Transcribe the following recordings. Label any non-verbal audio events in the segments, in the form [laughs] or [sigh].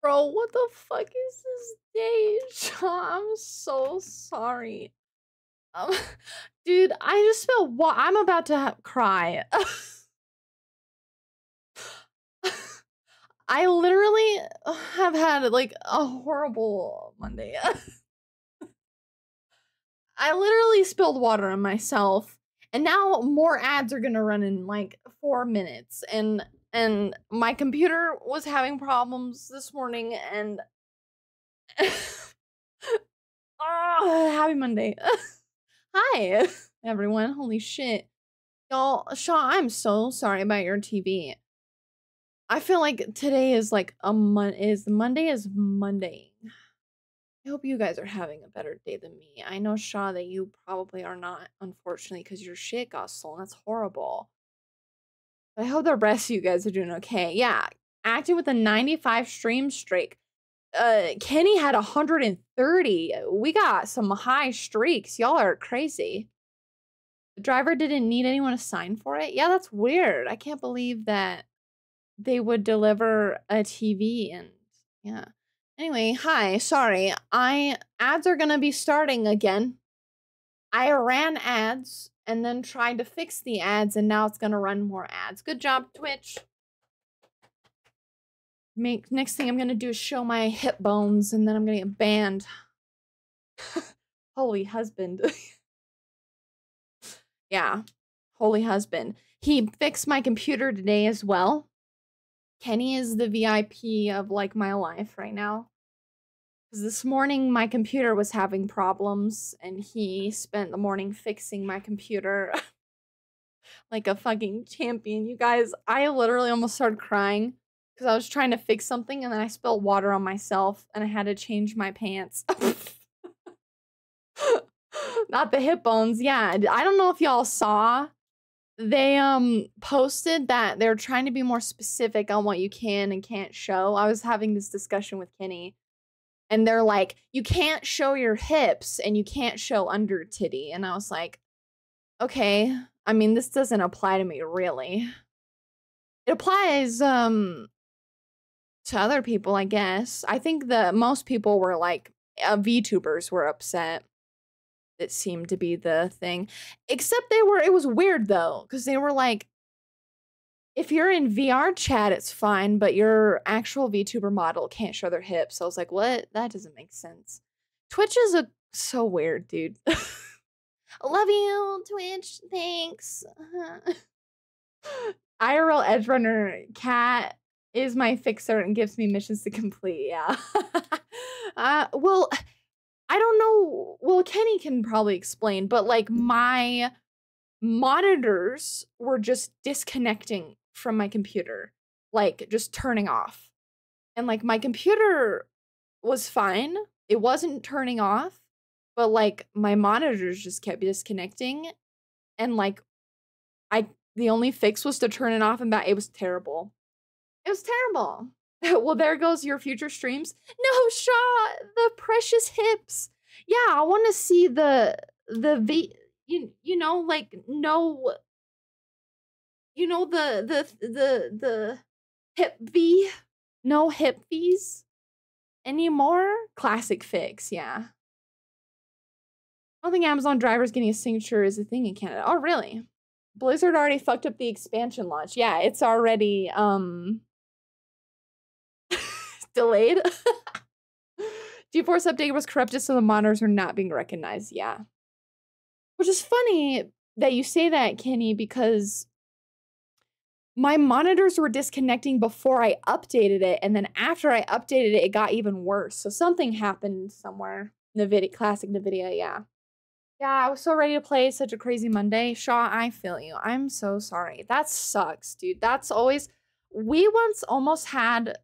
Bro, what the fuck is this day? [laughs] I'm so sorry. Um, [laughs] dude, I just feel wa- I'm about to cry. [laughs] I literally have had like a horrible Monday. I literally spilled water on myself, and now more ads are gonna run in like four minutes, and and my computer was having problems this morning, and oh, [laughs] happy Monday. [laughs] Hi, everyone. Holy shit. Y'all, Shaw, I'm so sorry about your TV. I feel like today is like a mon is Monday is Monday. I hope you guys are having a better day than me. I know Shaw that you probably are not, unfortunately, because your shit got stolen. That's horrible. But I hope the rest of you guys are doing okay. Yeah, acting with a 95 stream streak. Uh, Kenny had 130. We got some high streaks. Y'all are crazy. The driver didn't need anyone to sign for it. Yeah, that's weird. I can't believe that they would deliver a TV and yeah. Anyway, hi. Sorry. I ads are going to be starting again. I ran ads and then tried to fix the ads and now it's going to run more ads. Good job, Twitch. Make next thing I'm going to do is show my hip bones and then I'm going to get banned. [laughs] Holy husband. [laughs] yeah. Holy husband. He fixed my computer today as well. Kenny is the VIP of like my life right now. Because this morning my computer was having problems and he spent the morning fixing my computer [laughs] like a fucking champion. You guys, I literally almost started crying because I was trying to fix something and then I spilled water on myself and I had to change my pants. [laughs] Not the hip bones. Yeah, I don't know if y'all saw they um posted that they're trying to be more specific on what you can and can't show. I was having this discussion with Kenny and they're like, you can't show your hips and you can't show under titty. And I was like, okay, I mean, this doesn't apply to me really. It applies um to other people, I guess. I think that most people were like uh, VTubers were upset it seemed to be the thing. Except they were, it was weird though, because they were like, if you're in VR chat, it's fine, but your actual VTuber model can't show their hips. So I was like, what? That doesn't make sense. Twitch is a so weird, dude. [laughs] Love you, Twitch. Thanks. [laughs] IRL Edge Runner cat is my fixer and gives me missions to complete. Yeah. [laughs] uh, well, I don't know. Well, Kenny can probably explain, but like my monitors were just disconnecting from my computer, like just turning off. And like my computer was fine. It wasn't turning off, but like my monitors just kept disconnecting. And like I the only fix was to turn it off and back. It was terrible. It was terrible. [laughs] well, there goes your future streams. No, Shaw, the precious hips. Yeah, I want to see the the V. You you know like no. You know the the the the hip V. No hip V's anymore. Classic fix, yeah. I don't think Amazon drivers getting a signature is a thing in Canada. Oh, really? Blizzard already fucked up the expansion launch. Yeah, it's already um [laughs] delayed. [laughs] GeForce update was corrupted, so the monitors are not being recognized. Yeah. Which is funny that you say that, Kenny, because my monitors were disconnecting before I updated it, and then after I updated it, it got even worse. So something happened somewhere. Nvidia, classic Nvidia, yeah. Yeah, I was so ready to play such a crazy Monday. Shaw, I feel you. I'm so sorry. That sucks, dude. That's always. We once almost had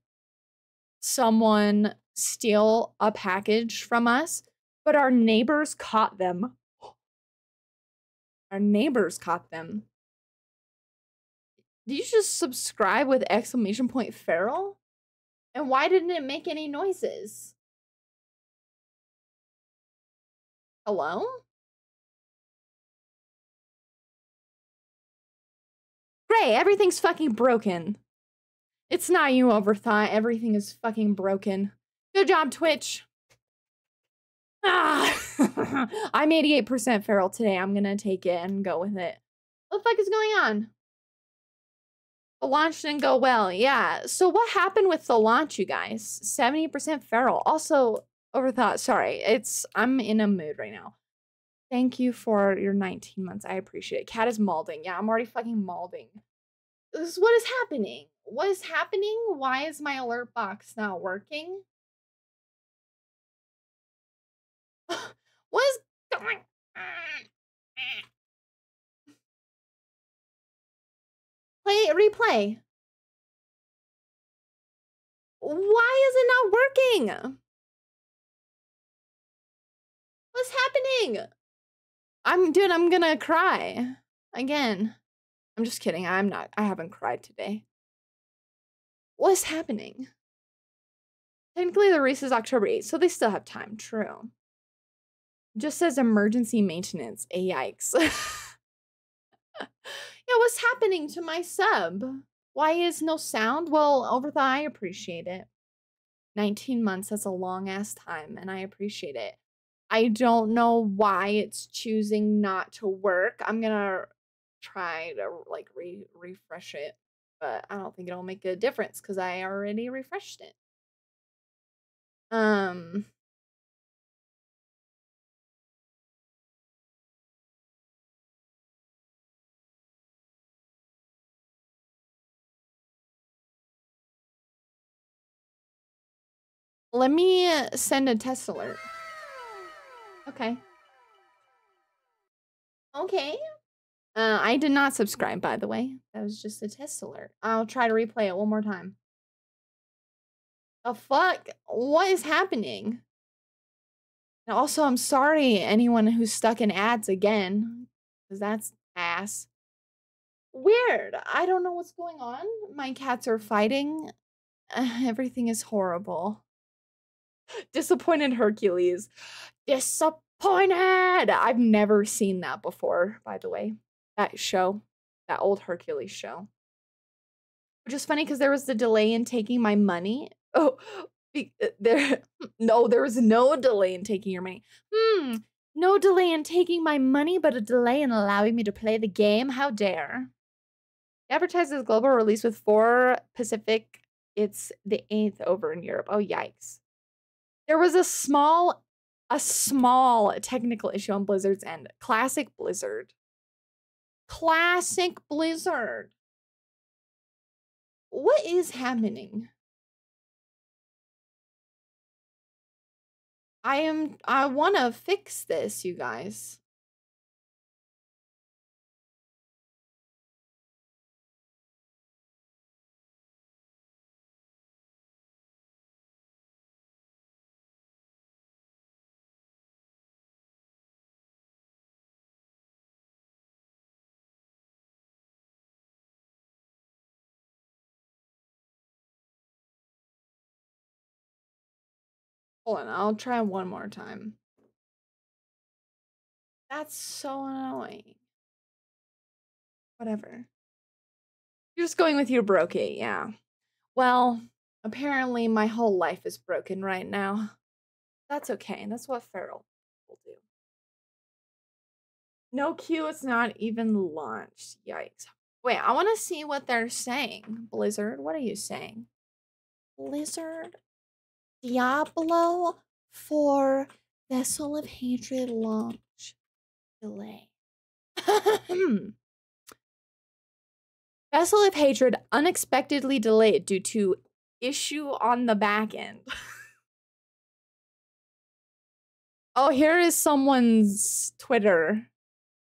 someone steal a package from us, but our neighbors caught them. [gasps] Our neighbors caught them. Did you just subscribe with exclamation point feral? And why didn't it make any noises? Hello? Gray, everything's fucking broken. It's not you overthought. Everything is fucking broken. Good job, Twitch. Ah, [laughs] I'm 88% feral today. I'm gonna take it and go with it. What the fuck is going on? Launch didn't go well. Yeah. So what happened with the launch, you guys? 70% feral. Also, overthought. Sorry. It's I'm in a mood right now. Thank you for your 19 months. I appreciate it. Cat is malding. Yeah, I'm already fucking malding. This, is what is happening? What is happening? Why is my alert box not working? [sighs] what is going Play replay. Why is it not working? What's happening? I'm dude, I'm gonna cry. Again. I'm just kidding. I'm not. I haven't cried today. What's happening? Technically, the race is October 8th, so they still have time. True. Just says emergency maintenance. A yikes. [laughs] yeah, what's happening to my sub? Why is no sound? Well, over the I appreciate it. 19 months, that's a long ass time, and I appreciate it. I don't know why it's choosing not to work. I'm gonna try to like re refresh it, but I don't think it'll make a difference because I already refreshed it. Um Let me send a test alert. Okay. Okay. Uh, I did not subscribe, by the way. That was just a test alert. I'll try to replay it one more time. The fuck? What is happening? And also, I'm sorry anyone who's stuck in ads again, because that's ass. Weird. I don't know what's going on. My cats are fighting. Uh, [sighs] everything is horrible. Disappointed Hercules. Disappointed. I've never seen that before, by the way. That show, that old Hercules show. Which is funny because there was the delay in taking my money. Oh, uh, there, no, there was no delay in taking your money. Hmm, no delay in taking my money, but a delay in allowing me to play the game. How dare? Advertises global release with four Pacific. It's the eighth over in Europe. Oh, yikes. There was a small, a small technical issue on Blizzard's end. Classic Blizzard. Classic Blizzard. What is happening? I am I want to fix this, you guys. Hold on, I'll try one more time. That's so annoying. Whatever. You're just going with your brokey, yeah. Well, apparently my whole life is broken right now. That's okay. That's what feral will do. No queue, it's not even launched. Yikes. Wait, I want to see what they're saying. Blizzard, what are you saying? Blizzard? Diablo 4 Vessel of Hatred launch delay. Hmm. Vessel of Hatred unexpectedly delayed due to issue on the back end. oh, here is someone's Twitter.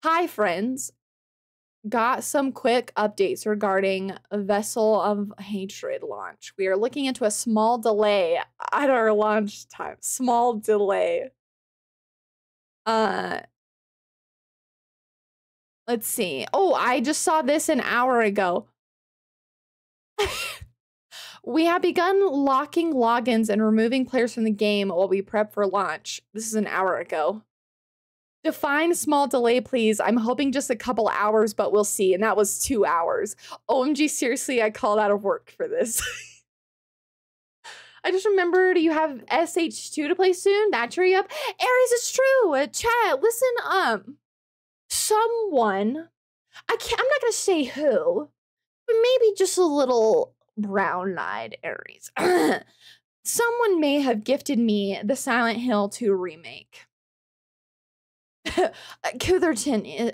Hi, friends got some quick updates regarding Vessel of Hatred launch. We are looking into a small delay at our launch time. Small delay. Uh Let's see. Oh, I just saw this an hour ago. [laughs] we have begun locking logins and removing players from the game while we prep for launch. This is an hour ago. Define small delay, please. I'm hoping just a couple hours, but we'll see. And that was two hours. OMG, seriously, I called out of work for this. [laughs] I just remembered do you have SH2 to play soon. That you up. Aries, it's true. Uh, chat, listen up. Someone, I can't, I'm not going to say who, but maybe just a little brown eyed Aries. [clears throat] Someone may have gifted me the Silent Hill 2 remake. [laughs] Cutherton eh,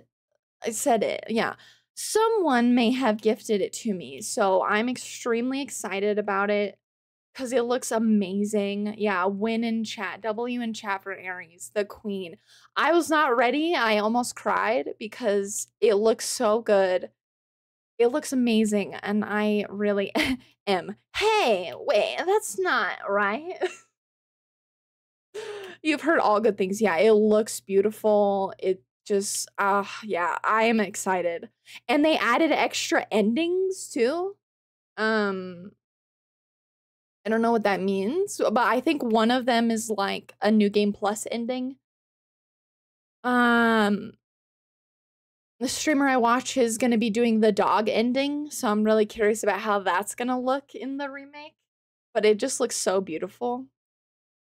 I said it. Yeah. Someone may have gifted it to me. So I'm extremely excited about it because it looks amazing. Yeah, win in chat. W in chat for Aries, the queen. I was not ready. I almost cried because it looks so good. It looks amazing. And I really [laughs] am. Hey, wait, that's not right. [laughs] You've heard all good things. Yeah, it looks beautiful. It just, ah, uh, yeah, I am excited. And they added extra endings too. Um, I don't know what that means, but I think one of them is like a new game plus ending. Um the streamer I watch is going to be doing the dog ending, so I'm really curious about how that's going to look in the remake. But it just looks so beautiful.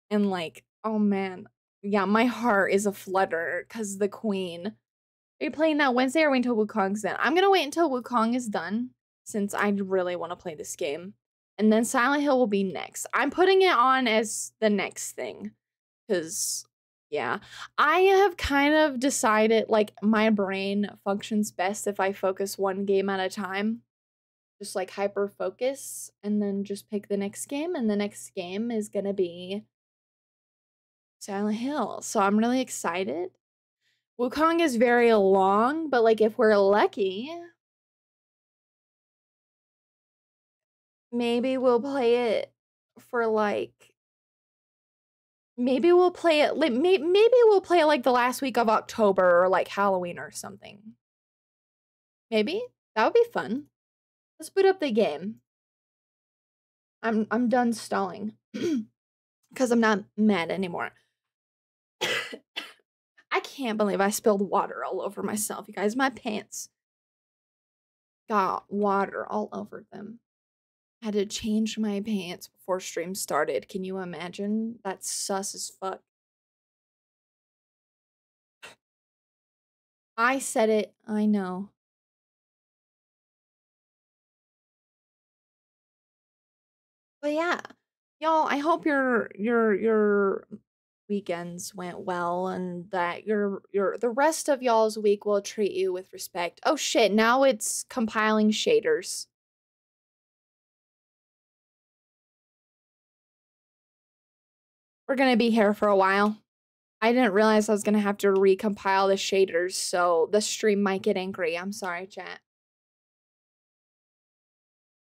And like, oh man, yeah, my heart is a flutter cuz the queen. Are you playing that Wednesday or wait until Wukong's done? I'm to wait until Wukong is done since I really want to play this game and then Silent Hill will be next. I'm putting it on as the next thing because, yeah, I have kind of decided like my brain functions best if I focus one game at a time, just like hyper focus, and then just pick the next game. And the next game is gonna be Silent Hill. So I'm really excited. Wukong is very long, but like if we're lucky, maybe we'll play it for like maybe we'll play it like maybe we'll play it like the last week of October or like Halloween or something. Maybe that would be fun. Let's boot up the game. I'm I'm done stalling [clears throat] because I'm not mad anymore. I can't believe I spilled water all over myself, you guys. My pants got water all over them had to change my pants before stream started. Can you imagine? That's sus as fuck. I said it. I know. But yeah, y'all, I hope your your your weekends went well and that your your the rest of y'all's week will treat you with respect. Oh shit, now it's compiling shaders. We're going to be here for a while. I didn't realize I was going to have to recompile the shaders, so the stream might get angry. I'm sorry, chat.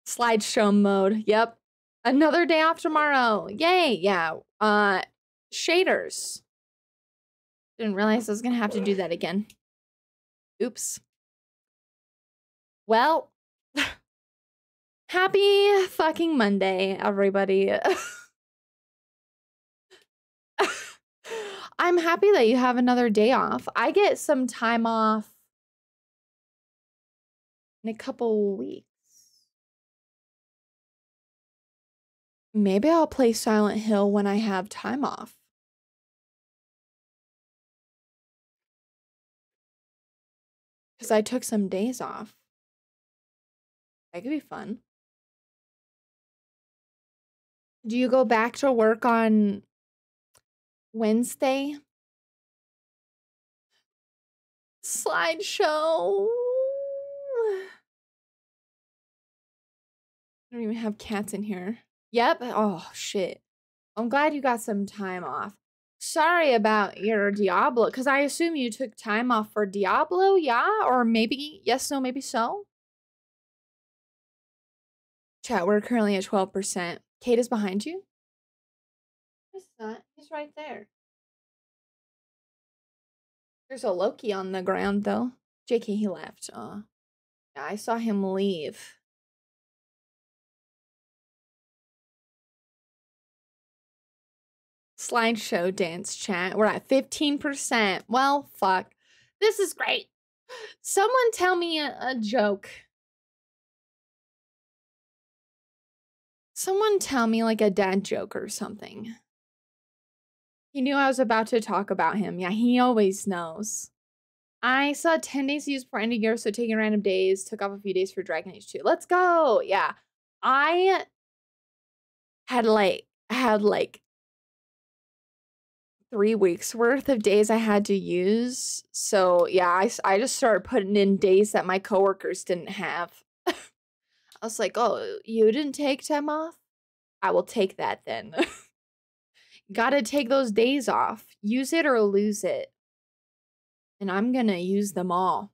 Slideshow mode. Yep. Another day off tomorrow. Yay. Yeah. Uh, shaders. Didn't realize I was going to have to do that again. Oops. Well, [sighs] happy fucking Monday, everybody. [laughs] I'm happy that you have another day off. I get some time off in a couple weeks. Maybe I'll play Silent Hill when I have time off. Because I took some days off. That could be fun. Do you go back to work on Wednesday. Slideshow. I don't even have cats in here. Yep. Oh, shit. I'm glad you got some time off. Sorry about your Diablo, because I assume you took time off for Diablo, yeah? Or maybe, yes, no, maybe so? Chat, we're currently at 12%. Kate is behind you? He's not. He's right there. There's a Loki on the ground, though. JK, he left. Uh, yeah, I saw him leave. Slideshow dance chat. We're at 15%. Well, fuck. This is great. Someone tell me a, a joke. Someone tell me like a dad joke or something. He knew I was about to talk about him. Yeah, he always knows. I saw 10 days to use for ending year, so taking random days, took off a few days for Dragon Age 2. Let's go. Yeah. I had like had like three weeks worth of days I had to use. So yeah, I, I just started putting in days that my coworkers didn't have. [laughs] I was like, oh, you didn't take time off? I will take that then. [laughs] Gotta take those days off. Use it or lose it. And I'm gonna use them all.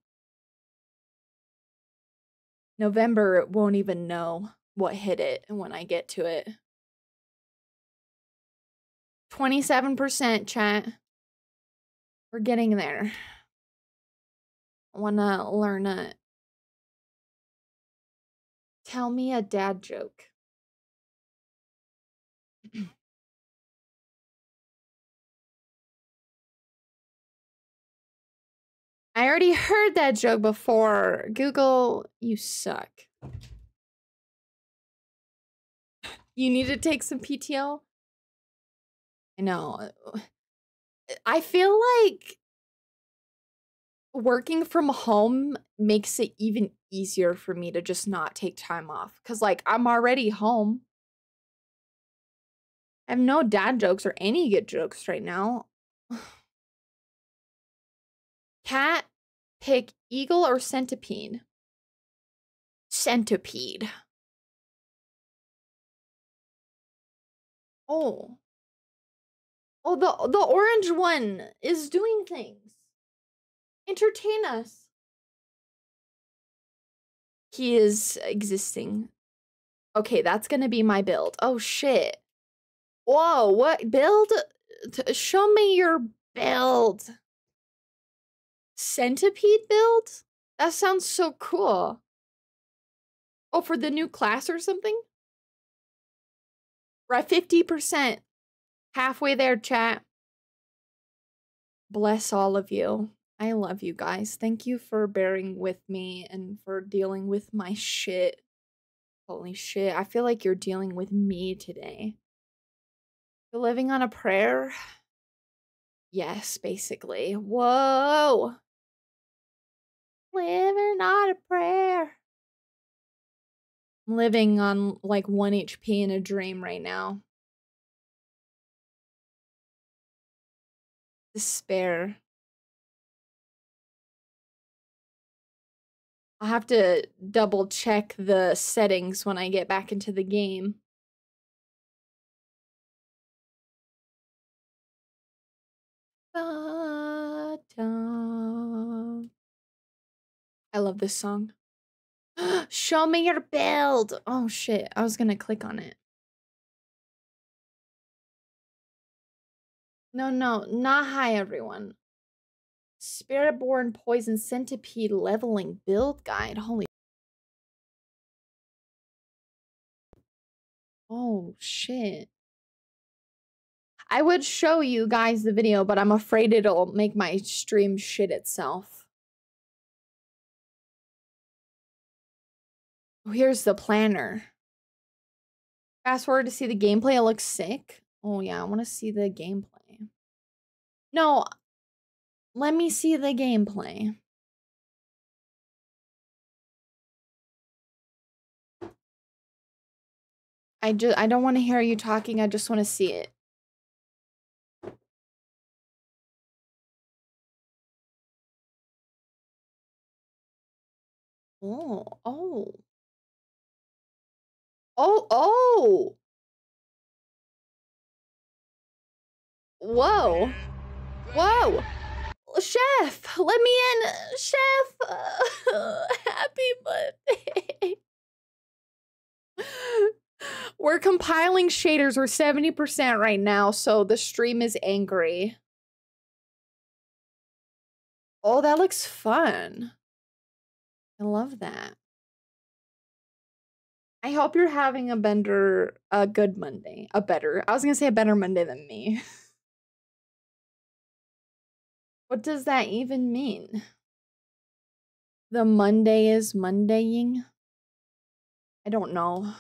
November won't even know what hit it when I get to it. 27% chat. We're getting there. I want to learn a. Tell me a dad joke. I already heard that joke before. Google, you suck. You need to take some PTO? I know. Uh, I feel like working from home makes it even easier for me to just not take time off cuz like I'm already home. I have no dad jokes or any good jokes right now. [sighs] Cat, pick eagle or centipede? Centipede. Oh. Oh, the the orange one is doing things. Entertain us. He is existing. Okay, that's gonna be my build. Oh shit. Whoa, what build? Show me your build. Centipede build? That sounds so cool. Oh, for the new class or something? At 50%. Halfway there, chat. Bless all of you. I love you guys. Thank you for bearing with me and for dealing with my shit. Holy shit. I feel like you're dealing with me today. You're living on a prayer? Yes, basically. Whoa. Living on a prayer. I'm living on like 1 HP in a dream right now. Despair. I'll have to double check the settings when I get back into the game. I love this song. [gasps] Show me your build. Oh shit, I was gonna click on it. No, no, not hi everyone. Spiritborn Poison Centipede Leveling Build Guide. Holy. Oh, shit. I would show you guys the video, but I'm afraid it'll make my stream shit itself. Oh, here's the planner. Fast forward to see the gameplay. It looks sick. Oh, yeah, I want to see the gameplay. No, let me see the gameplay. I just I don't want to hear you talking. I just want to see it. Oh, oh. Oh, oh. Whoa. Whoa! Chef, let me in. Chef, uh, [laughs] happy birthday. We're compiling shaders. We're 70% right now, so the stream is angry. Oh, that looks fun. I love that. I hope you're having a better, a good Monday. A better. I was going to say a better Monday than me. [laughs] What does that even mean? The Monday is Mondaying? I don't know.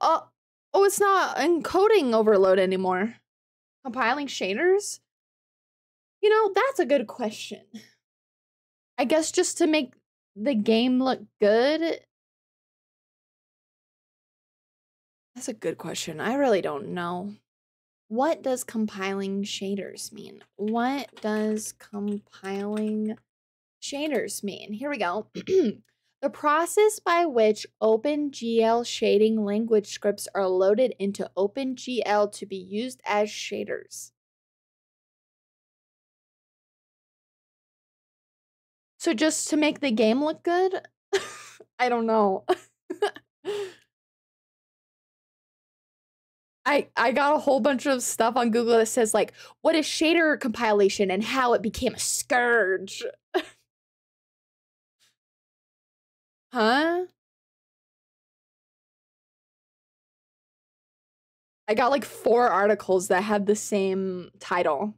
Oh, oh, it's not encoding overload anymore. Compiling shaders? You know, that's a good question. I guess just to make the game look good. That's a good question. I really don't know. What does compiling shaders mean? What does compiling shaders mean? Here we go. [clears throat] the process by which OpenGL shading language scripts are loaded into OpenGL to be used as shaders. So just to make the game look good? [laughs] I don't know. [laughs] I I got a whole bunch of stuff on Google that says like what is shader compilation and how it became a scourge. [laughs] huh? I got like four articles that had the same title.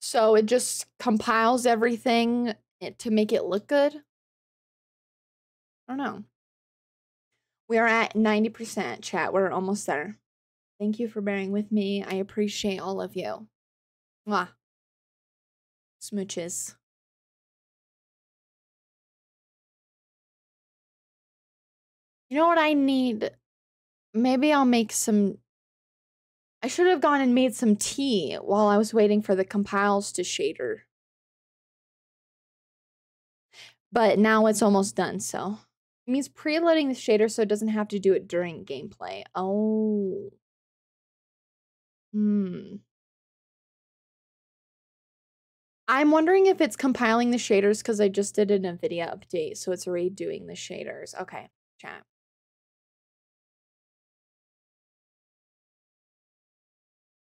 So it just compiles everything eh, to make it look good. I don't know. We are at 90% chat. We're almost there. Thank you for bearing with me. I appreciate all of you. Mwah. Smooches. You know what I need? Maybe I'll make some. I should have gone and made some tea while I was waiting for the compiles to shader. But now it's almost done, so. It means preloading the shader so it doesn't have to do it during gameplay. Oh. Hmm. I'm wondering if it's compiling the shaders because I just did an NVIDIA update, so it's redoing the shaders. Okay, chat.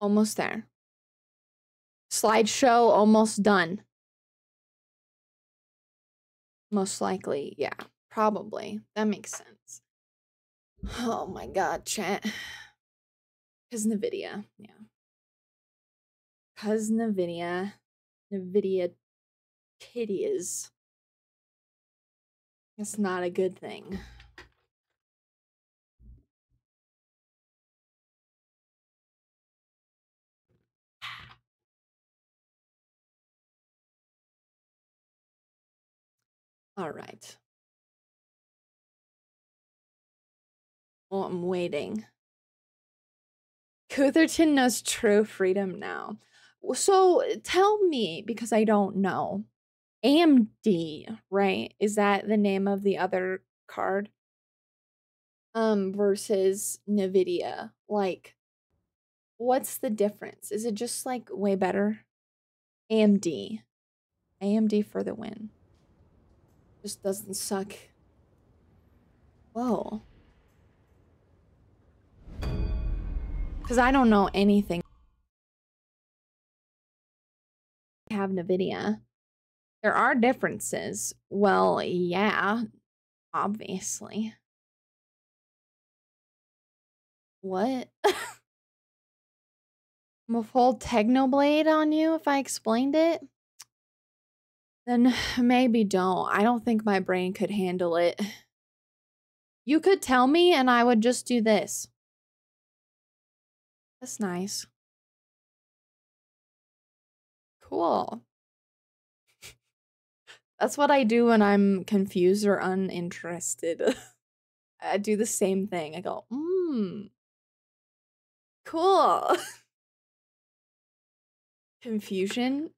Almost there. Slideshow almost done. Most likely, yeah. Probably. That makes sense. Oh my god, chat. Cause [sighs] NVIDIA, yeah. Cause NVIDIA. NVIDIA titties. It's not a good thing. All right. I'm waiting. Cutherton knows true freedom now. So tell me, because I don't know. AMD, right? Is that the name of the other card? Um, versus NVIDIA. Like, what's the difference? Is it just like way better? AMD. AMD for the win. Just doesn't suck. Whoa. Because I don't know anything. I have NVIDIA. There are differences. Well, yeah, obviously. What? I'm a full Technoblade on you if I explained it? Then [sighs] maybe don't. I don't think my brain could handle it. You could tell me and I would just do this. That's nice. Cool. That's what I do when I'm confused or uninterested. [laughs] I do the same thing. I go, mmm. Cool. [laughs] Confusion.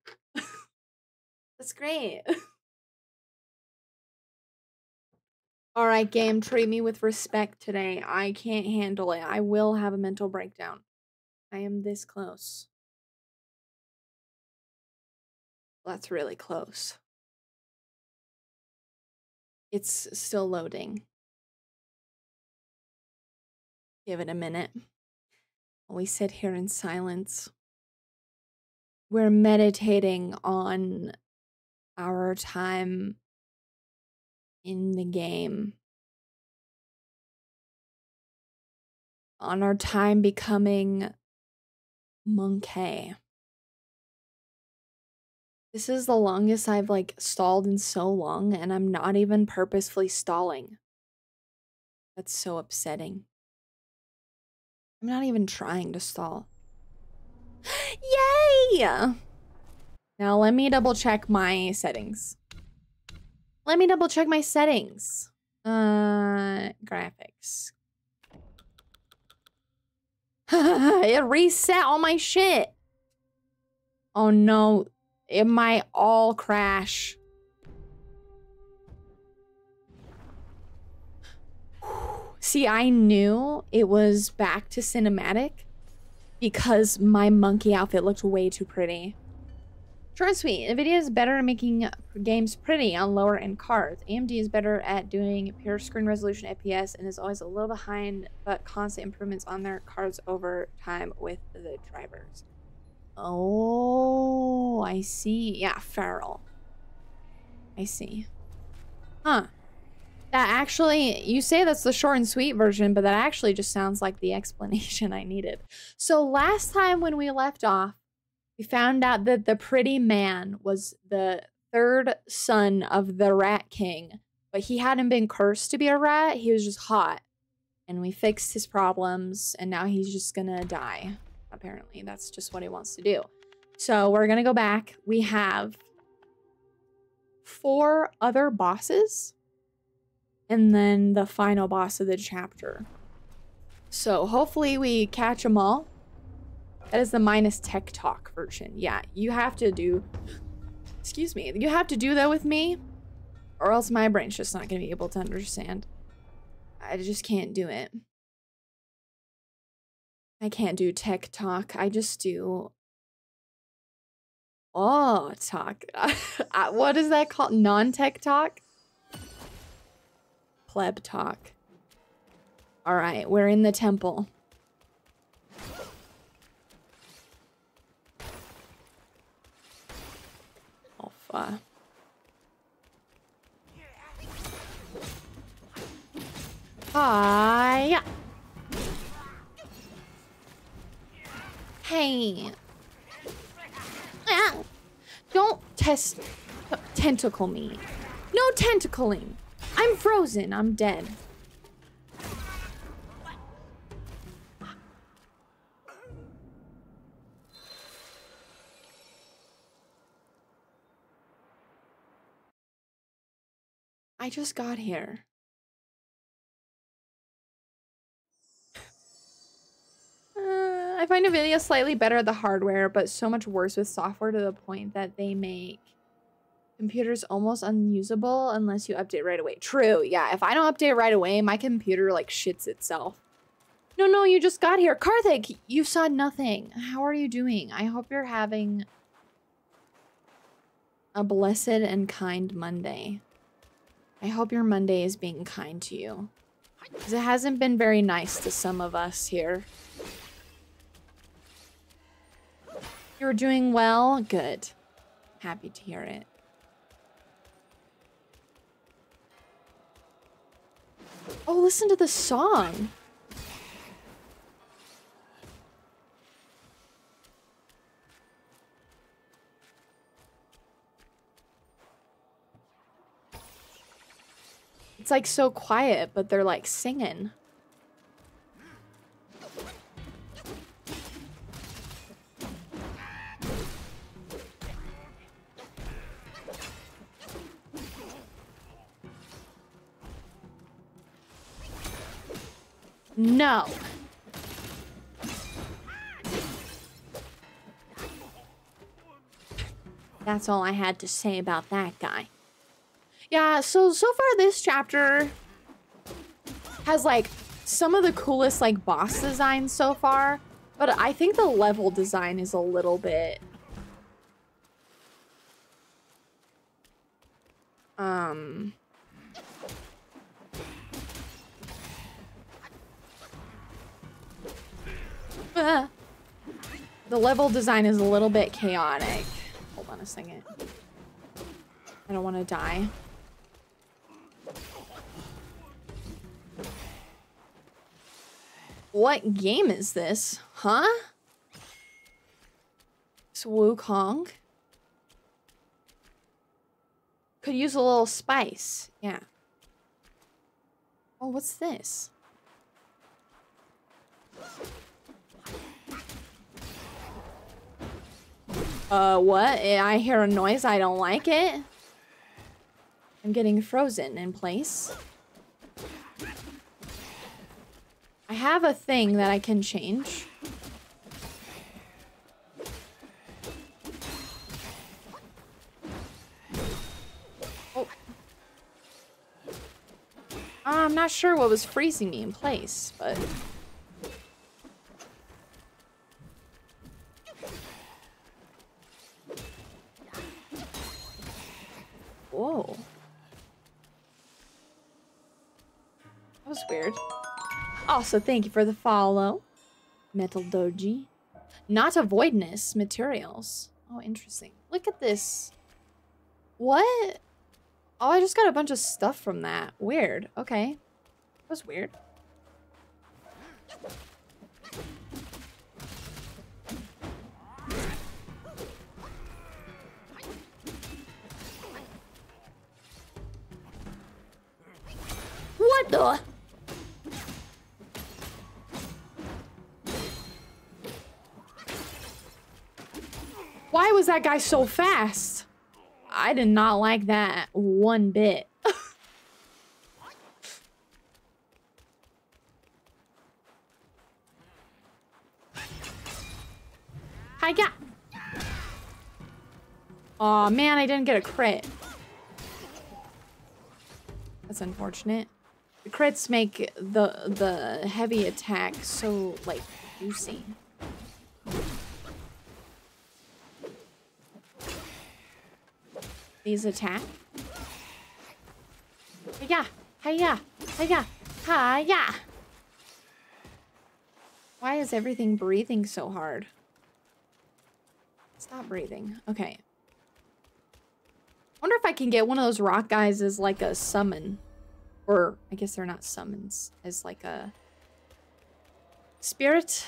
That's great. All right, game, treat me with respect today. I can't handle it. I will have a mental breakdown. I am this close. That's really close. It's still loading. Give it a minute. We sit here in silence. We're meditating on our time in the game. on our time becoming monkey. This is the longest I've like stalled in so long, and I'm not even purposefully stalling. That's so upsetting. I'm not even trying to stall. [gasps] Yay! Now let me double check my settings. Let me double check my settings. Uh, graphics. [laughs] it reset all my shit. Oh no, it might all crash. [sighs] See, I knew it was back to cinematic because my monkey outfit looked way too pretty. And sweet. NVIDIA is better at making games pretty on lower end cards. AMD is better at doing pure screen resolution FPS and is always a little behind, but constant improvements on their cards over time with the drivers. Oh, I see. Yeah, feral. I see. Huh. That actually, you say that's the short and sweet version, but that actually just sounds like the explanation [laughs] I needed. So last time when we left off, we found out that the pretty man was the third son of the rat king, but he hadn't been cursed to be a rat. He was just hot. And we fixed his problems, and now he's just gonna die. Apparently, that's just what he wants to do. So we're gonna go back. We have four other bosses, and then the final boss of the chapter. So hopefully we catch them all. That is the minus tech talk version. Yeah, you have to do, excuse me, you have to do that with me or else my brain's just not going to be able to understand. I just can't do it. I can't do tech talk. I just do Oh, talk. [laughs] Uh, what is that called? Non-tech talk? Pleb talk. All right, we're in the temple. Alpha. Hi. Hey. Ah. Don't test tentacle me. No tentacling. I'm frozen. I'm dead. I just got here. Uh, I find NVIDIA slightly better at the hardware, but so much worse with software to the point that they make computers almost unusable unless you update right away. True, yeah. If I don't update right away, my computer like shits itself. No, no, you just got here. Karthik, you saw nothing. How are you doing? I hope you're having a blessed and kind Monday. I hope your Monday is being kind to you. Because it hasn't been very nice to some of us here. You're doing well? Good. Happy to hear it. Oh, listen to the song. It's like so quiet, but they're like singing. No. That's all I had to say about that guy. Yeah, so, so far this chapter has, like, some of the coolest, like, boss designs so far. But I think the level design is a little bit... Um... [laughs] the level design is a little bit chaotic. Hold on a second. I don't want to die. What game is this? Huh? It's Wukong. Could use a little spice. Yeah. Oh, what's this? Uh, what? I hear a noise. I don't like it. I'm getting frozen in place. I have a thing that I can change. Oh. Uh, I'm not sure what was freezing me in place, but... Whoa. That was weird. Also, thank you for the follow. Metal Doji. Not avoidness materials. Oh, interesting. Look at this. What? Oh, I just got a bunch of stuff from that. Weird. Okay. That was weird. What the? Why was that guy so fast? I did not like that one bit. [laughs] I got. Oh man, I didn't get a crit. That's unfortunate. The crits make the the heavy attack so like juicy. These attack. Hiya! Hiya! Hiya! Hiya! Why is everything breathing so hard? Stop breathing. Okay. wonder if I can get one of those rock guys as like a summon. Or, I guess they're not summons. As like a... Spirit?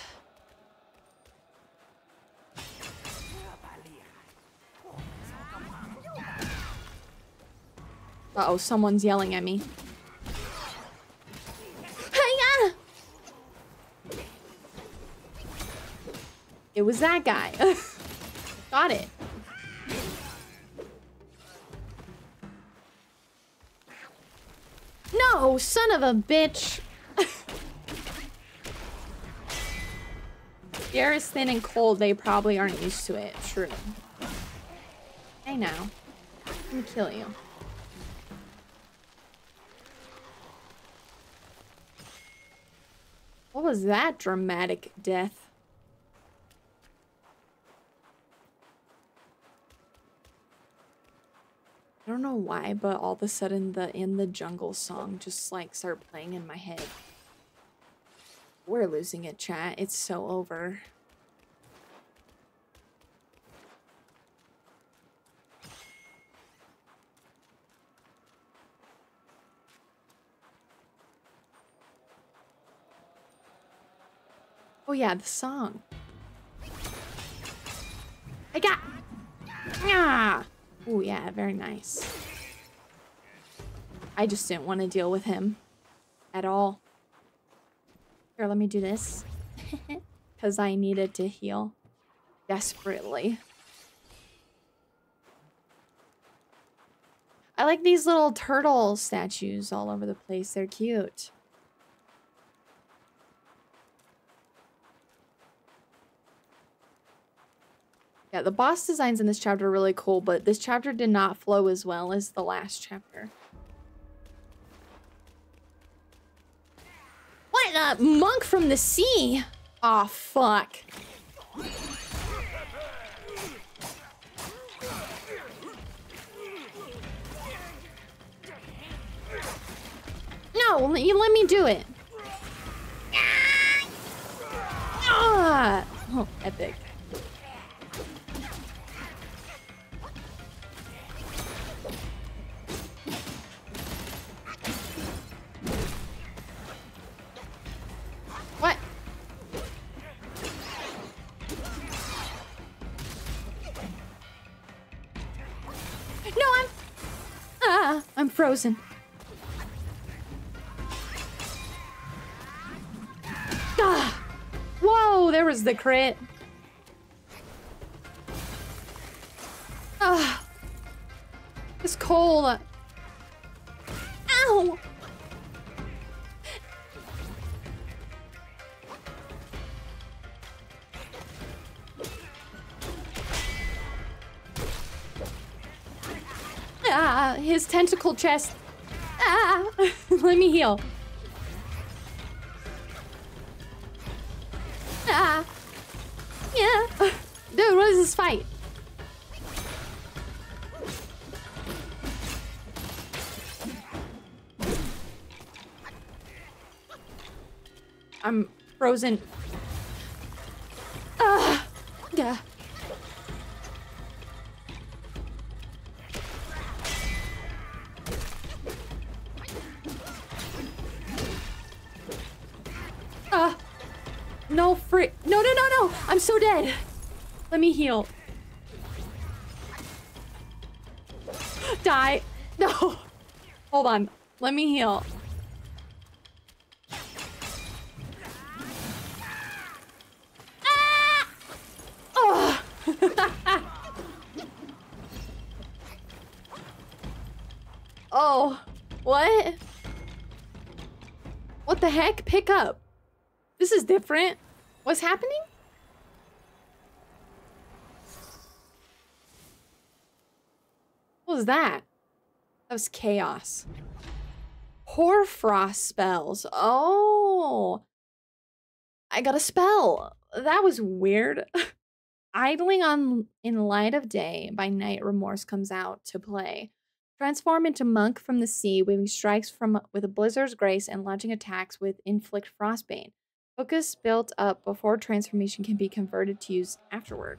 Uh oh someone's yelling at me. Hiya! It was that guy. [laughs] Got it. No, son of a bitch. the air is thin and cold. They probably aren't used to it. True. Hey now. Let me kill you. What was that dramatic death? I don't know why, but all of a sudden the In the Jungle song just like started playing in my head. We're losing it, chat. It's so over. Oh yeah, the song. I got. Yeah. Oh yeah, very nice. I just didn't want to deal with him at all. Here, let me do this. [laughs] Because I needed to heal desperately. I like these little turtle statues all over the place. They're cute. Yeah, the boss designs in this chapter are really cool, but this chapter did not flow as well as the last chapter. What? A monk from the sea? Aw, oh, fuck. No, you let me do it. Ah! Oh, epic. Frozen. Ah! Whoa, there was the crit. Ah! It's cold. Ow! Tentacle chest. Ah, [laughs] let me heal. Ah, yeah. Dude, what is this fight? I'm frozen. Dead. Let me heal. Die. No. Hold on. Let me heal. Ah! Oh. [laughs] oh. What? What the heck? Pick up. This is different. What's happening? Was that? That was chaos. Hoarfrost spells. Oh. I got a spell. That was weird. [laughs] Idling on in light of day, by night remorse comes out to play. Transform into monk from the sea, waving strikes from with a blizzard's grace and launching attacks with inflict frostbane. Focus built up before transformation can be converted to use afterward.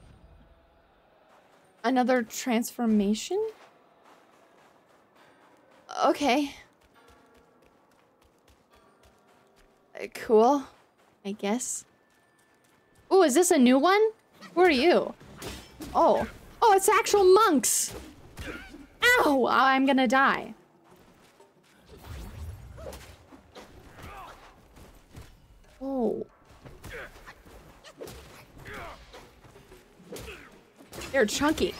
Another transformation? Okay. Uh, Cool, I guess. Oh, is this a new one? Who are you? Oh. Oh, it's actual monks! Ow! I'm gonna die. Oh. They're chunky.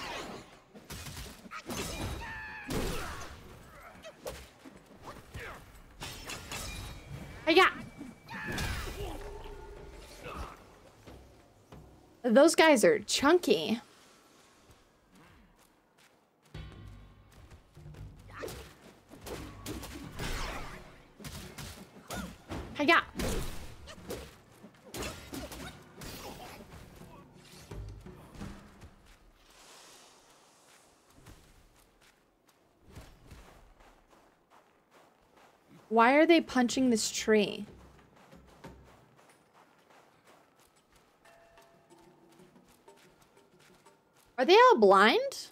Hiya! Those guys are chunky. Hiya! Why are they punching this tree? Are they all blind?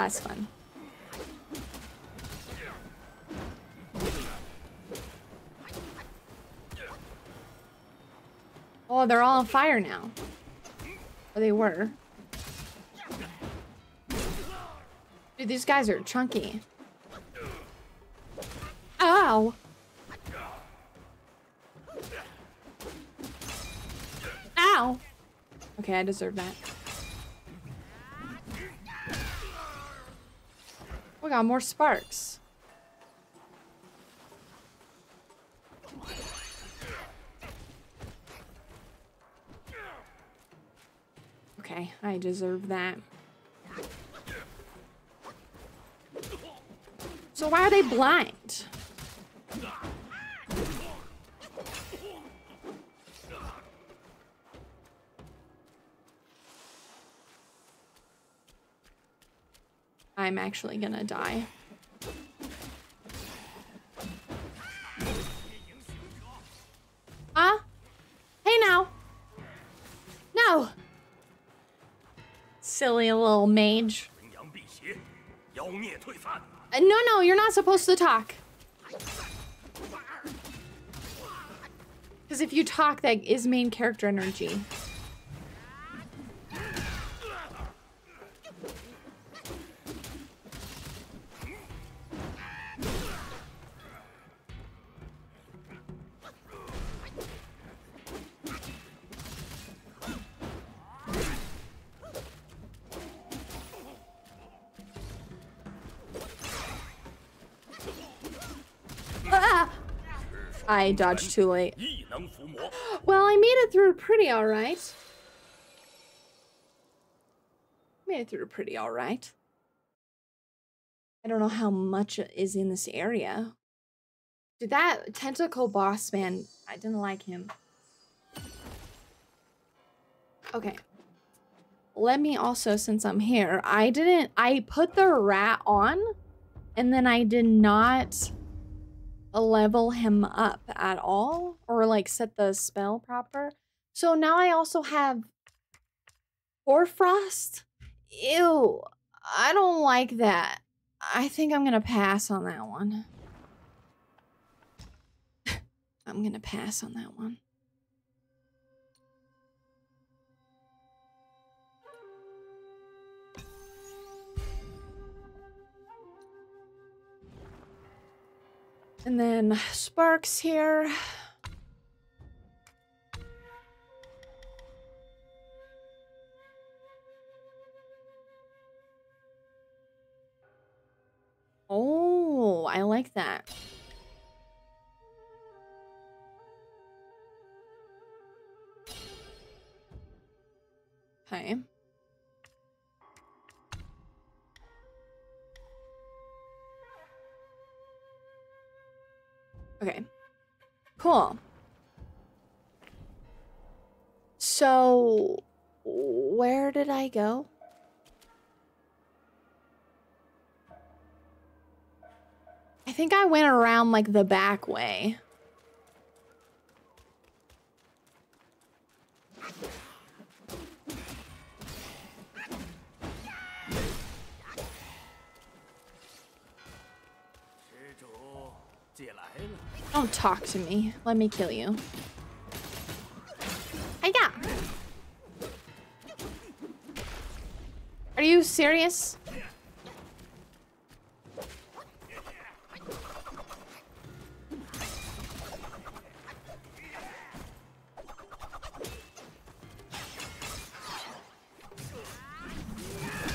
That's fun. Oh, they're all on fire now. Or they were. Dude, these guys are chunky. Ow! Ow! Okay, I deserve that. We got more sparks. Okay, I deserve that. So why are they blind? I'm actually gonna die. Huh? Hey now. No. Silly little mage. Uh, no, no, you're not supposed to talk. Because if you talk, that is main character energy. I dodged too late. [gasps] Well, I made it through pretty alright. Made it through pretty alright. I don't know how much is in this area. Did that tentacle boss man, I didn't like him. Okay. Let me also, since I'm here, I didn't, I put the rat on and then I did not level him up at all or like set the spell proper. So now I also have Hoarfrost. Ew, I don't like that. I think I'm gonna pass on that one. [laughs] I'm gonna pass on that one. And then Sparks here. Oh, I like that. Okay. Okay. Cool. So, where did I go? I think I went around like the back way. Don't talk to me. Let me kill you. Ah, Hiya! Are you serious?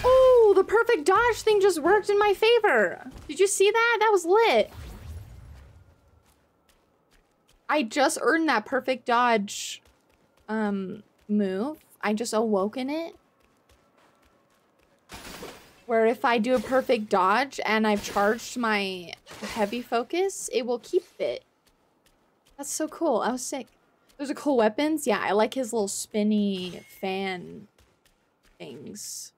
Oh, the perfect dodge thing just worked in my favor. Did you see that? That was lit. I just earned that perfect dodge um move. I just awoken it. Where if I do a perfect dodge and I've charged my heavy focus, it will keep it. That's so cool. I was sick. Those are cool weapons. Yeah, I like his little spinny fan things.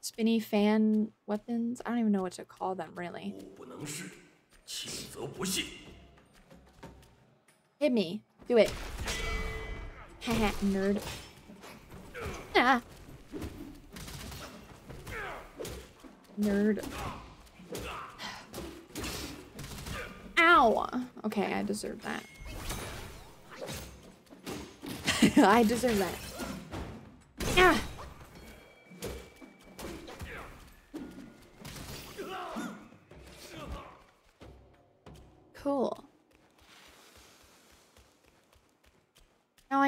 Spinny fan weapons. I don't even know what to call them, really. Hit me. Do it. Haha, nerd. Ah. Nerd. Ow! Okay, I deserve that. [laughs] I deserve that. Yeah.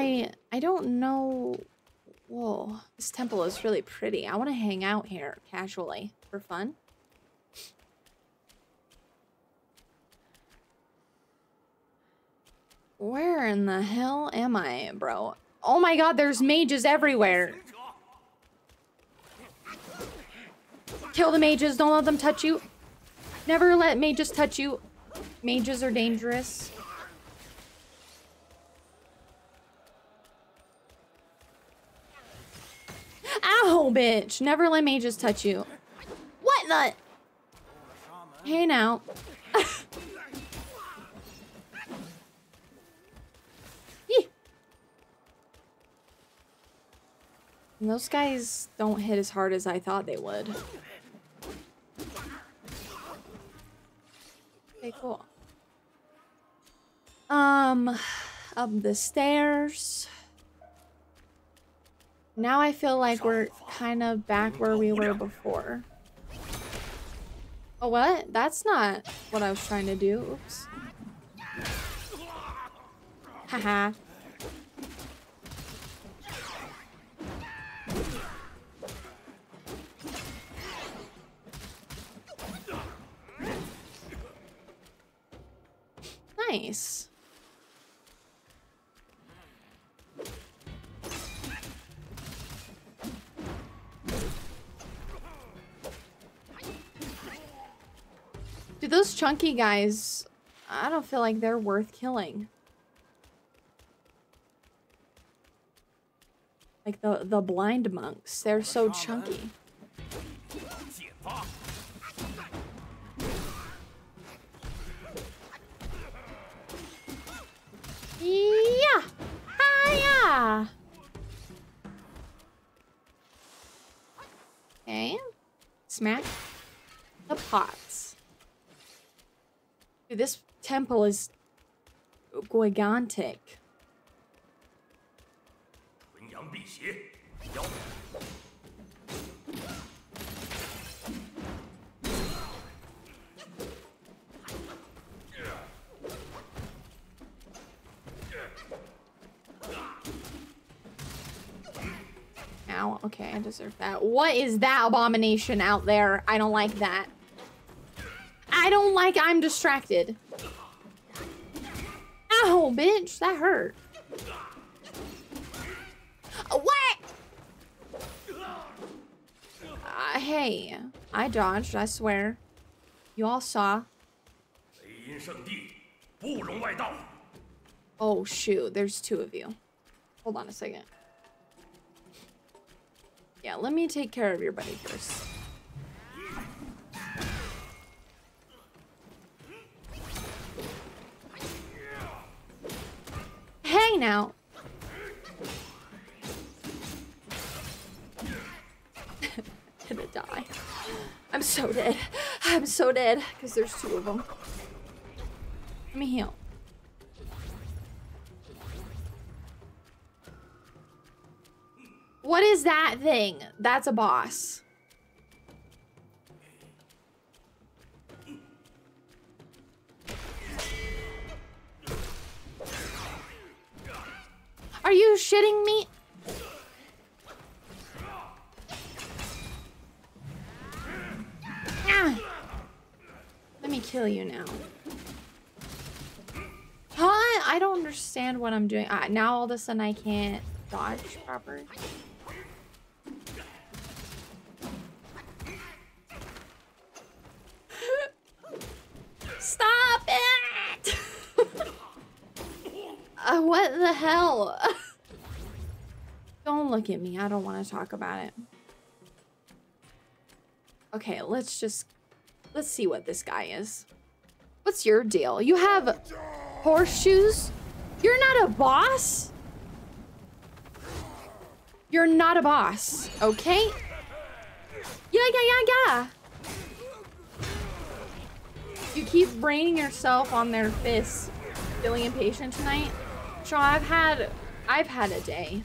I I don't know. Whoa, this temple is really pretty. I want to hang out here casually for fun. Where in the hell am I, bro? Oh my god, there's mages everywhere. Kill the mages, don't let them touch you. Never let mages touch you. Mages are dangerous. Ow, bitch. Never let mages touch you. What the? Hey now. [laughs] Those guys don't hit as hard as I thought they would. Okay, cool. Um, up the stairs. Now I feel like we're kind of back where we were before. Oh, what? That's not what I was trying to do. Oops. Haha. nice. Those chunky guys, I don't feel like they're worth killing. Like the, the blind monks, they're so chunky. Yeah! Hiya! Okay. Smack the pots. Dude, this temple is gigantic. Ow, okay, I deserve that. What is that abomination out there? I don't like that. I don't like I'm distracted. Ow, bitch, that hurt. Uh, what? Uh, hey, I dodged, I swear. You all saw. Oh shoot, there's two of you. Hold on a second. Yeah, let me take care of your buddy first. Hey now. [laughs] Gonna die. I'm so dead. I'm so dead because there's two of them. Let me heal. What is that thing? That's a boss. Are you shitting me? Ah. Let me kill you now. Huh? I don't understand what I'm doing. Uh, now all of a sudden I can't dodge properly. Uh, what the hell? [laughs] don't look at me. I don't want to talk about it. Okay, let's just... Let's see what this guy is. What's your deal? You have horseshoes? You're not a boss? You're not a boss, okay? Yeah, yeah, yeah, yeah. You keep braining yourself on their fists. Feeling impatient tonight? Shaw, I've had... I've had a day.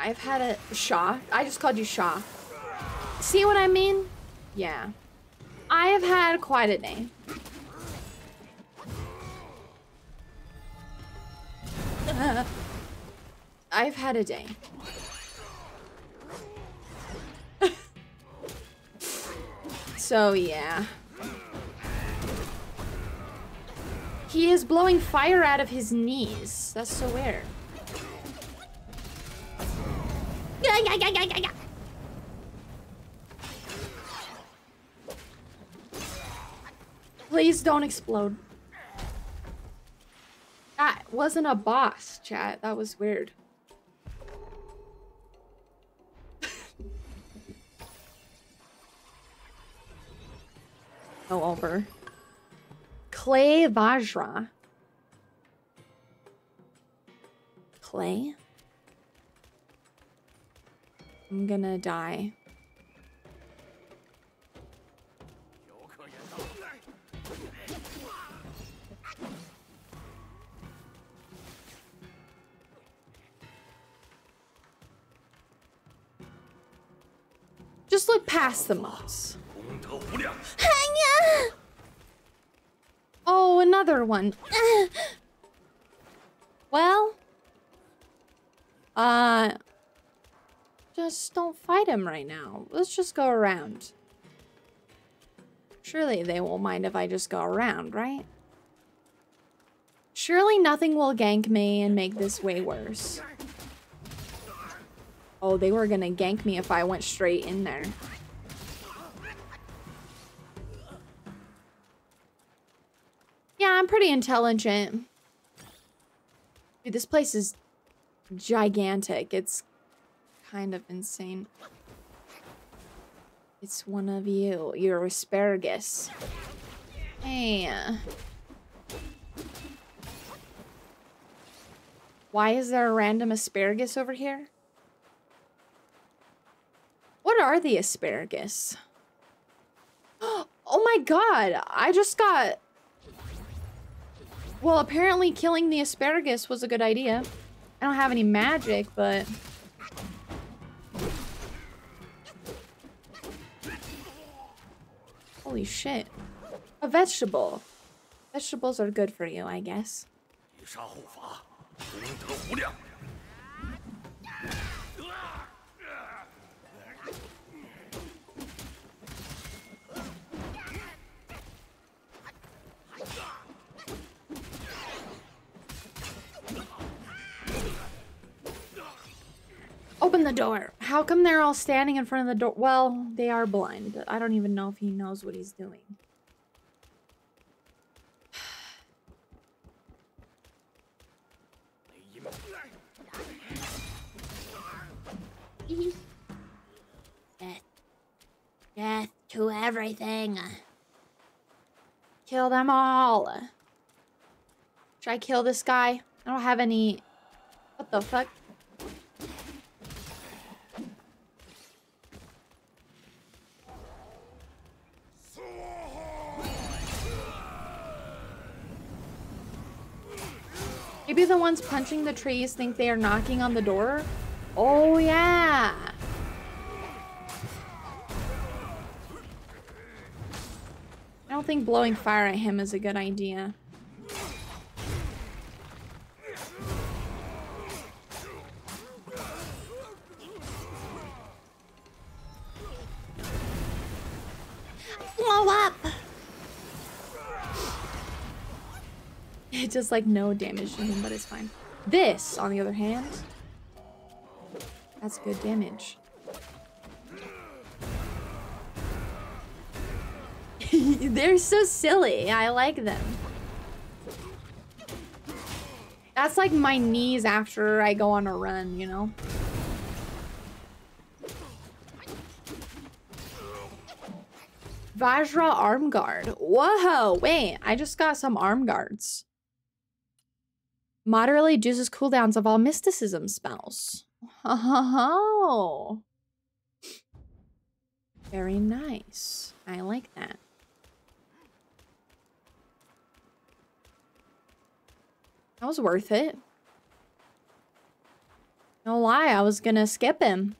I've had a... Shaw? I just called you Shaw. See what I mean? Yeah. I have had quite a day. [laughs] I've had a day. [laughs] so, yeah. He is blowing fire out of his knees. That's so weird. Please don't explode. That wasn't a boss, chat. That was weird. [laughs] Go over. Clay Vajra. Clay? I'm gonna die. Just look past the moss. Oh, another one. [sighs] well. Uh. Just don't fight him right now. Let's just go around. Surely they won't mind if I just go around, right? Surely nothing will gank me and make this way worse. Oh, they were gonna gank me if I went straight in there. Pretty intelligent. Dude, this place is gigantic. It's kind of insane. It's one of you. You're asparagus. Hey. Why is there a random asparagus over here? What are the asparagus? [gasps] Oh my god, I just got well, apparently killing the asparagus was a good idea. I don't have any magic, but... Holy shit. A vegetable. Vegetables are good for you, I guess. Open the door. How come they're all standing in front of the door? Well, they are blind. I don't even know if he knows what he's doing. Death. Death to everything. Kill them all. Should I kill this guy? I don't have any... What the fuck? Maybe the ones punching the trees think they are knocking on the door? Oh, yeah. I don't think blowing fire at him is a good idea. It does like no damage to him, but it's fine. This, on the other hand, that's good damage. [laughs] They're so silly. I like them. That's like my knees after I go on a run, you know? Vajra arm guard. Whoa, wait, I just got some arm guards. Moderately reduces cooldowns of all mysticism spells. Oh. Very nice. I like that. That was worth it. No lie, I was gonna skip him.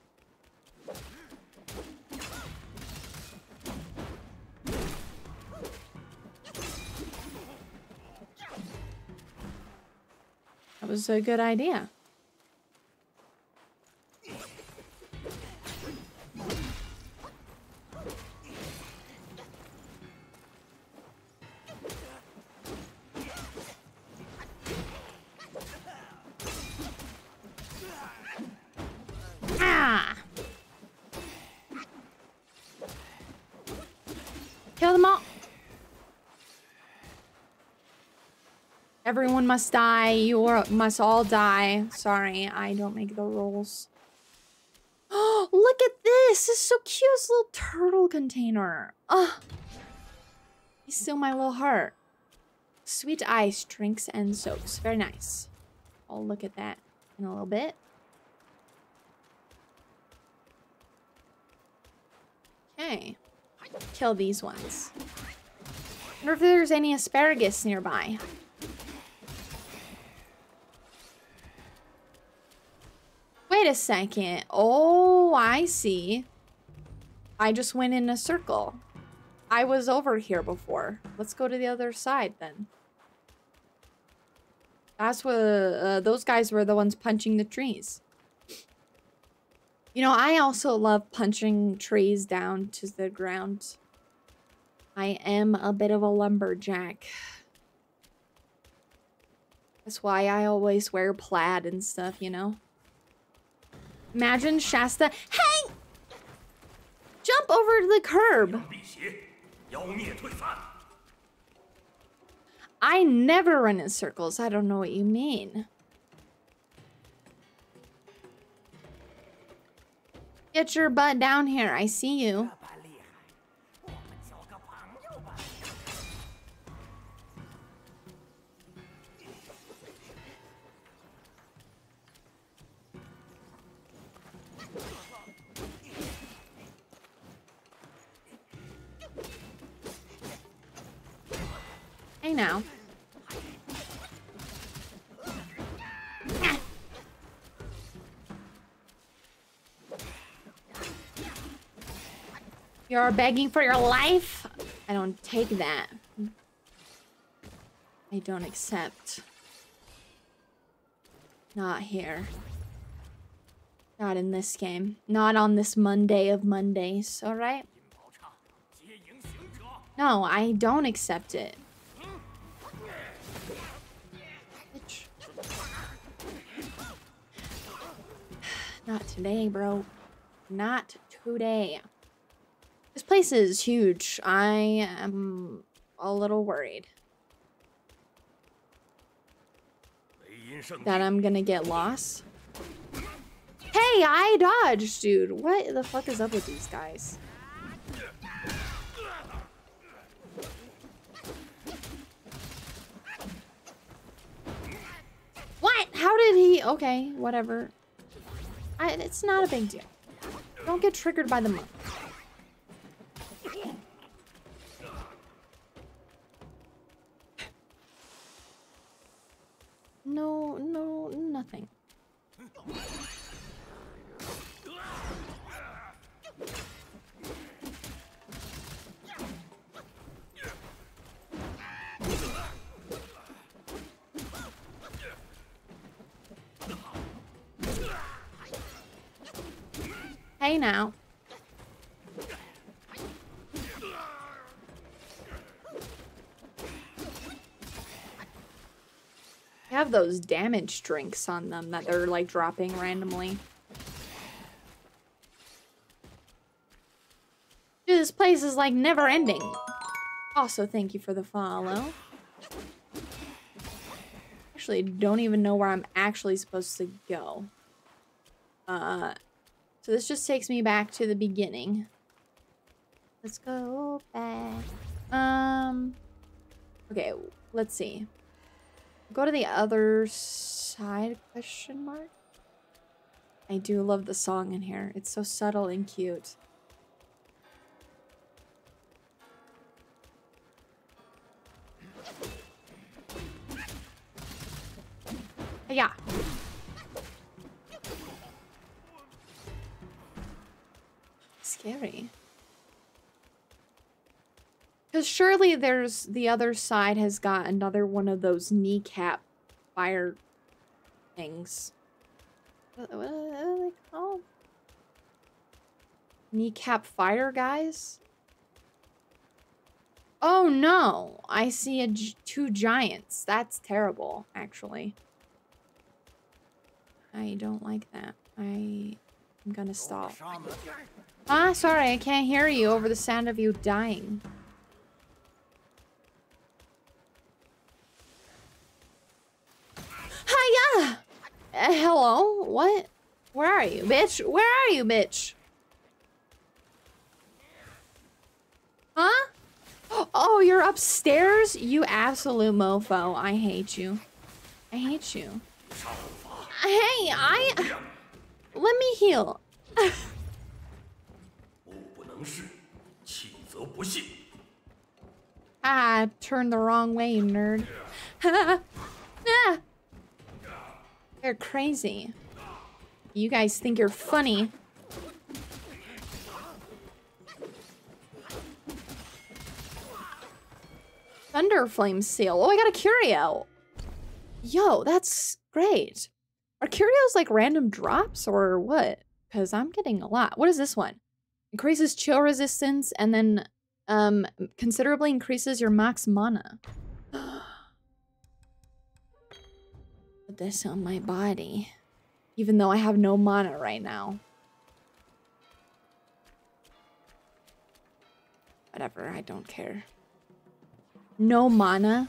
Was a good idea. Everyone must die. You are, must all die. Sorry, I don't make the rules. Oh, [gasps] look at this. Is so cute. This little turtle container. Oh, he's still my little heart. Sweet ice, drinks, and soaps. Very nice. I'll look at that in a little bit. Okay. Kill these ones. wonder if there's any asparagus nearby. Wait a second. Oh, I see. I just went in a circle. I was over here before. Let's go to the other side then. That's what uh, those guys were the ones punching the trees. You know, I also love punching trees down to the ground. I am a bit of a lumberjack. That's why I always wear plaid and stuff, you know? Imagine Shasta. Hey! Jump over the curb. I never run in circles. I don't know what you mean. Get your butt down here. I see you. Now. You're begging for your life? I don't take that. I don't accept. Not here. Not in this game. Not on this Monday of Mondays, alright? No, I don't accept it. Not today, bro. Not today. This place is huge. I am a little worried. That I'm gonna get lost. Hey, I dodged, dude. What the fuck is up with these guys? What? How did he? Okay, whatever. I, it's not a big deal. Don't get triggered by the monk. No, no, nothing. Hey now. They have those damage drinks on them that they're like dropping randomly. Dude, this place is like never ending. Also, thank you for the follow. Actually, don't even know where I'm actually supposed to go. Uh, so this just takes me back to the beginning. Let's go back. Um, okay, let's see. Go to the other side, question mark? I do love the song in here. It's so subtle and cute. Yeah. Scary. Because surely there's the other side has got another one of those kneecap fire things. What, what are they called? Kneecap fire guys? Oh no! I see a two giants. That's terrible, actually. I don't like that. I I'm gonna stop. Ah, sorry, I can't hear you over the sound of you dying. Hiya! Uh, hello? What? Where are you, bitch? Where are you, bitch? Huh? Oh, you're upstairs? You absolute mofo. I hate you. I hate you. Hey, I... Let me heal. [laughs] 则不信。 Ah, turn the wrong way, you nerd. [laughs] ah. You're crazy. You guys think you're funny. Thunder Flame Seal. Oh, I got a curio. Yo, that's great. Are curios like random drops or what? Because I'm getting a lot. What is this one? Increases chill resistance and then um considerably increases your max mana. [gasps] Put this on my body. Even though I have no mana right now. Whatever, I don't care. No mana.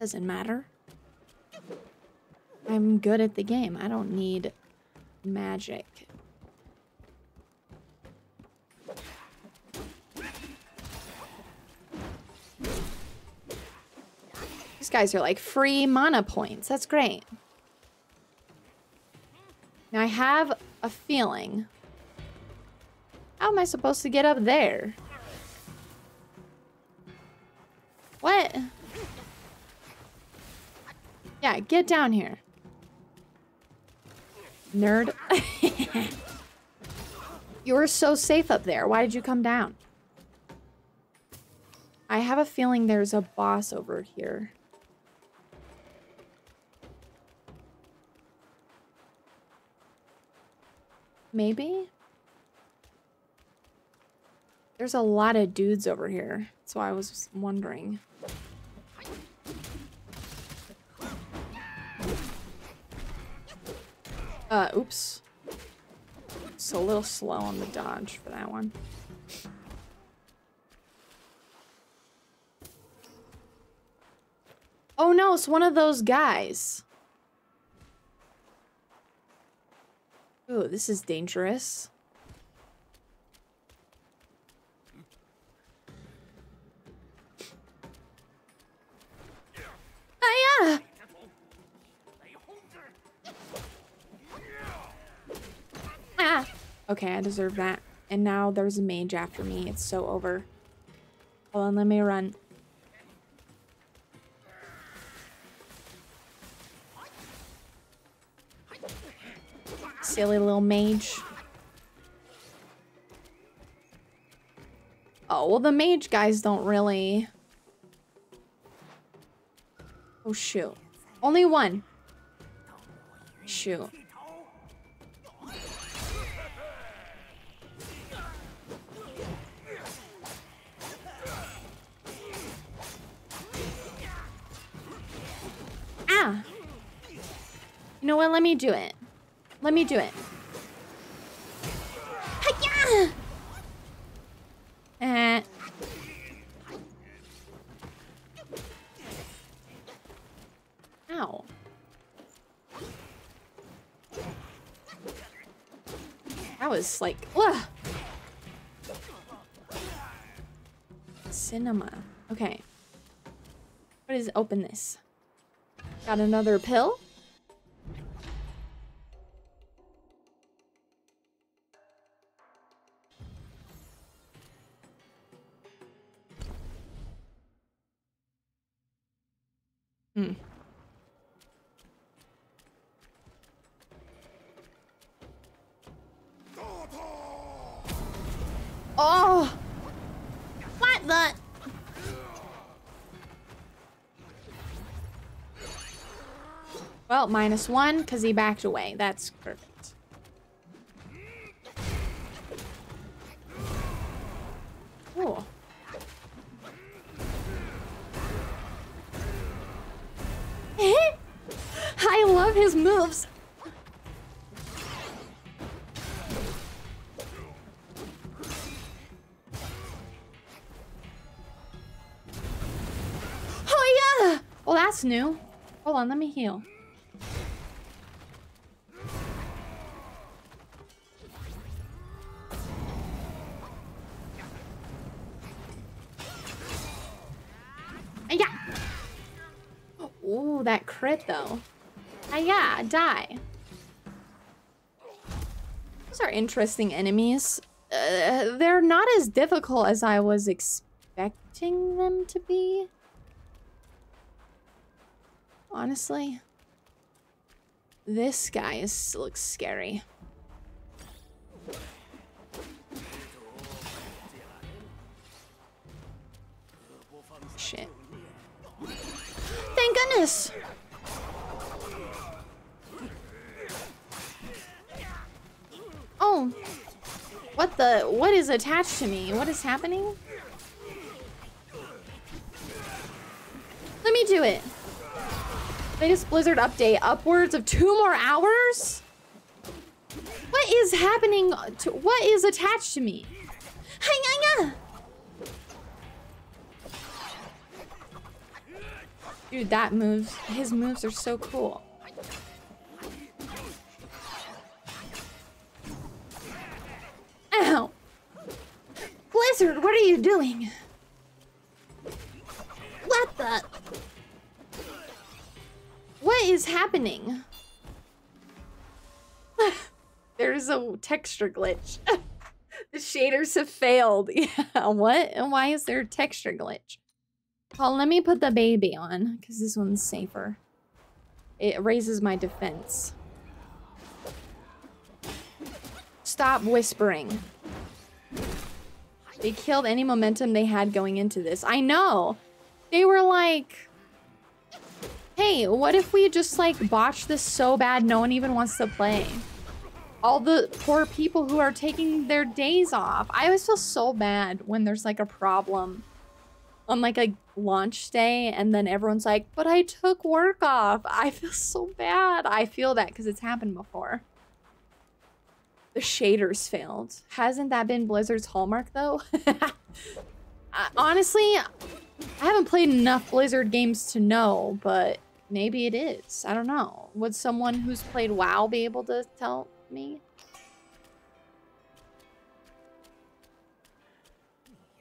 Doesn't matter. I'm good at the game. I don't need magic. These guys are like free mana points. That's great. Now I have a feeling. How am I supposed to get up there? What? Yeah, get down here. Nerd. [laughs] you were so safe up there. Why did you come down? I have a feeling there's a boss over here. Maybe? There's a lot of dudes over here. So I was wondering. Uh, oops. So a little slow on the dodge for that one. Oh no, it's one of those guys. Ooh, this is dangerous. Ah. Okay, I deserve that. And now there's a mage after me. It's so over. Hold on, let me run. Silly little mage. Oh, well, the mage guys don't really... Oh, shoot. Only one. Shoot. Ah! You know what? Let me do it. Let me do it. Hi-ya! Eh. Ow. That was like, ugh. Cinema. Okay. What is, open this. Got another pill? Hmm. Oh! What the? Well, minus one, because he backed away. That's perfect. Cool. [laughs] I love his moves. Oh yeah! Well, that's new. Hold on, let me heal. Crit though. Ah, yeah, die. Those are interesting enemies. uh, they're not as difficult as I was expecting them to be. Honestly. This guy is, looks scary. Shit. Thank goodness! Oh. What the? What is attached to me? What is happening? Let me do it. Latest Blizzard update. Upwards of two more hours? What is happening to- What is attached to me? Dude, that moves. His moves are so cool. Blizzard, what are you doing? What the? What is happening? [laughs] There's a texture glitch. [laughs] the shaders have failed. [laughs] Yeah, what? And why is there a texture glitch? Well, let me put the baby on, because this one's safer. It raises my defense. Stop whispering. They killed any momentum they had going into this. I know! They were like... Hey, what if we just, like, botch this so bad no one even wants to play? All the poor people who are taking their days off. I always feel so bad when there's, like, a problem on like a launch day and then everyone's like, but I took work off. I feel so bad. I feel that because it's happened before. The shaders failed. Hasn't that been Blizzard's hallmark though? [laughs] Honestly, I haven't played enough Blizzard games to know, but maybe it is. I don't know. Would someone who's played WoW be able to tell me?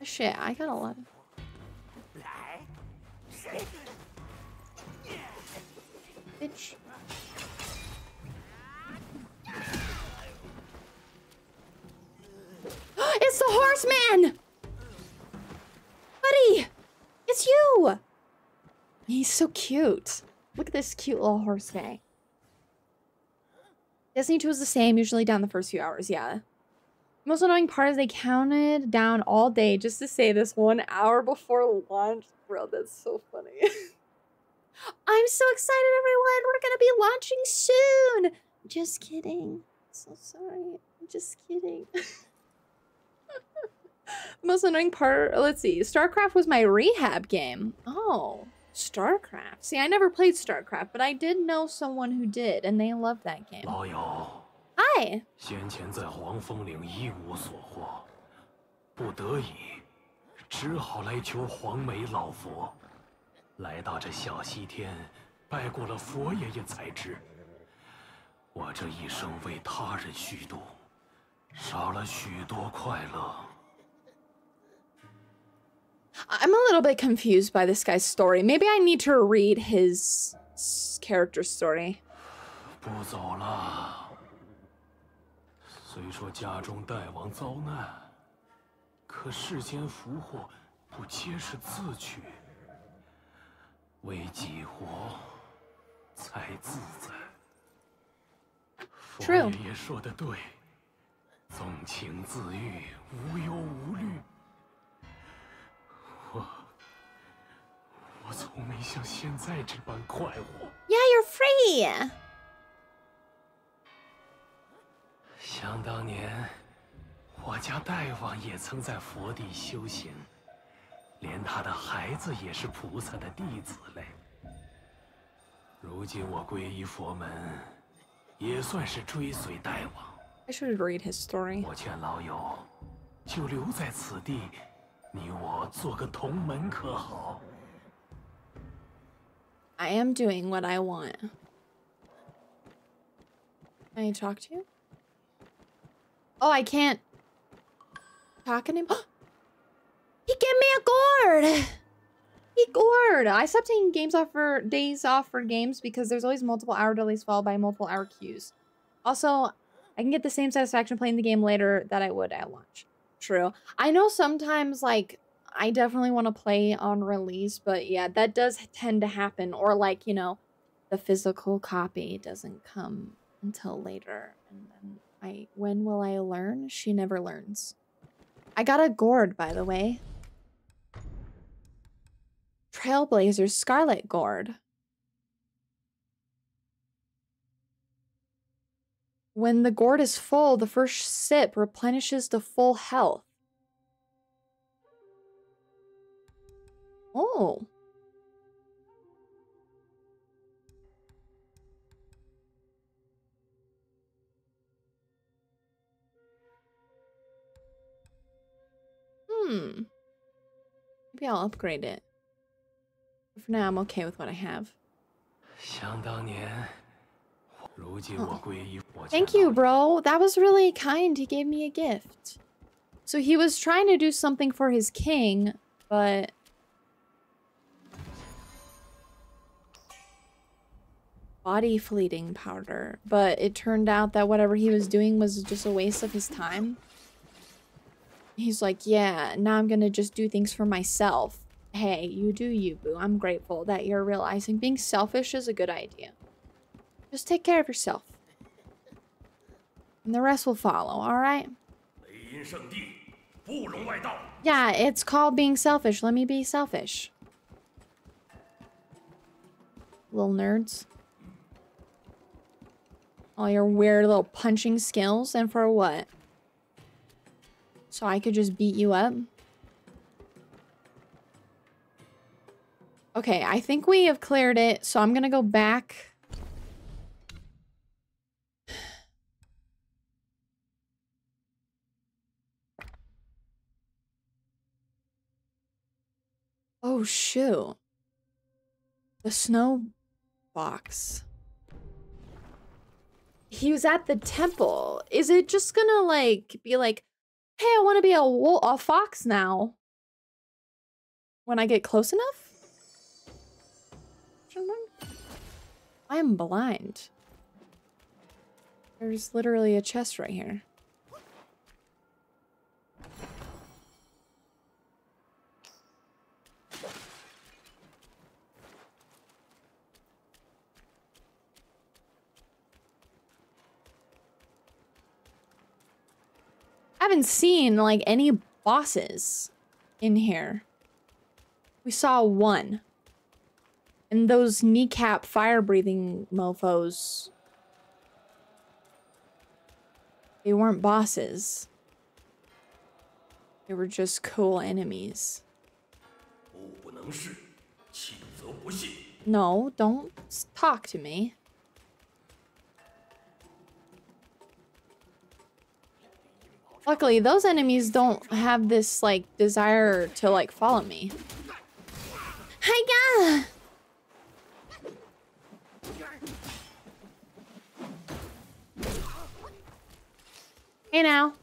Shit, I got a lot of... Bitch. It's the horseman! Buddy! It's you! He's so cute. Look at this cute little horse guy. Destiny 2 is the same, usually down the first few hours, yeah. The most annoying part is they counted down all day just to say this one hour before launch. Bro, that's so funny. [laughs] I'm so excited, everyone. We're to be launching soon. Just kidding. So sorry. I'm just kidding. [laughs] most [laughs] annoying part, let's see. StarCraft was my rehab game. Oh, StarCraft. See, I never played StarCraft, but I did know someone who did, and they loved that game. 老友， Hi. 先前在黄风岭一无所获，不得已，只好来求黄眉老佛。来到这小西天，拜过了佛爷爷才知，我这一生为他人虚度，少了许多快乐。 I'm a little bit confused by this guy's story. Maybe I need to read his s- character story. 不走了。虽说家中大王遭难，可世间福祸不皆是自取？为己活，才自在。佛 True 爷爷说的对，纵情自愈，无忧无虑。 我从没像现在这般快活。Yeah, you're free. 想当年，我家大王也曾在佛地修行，连他的孩子也是菩萨的弟子嘞。如今我皈依佛门，也算是追随大王。I should read his story. 我劝老友，就留在此地，你我做个同门可好？I am doing what I want. Can I talk to you? Oh, I can't talk him. [gasps] he gave me a gourd. He gourd. I stopped taking games off for days off for games because there's always multiple hour delays followed by multiple hour queues. Also, I can get the same satisfaction playing the game later that I would at launch. True. I know sometimes like I definitely want to play on release, but yeah, that does tend to happen. Or like, you know, the physical copy doesn't come until later. And then I when will I learn? She never learns. I got a gourd, by the way. Trailblazer Scarlet Gourd. When the gourd is full, the first sip replenishes to full health. Oh. Hmm. Maybe I'll upgrade it. For now, I'm okay with what I have. Thank you, bro. That was really kind. He gave me a gift. So he was trying to do something for his king, but... Body fleeting powder. But it turned out that whatever he was doing was just a waste of his time. He's like, yeah, now I'm gonna just do things for myself. Hey, you do you, boo. I'm grateful that you're realizing being selfish is a good idea. Just take care of yourself. And the rest will follow, alright? Yeah, it's called being selfish. Let me be selfish. Little nerds. All your weird little punching skills, and for what? So I could just beat you up? Okay, I think we have cleared it, so I'm gonna go back [sighs] Oh, shoot. The snow box. He was at the temple. Is it just gonna, like, be like, hey, I want to be a, a fox now? When I get close enough? I am blind. There's literally a chest right here. I haven't seen like any bosses in here. We saw one. And those kneecap fire breathing mofos. They weren't bosses. They were just cool enemies. Oh, no, don't talk to me. Luckily, those enemies don't have this, like, desire to, like, follow me. Hiya! Hey now.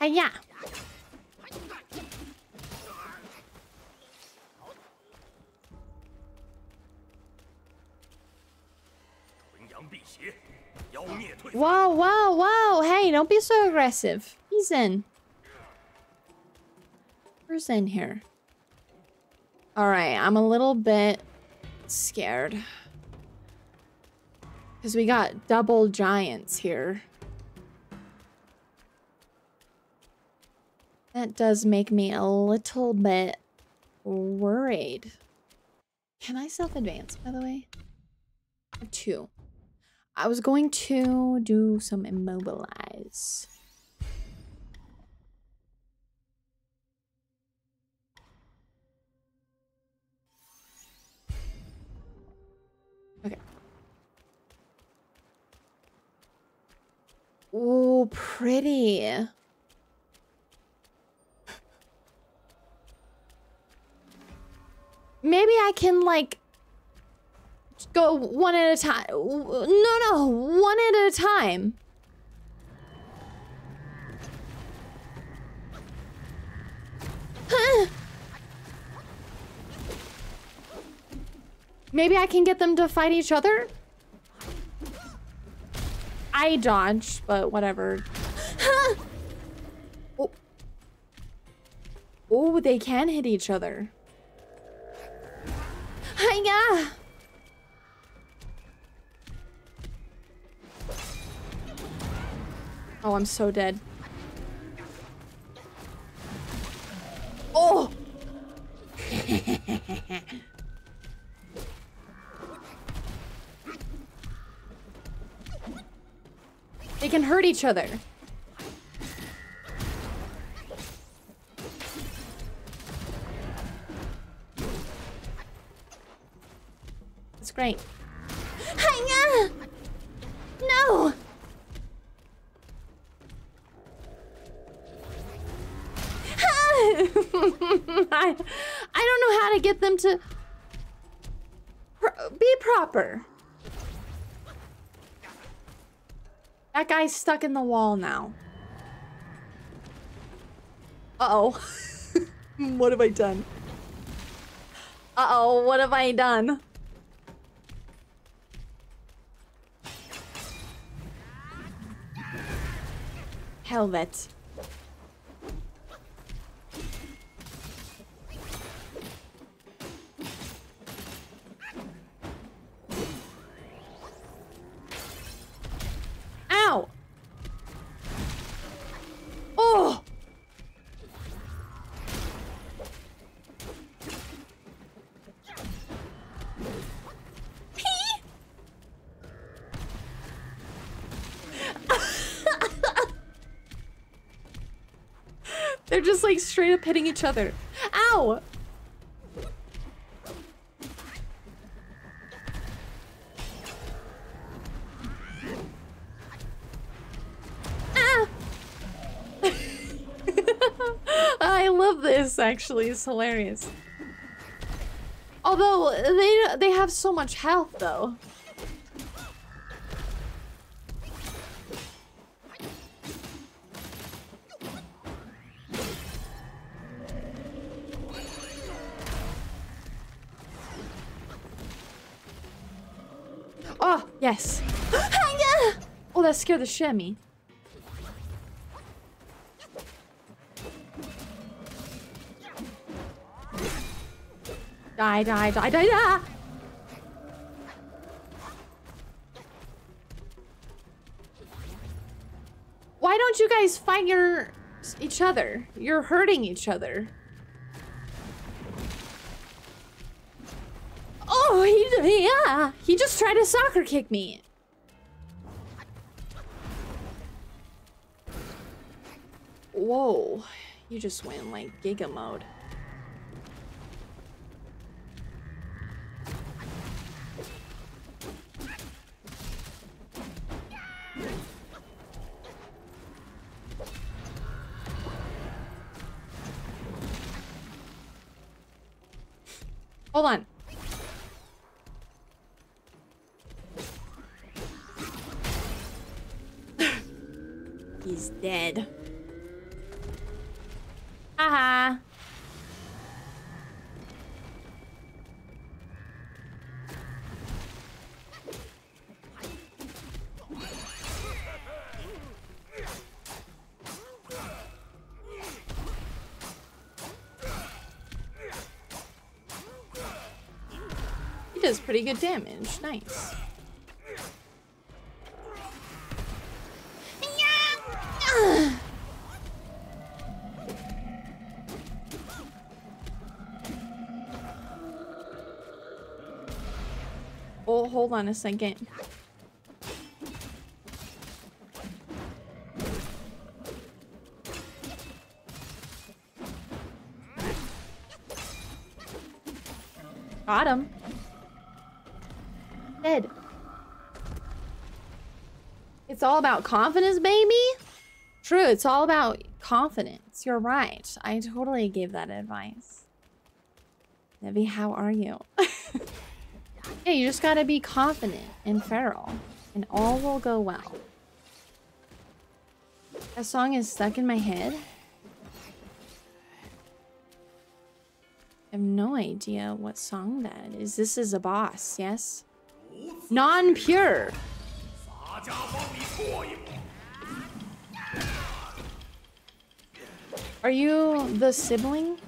Hiya. Whoa, whoa, whoa! Hey, don't be so aggressive. He's in. Who's in here? Alright, I'm a little bit scared. Because we got double giants here. That does make me a little bit worried. Can I self-advance, by the way? Two. I was going to do some immobilize. Okay. Oh, pretty. Maybe I can like just go one at a time. No, no, one at a time. [gasps] Maybe I can get them to fight each other? I dodge, but whatever. [gasps] Oh. oh, they can hit each other. Hiya! Oh, I'm so dead. Oh! [laughs] they can hurt each other. It's great. Hiya! No! [laughs] I, I don't know how to get them to be proper. That guy's stuck in the wall now. Uh-oh. [laughs] what have I done? Uh-oh, what have I done? Helvet. Hitting each other. Ow! Ah! [laughs] I love this actually, it's hilarious. Although they they have so much health though. Scared the shit out of me. Die, die, die, die, die! Why don't you guys fight your each other? You're hurting each other. Oh, he yeah. He just tried to soccer kick me. Whoa. You just went like giga mode. Pretty good damage. Nice. Oh, hold on a second. All about confidence, baby. True, it's all about confidence. You're right. I totally gave that advice. Debbie, how are you? [laughs] yeah, you just gotta be confident and feral, and all will go well. That song is stuck in my head. I have no idea what song that is. This is a boss, yes? Non-pure. Are you the sibling?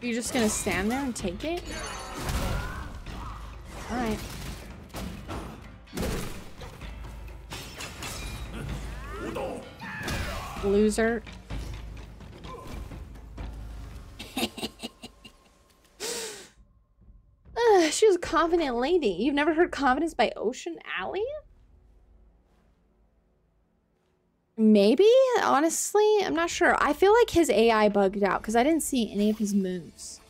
You're you just gonna stand there and take it? Alright. Loser. [laughs] Ugh, she's a confident lady. You've never heard Confidence by Ocean Alley? Maybe? Honestly, I'm not sure. I feel like his AI bugged out because I didn't see any of his moves.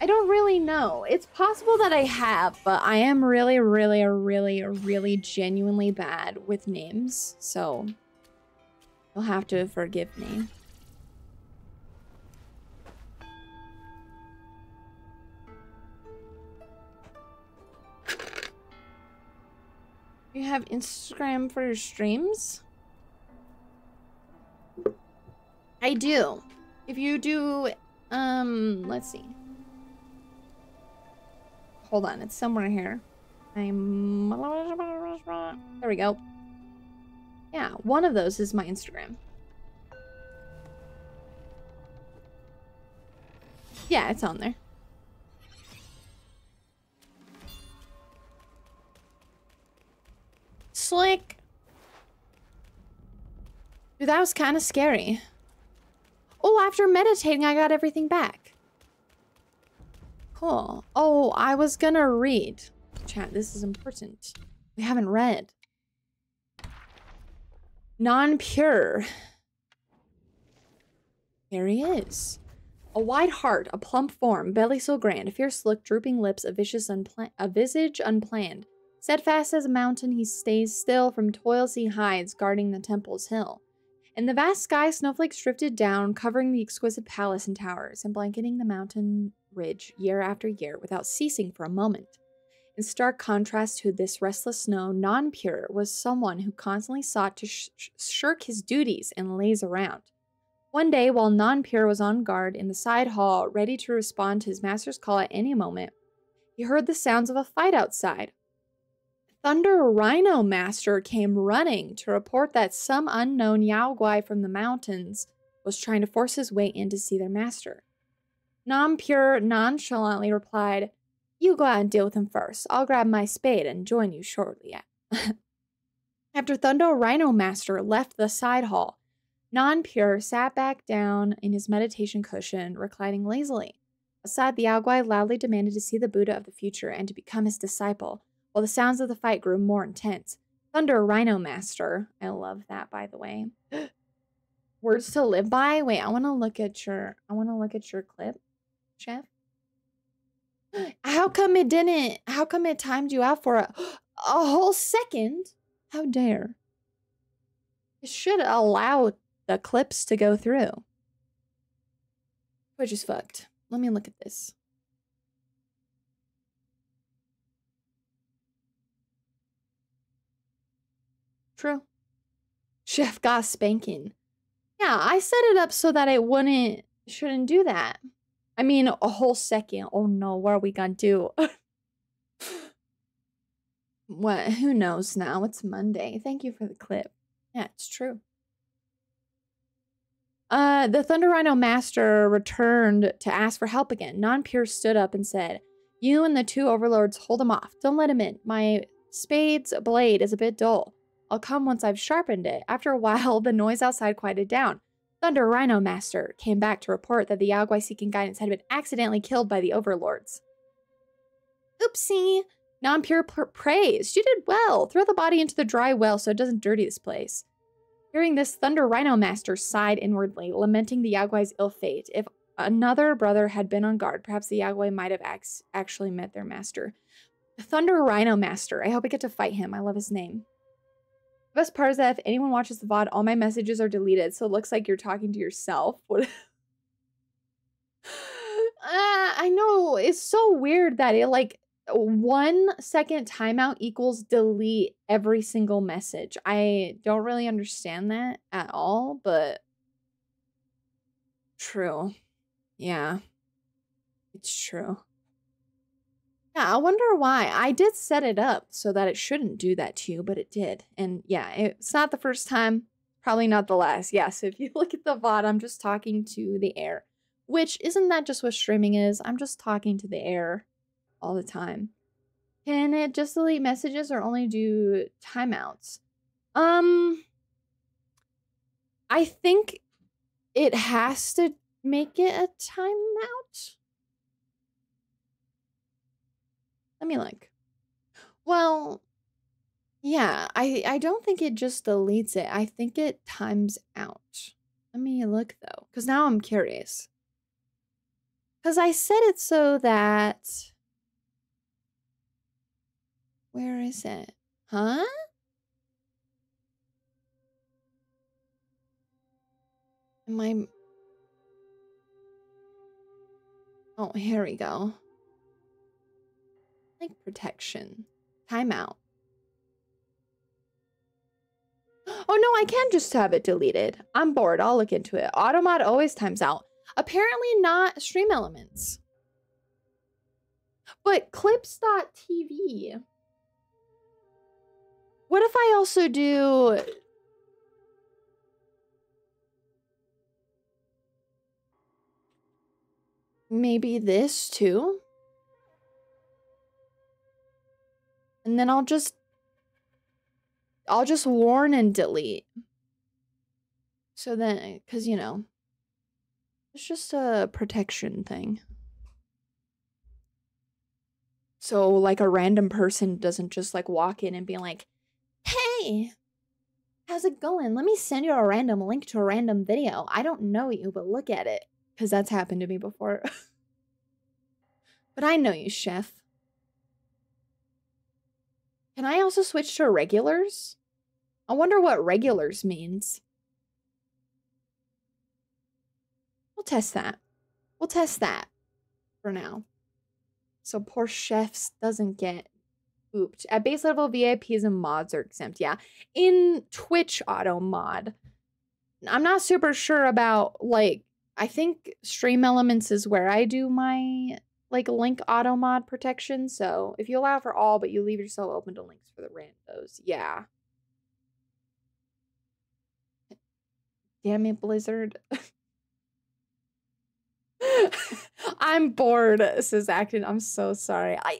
I don't really know. It's possible that I have, but I am really, really, really, really genuinely bad with names. So you'll have to forgive me. You have Instagram for your streams? I do. If you do, um, let's see. Hold on, it's somewhere here. I'm... There we go. Yeah, one of those is my Instagram. Yeah, it's on there. Slick. Dude, that was kind of scary. Oh, after meditating, I got everything back. Cool. Oh, I was gonna read. Chat, this is important. We haven't read. Non-pure. Here he is. A wide heart, a plump form, belly so grand, a fierce look, drooping lips, a vicious a visage unplanned. Steadfast as a mountain, he stays still from toils he hides, guarding the temple's hill. In the vast sky, snowflakes drifted down, covering the exquisite palace and towers, and blanketing the mountain ridge year after year without ceasing for a moment. In stark contrast to this restless snow, non pure was someone who constantly sought to sh shirk his duties and laze around. One day, while non pure was on guard in the side hall, ready to respond to his master's call at any moment, he heard the sounds of a fight outside. Thunder Rhino Master came running to report that some unknown Yao Guai from the mountains was trying to force his way in to see their master. Non Pure nonchalantly replied, You go out and deal with him first. I'll grab my spade and join you shortly. [laughs] After Thunder Rhino Master left the side hall, Non Pure sat back down in his meditation cushion, reclining lazily. Aside, the Yao Guai loudly demanded to see the Buddha of the future and to become his disciple while the sounds of the fight grew more intense. Thunder Rhino Master. I love that, by the way. [gasps] Words to live by? Wait, I want to look at your I want to look at your clip, chef. How come it didn't how come it timed you out for a a whole second? How dare. It should allow the clips to go through. Which is fucked. Let me look at this. True. Chef got spanking. Yeah, I set it up so that it wouldn't, shouldn't do that. I mean, a whole second. Oh no, what are we gonna do? [laughs] what? Who knows now? It's Monday. Thank you for the clip. Yeah, it's true. Uh, the Thunder Rhino Master returned to ask for help again. Non Pure stood up and said, You and the two overlords hold him off. Don't let him in. My spade's blade is a bit dull. I'll come once I've sharpened it. After a [laughs] while, the noise outside quieted down. Thunder Rhino Master came back to report that the Yao seeking guidance had been accidentally killed by the overlords. Oopsie! Non-pure praise! You did well. Throw the body into the dry well so it doesn't dirty this place. Hearing this, Thunder Rhino Master sighed inwardly, lamenting the Yao ill fate. If another brother had been on guard, perhaps the Yao might have actually met their master. Thunder Rhino Master. I hope I get to fight him. I love his name. Best part is that if anyone watches the VOD, all my messages are deleted, so it looks like you're talking to yourself. [laughs] What ah, I know it's so weird that it like one second timeout equals delete every single message. I don't really understand that at all, but true. Yeah. It's true. Yeah, I wonder why. I did set it up so that it shouldn't do that to you, but it did. And yeah, it's not the first time, probably not the last. Yeah, so if you [laughs] look at the VOD, I'm just talking to the air. Which isn't that just what streaming is? I'm just talking to the air all the time. Can it just delete messages or only do timeouts? Um I think it has to make it a timeout. Let me look. Well, yeah, I I don't think it just deletes it. I think it times out. Let me look though, because now I'm curious. Because I set it so that. Where is it? Huh? Am I. Oh, here we go. Like protection. Timeout. [gasps] Oh no, I can just have it deleted. I'm bored. I'll look into it. Automod always times out. Apparently not stream elements. But clips.tv. What if I also do maybe this too? And then I'll just I'll just warn and delete. So then cuz you know, it's just a protection thing. So like a random person doesn't just like walk in and be like, "Hey, how's it going? Let me send you a random link to a random video. I don't know you, but look at it." Cuz that's happened to me before. [laughs] but I know you, chef. Can I also switch to regulars? I wonder what regulars means. We'll test that. We'll test that for now. So poor chefs doesn't get ooped. At base level, VIPs and mods are exempt. Yeah. In Twitch auto mod, I'm not super sure about like I think stream elements is where I do my like link auto mod protection. So if you allow for all, but you leave yourself open to links for the randos, yeah. Damn it, Blizzard. [laughs] I'm bored, says Acton. I'm so sorry. I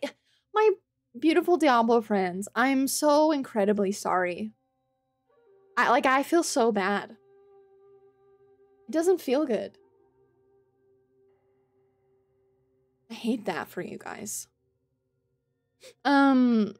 my beautiful Diablo friends, I'm so incredibly sorry. I like I feel so bad. It doesn't feel good. I hate that for you guys. Um,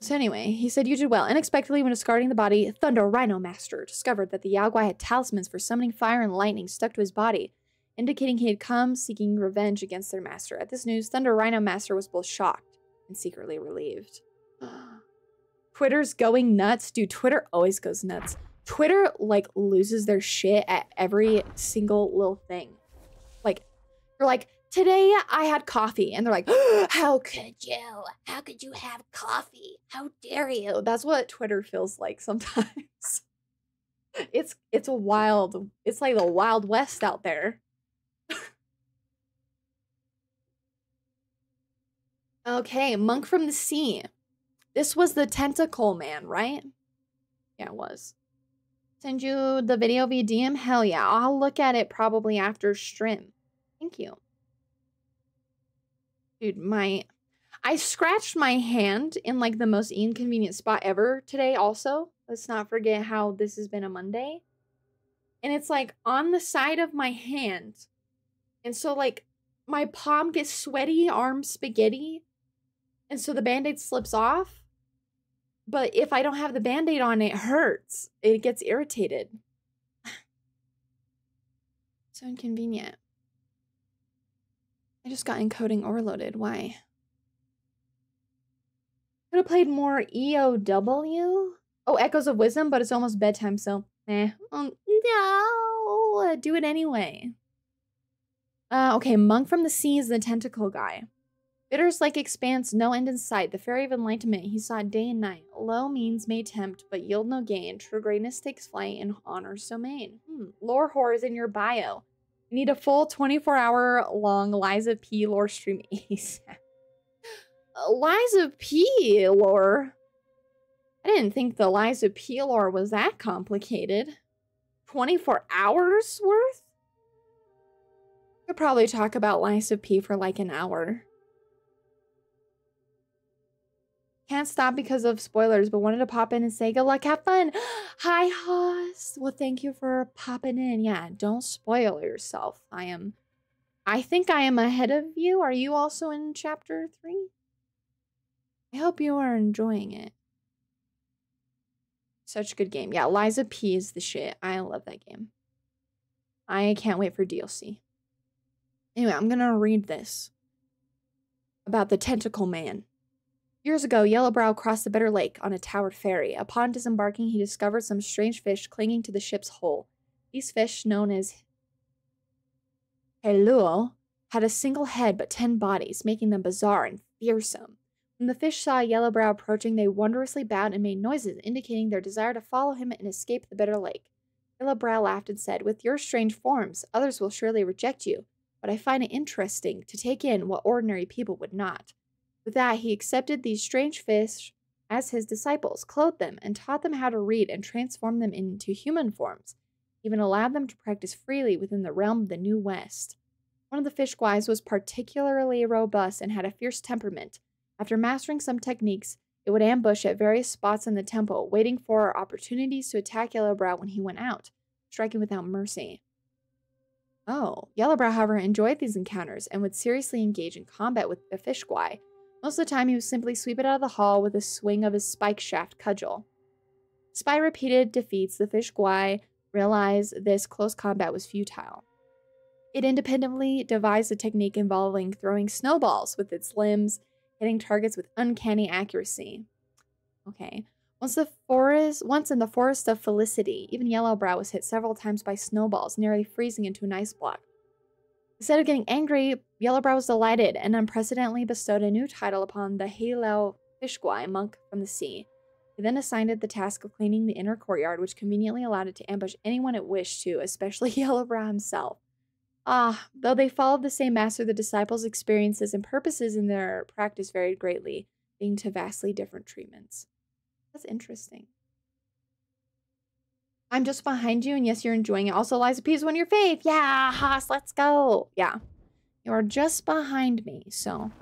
so anyway, he said, You did well. Unexpectedly, when discarding the body, Thunder Rhino Master discovered that the Yao Guai had talismans for summoning fire and lightning stuck to his body, indicating he had come seeking revenge against their master. At this news, Thunder Rhino Master was both shocked and secretly relieved. [gasps] Twitter's going nuts. Dude, Twitter always goes nuts. Twitter, like, loses their shit at every single little thing. Like, you're like, today I had coffee. And they're like, [gasps] how could you? How could you have coffee? How dare you? That's what Twitter feels like [laughs] sometimes. it's it's a wild, it's like the wild west out there. okay, Monk from the Sea. This was the tentacle man, right? Yeah, it was. Send you the video via DM? Hell yeah. I'll look at it probably after stream. Thank you. Dude, my I scratched my hand in like the most inconvenient spot ever today also. Let's not forget how this has been a Monday. And it's like on the side of my hand. And so like my palm gets sweaty, arm spaghetti. And so the band-aid slips off. But if I don't have the band-aid on, it hurts. It gets irritated. [sighs] so inconvenient. I just got encoding overloaded. Why? Could have played more EOW. Oh, Echoes of Wisdom, but it's almost bedtime, so eh. Um, no, do it anyway. Uh, okay, Monk from the Sea is the tentacle guy. Bitter's like expanse, no end in sight. The fairy of enlightenment, he saw day and night. Low means may tempt, but yield no gain. True greatness takes flight in honor's domain. Hmm. Lore whore is in your bio. Need a full 24 hour long of P lore stream [laughs] ASAP. Of P lore? I didn't think the of P lore was that complicated. 24 hours worth? Could probably talk about of P for like an hour. Can't stop because of spoilers, but wanted to pop in and say good luck, have fun. [gasps] Hi, Haas. Well, thank you for popping in. Yeah, don't spoil yourself. I am, I think I am ahead of you. Are you also in chapter three? I hope you are enjoying it. Such a good game. Yeah, Lies of P is the shit. I love that game. I can't wait for DLC. Anyway, I'm gonna read this about the tentacle man. Years ago, Yellowbrow crossed the Bitter Lake on a towered ferry. Upon disembarking, he discovered some strange fish clinging to the ship's hull. These fish, known as Heluo, had a single head but ten bodies, making them bizarre and fearsome. When the fish saw Yellowbrow approaching, they wondrously bowed and made noises, indicating their desire to follow him and escape the Bitter Lake. Yellowbrow laughed and said, With your strange forms, others will surely reject you, but I find it interesting to take in what ordinary people would not. With that, he accepted these strange fish as his disciples, clothed them, and taught them how to read and transform them into human forms, even allowed them to practice freely within the realm of the New West. One of the fish guys was particularly robust and had a fierce temperament. After mastering some techniques, it would ambush at various spots in the temple, waiting for opportunities to attack Yellowbrow when he went out, striking without mercy. Oh, Yellowbrow, however, enjoyed these encounters and would seriously engage in combat with the fish guy, most of the time, he would simply sweep it out of the hall with a swing of his spike shaft cudgel. Despite repeated defeats, the fish guai realized this close combat was futile. It independently devised a technique involving throwing snowballs with its limbs, hitting targets with uncanny accuracy. Okay. Once the forest once in the forest of felicity, even Yellowbrow was hit several times by snowballs, nearly freezing into an ice block. Instead of getting angry, Yellowbrow was delighted and unprecedentedly bestowed a new title upon the Heilao Fishguai monk from the sea. He then assigned it the task of cleaning the inner courtyard, which conveniently allowed it to ambush anyone it wished to, especially [laughs] Yellowbrow himself. Ah, though they followed the same master, the disciples' experiences and purposes in their practice varied greatly, leading to vastly different treatments. That's interesting. I'm just behind you, and yes, you're enjoying it. Also, Lies of P is one of your fave. Yeah, Haas, let's go. Yeah. You're just behind me, so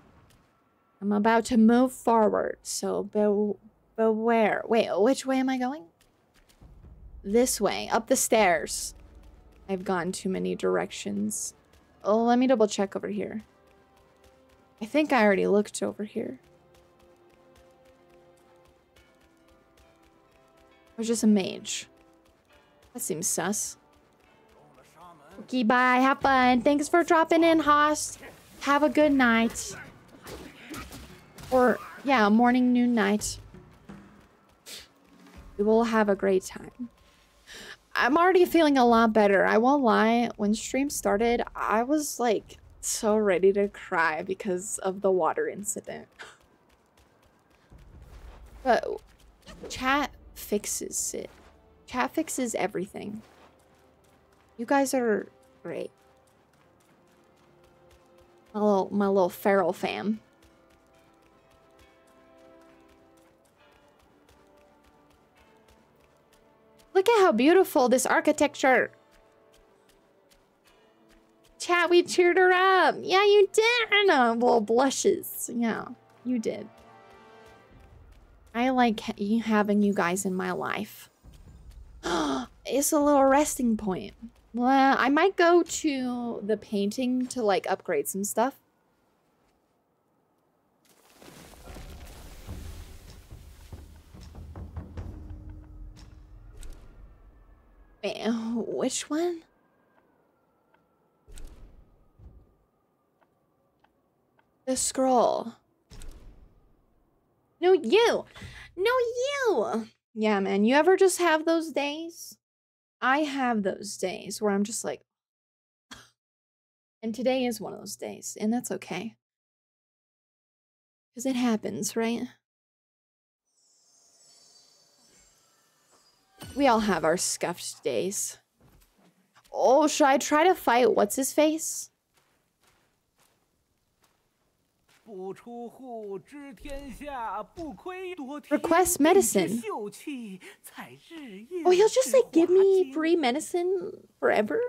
I'm about to move forward. So be beware. Wait, which way am I going? This way, up the stairs. I've gone too many directions. Oh, let me double check over here. I think I already looked over here. Or just a mage. That seems sus. Okay, bye. Have fun. Thanks for dropping in, Haas. Have a good night. Or, yeah, morning, noon, night. We will have a great time. I'm already feeling a lot better. I won't lie. When stream started, I was like so ready to cry because of the water incident. But chat fixes it. Chat fixes everything. You guys are great. My little, my little feral fam. Look at how beautiful this architecture. Chat, we cheered her up. Yeah, you did. Well, blushes. Yeah, you did. I like having you guys in my life. [gasps] it's a little resting point. Well, I might go to the painting to like upgrade some stuff. Wait, which one? The scroll. No, you. No, you. Yeah, man. You ever just have those days? I have those days where I'm just like, And today is one of those days, and that's okay. Because it happens, right? We all have our scuffed days. Oh, should I try to fight what's his face? Request medicine. Oh, he'll just like give me free medicine forever?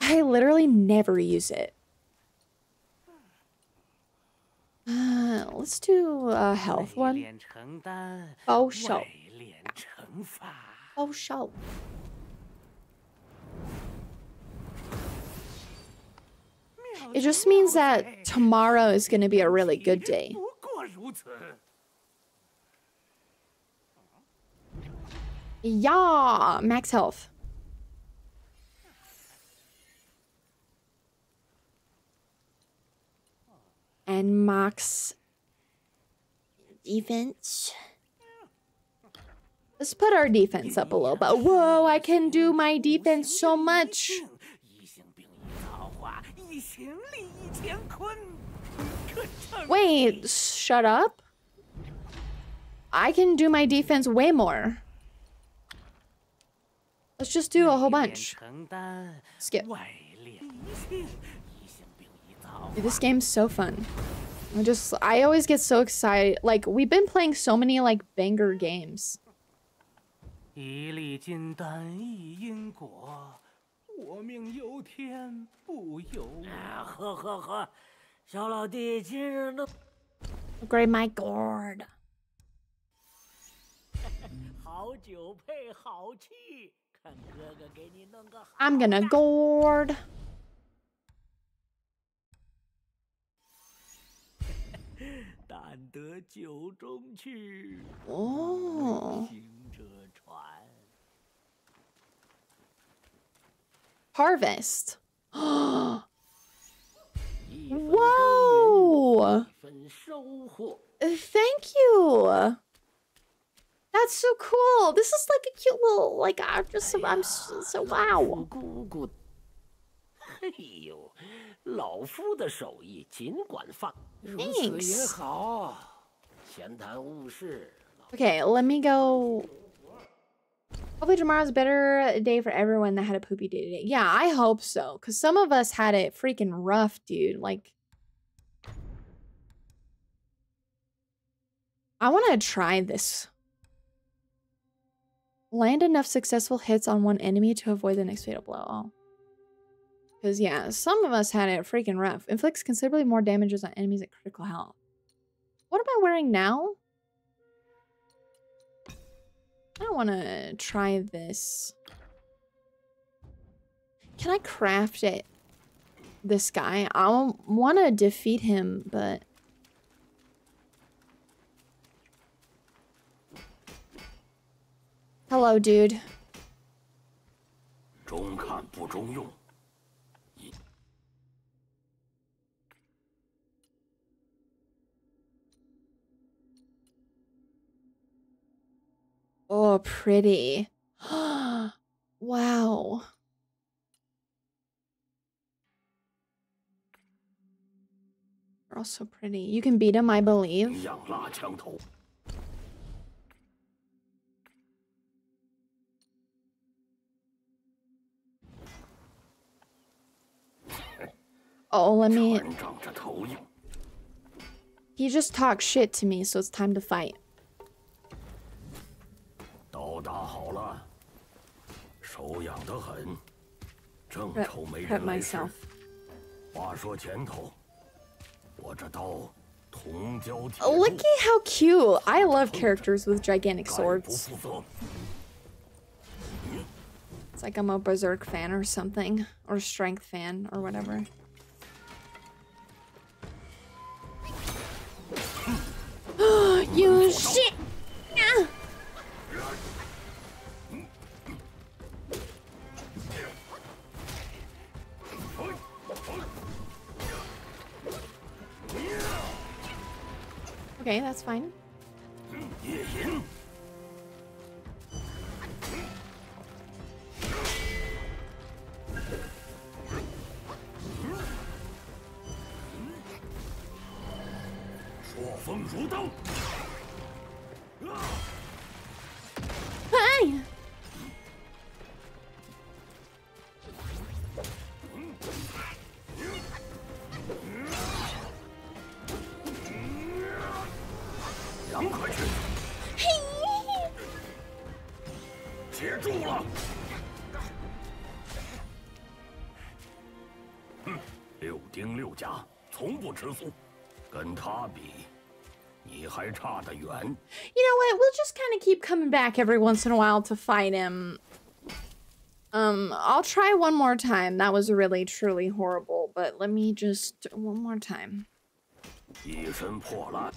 I literally never use it. Uh, let's do a health one. Oh, show. Oh, show. It just means that tomorrow is going to be a really good day. Yeah, max health. And max defense. Let's put our defense up a little bit. Whoa, I can do my defense so much. Wait, shut up. I can do my defense way more. Let's just do a whole bunch. Skip. Dude, this game's so fun. I just, I always get so excited. Like, we've been playing so many, like, banger games. 我命由天不由。呵呵呵，小老弟今日能。Upgrade my gourd。好酒配好气，看哥哥给你弄个。I'm gonna gourd。[laughs] 但得酒中趣。哦。Harvest. Whoa! Thank you. That's so cool. This is like a cute little, like, I'm just, I'm so, so wow. Thanks. Okay, let me go Hopefully tomorrow's a better day for everyone that had a poopy day today. Yeah, I hope so. Because some of us had it freaking rough, dude. Like... I want to try this. Land enough successful hits on one enemy to avoid the next fatal blow. Oh. Because, yeah, some of us had it freaking rough. Inflicts considerably more damages on enemies at critical health. What am I wearing now? I want to try this. Can I craft it? This guy. I want to defeat him, but... Hello, dude. Oh, pretty. [gasps] wow. They're all so pretty. You can beat him, I believe. Oh, let me... He just talked shit to me, so it's time to fight. 刀打好了，手痒得很，正愁没人来使。话说前头，我这刀铜胶铁。Look at how cute! I love characters with gigantic swords. It's like I'm a Berserk fan or something, or Strength fan, or whatever. [gasps] you shit! Okay, that's fine. 从不吃素，跟他比，你还差得远。You know what? We'll just kind of keep coming back every once in a while to fight him. Um, I'll try one more time. That was really, truly horrible, but let me just one more time. 一身破烂。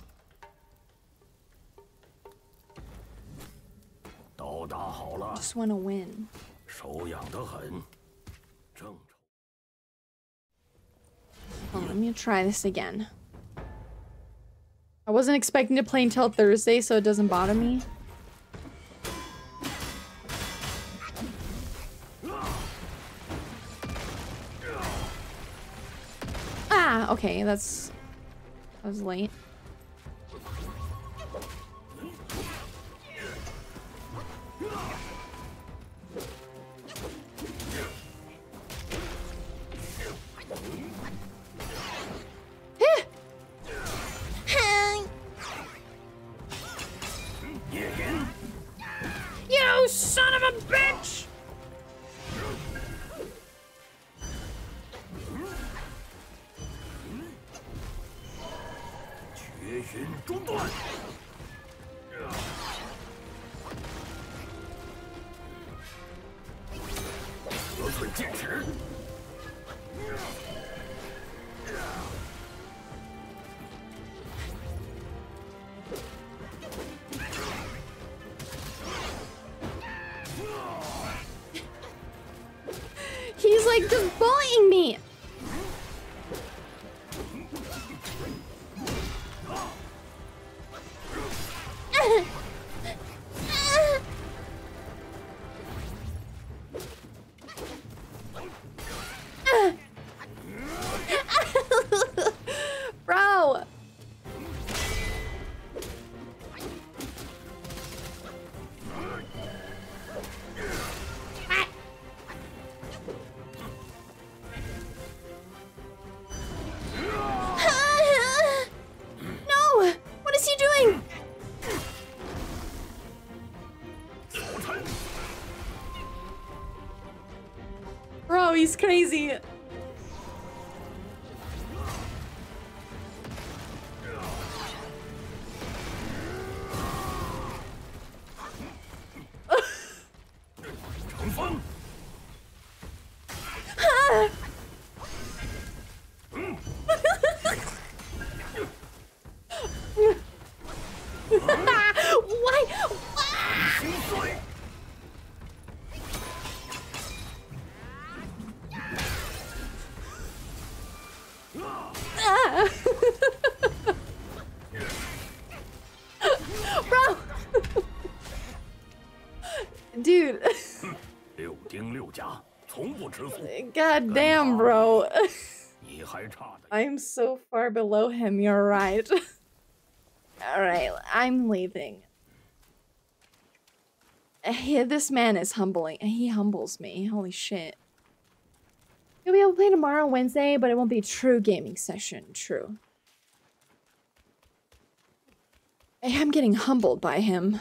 刀打好了。Just wanna win. 手痒得很，正 愁。Oh, let me try this again. I wasn't expecting to play until Thursday, so it doesn't bother me. Ah, okay, that's... That was late. God damn, bro. [laughs] I'm so far below him, you're right. [laughs] Alright, I'm leaving. This man is humbling. He humbles me. Holy shit. You'll be able to play tomorrow, Wednesday, but it won't be a true gaming session. True. I am getting humbled by him.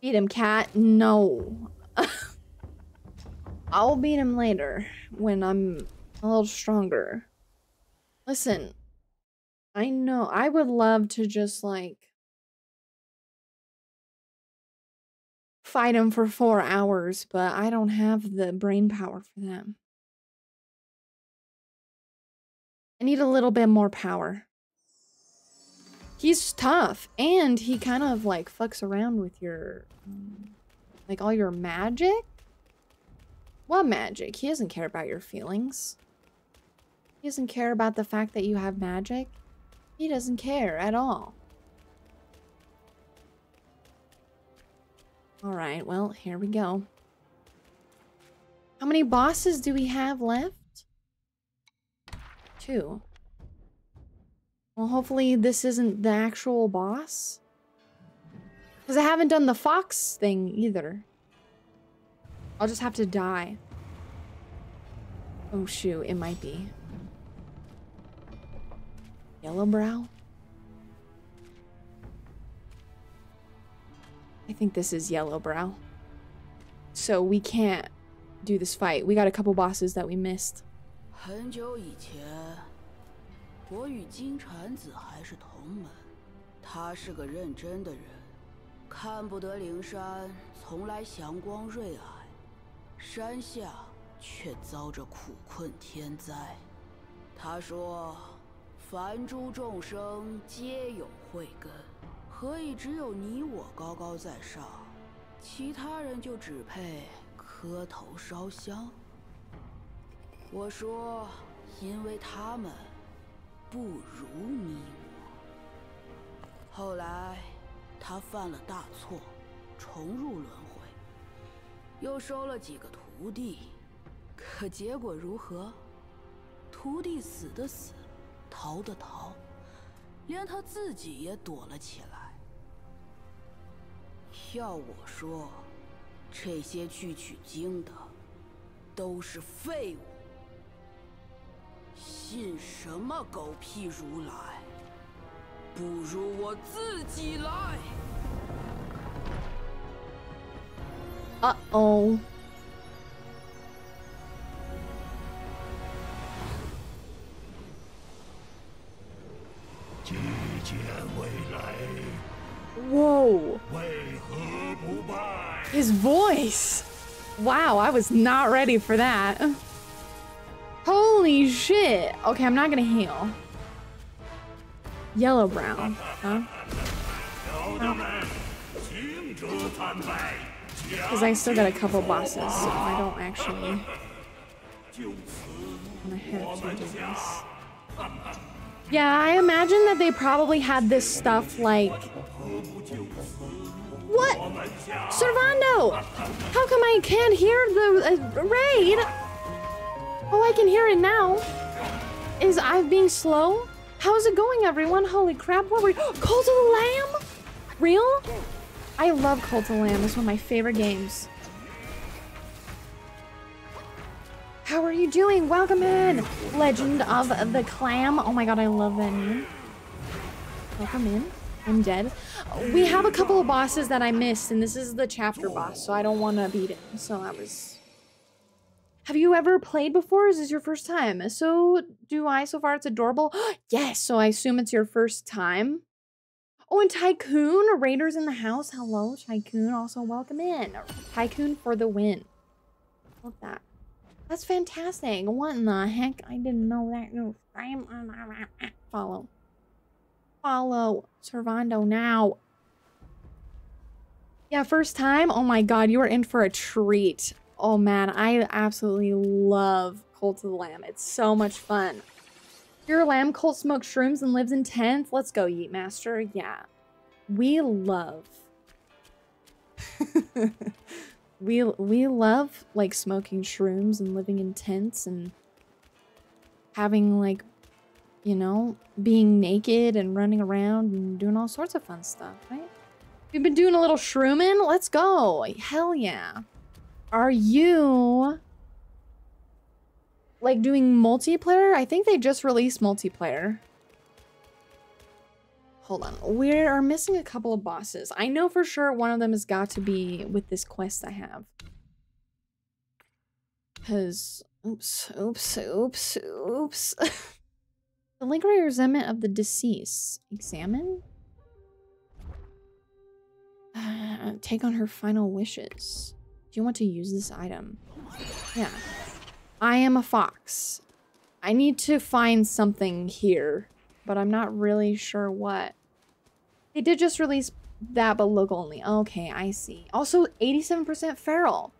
Beat him, cat. No. [laughs] I'll beat him later when I'm a little stronger. Listen, I know I would love to just like fight him for four hours, but I don't have the brain power for them. I need a little bit more power. He's tough, and he kind of like fucks around with your, like all your magic. What magic? He doesn't care about your feelings. He doesn't care about the fact that you have magic. He doesn't care at all. Alright, well, here we go. How many bosses do we have left? Two. Well, hopefully this isn't the actual boss. Because I haven't done the fox thing either. I'll just have to die. Oh shoot, it might be. Yellow brow? I think this is yellow brow. So we can't do this fight. We got a couple bosses that we missed. 很久以前，我与金蝉子还是同门。他是个认真的人，看不得灵山从来祥光瑞霭， 山下却遭着苦困天灾。他说：“凡诸众生皆有慧根。”何以只有你我高高在上，其他人就只配磕头烧香？我说，因为他们不如你我。后来，他犯了大错，重入轮回，又收了几个徒弟，可结果如何？徒弟死的死，逃的逃，连他自己也躲了起来。要我说，这些去取经的都是废物，信什么狗屁如来？不如我自己来。Uh-oh. Whoa. His voice. Wow, I was not ready for that. Holy shit. Okay, I'm not gonna heal. Yellow brown. Huh? Because I still got a couple bosses, so I don't actually... I have to do this. Yeah, I imagine that they probably had this stuff like what? Servando! How come I can't hear the uh, raid? Oh, I can hear it now. Is I being slow? How's it going, everyone? Holy crap, what were- Cult to the Lamb? Real? I love Cult of Lamb. It's one of my favorite games. How are you doing? Welcome in! Legend of the Clam. Oh my god, I love that name. Welcome in. I'm dead. We have a couple of bosses that I missed, and this is the chapter boss, so I don't want to beat him. So that was... [gasps] Have you ever played before? Is this your first time? So do I so far. It's adorable. [gasps] yes, so I assume it's your first time. Oh, and Tycoon, Raiders in the house. Hello, Tycoon. Also, welcome in. Tycoon for the win. Love that. That's fantastic. What in the heck? I didn't know that. Follow. Follow Servando now. Yeah, first time? Oh my god, you are in for a treat. Oh man, I absolutely love Cult of the Lamb. It's so much fun. Your lamb cult smokes shrooms and lives in tents? Let's go, Yeet Master. Yeah. We love... [laughs] we, we love, like, smoking shrooms and living in tents and having, like, you know, being naked and running around and doing all sorts of fun stuff, right? We've been doing a little shrooming. Let's go. Hell yeah. Are you like doing multiplayer? I think they just released multiplayer. Hold on. We are missing a couple of bosses. I know for sure one of them has got to be with this quest I have. Because, oops, oops, oops, oops. [laughs] The lingering resentment of the deceased. Examine? Uh, take on her final wishes. Do you want to use this item? Yeah. I am a fox. I need to find something here, but I'm not really sure what. They did just release that, but look only. Okay, I see. Also, 87% feral.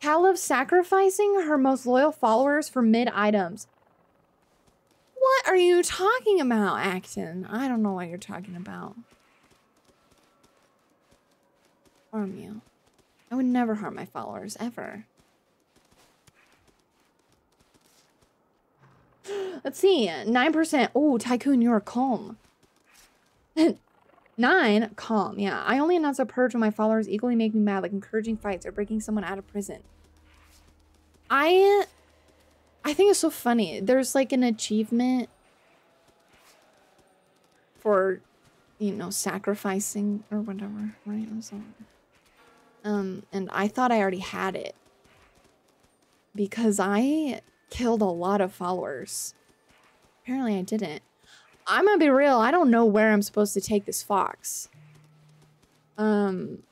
Caleb sacrificing her most loyal followers for mid items. What are you talking about, Acton? I don't know what you're talking about. Harm you. I would never harm my followers, ever. [gasps] Let's see. 9%. Oh, Tycoon, you're calm. [laughs] Nine, calm. Yeah, I only announce a purge when my followers equally make me mad, like encouraging fights or breaking someone out of prison. I, I think it's so funny. There's like an achievement for, you know, sacrificing or whatever, right? Or something. Um, and I thought I already had it because I killed a lot of followers. Apparently I didn't. I'm gonna be real, I don't know where I'm supposed to take this fox. Um...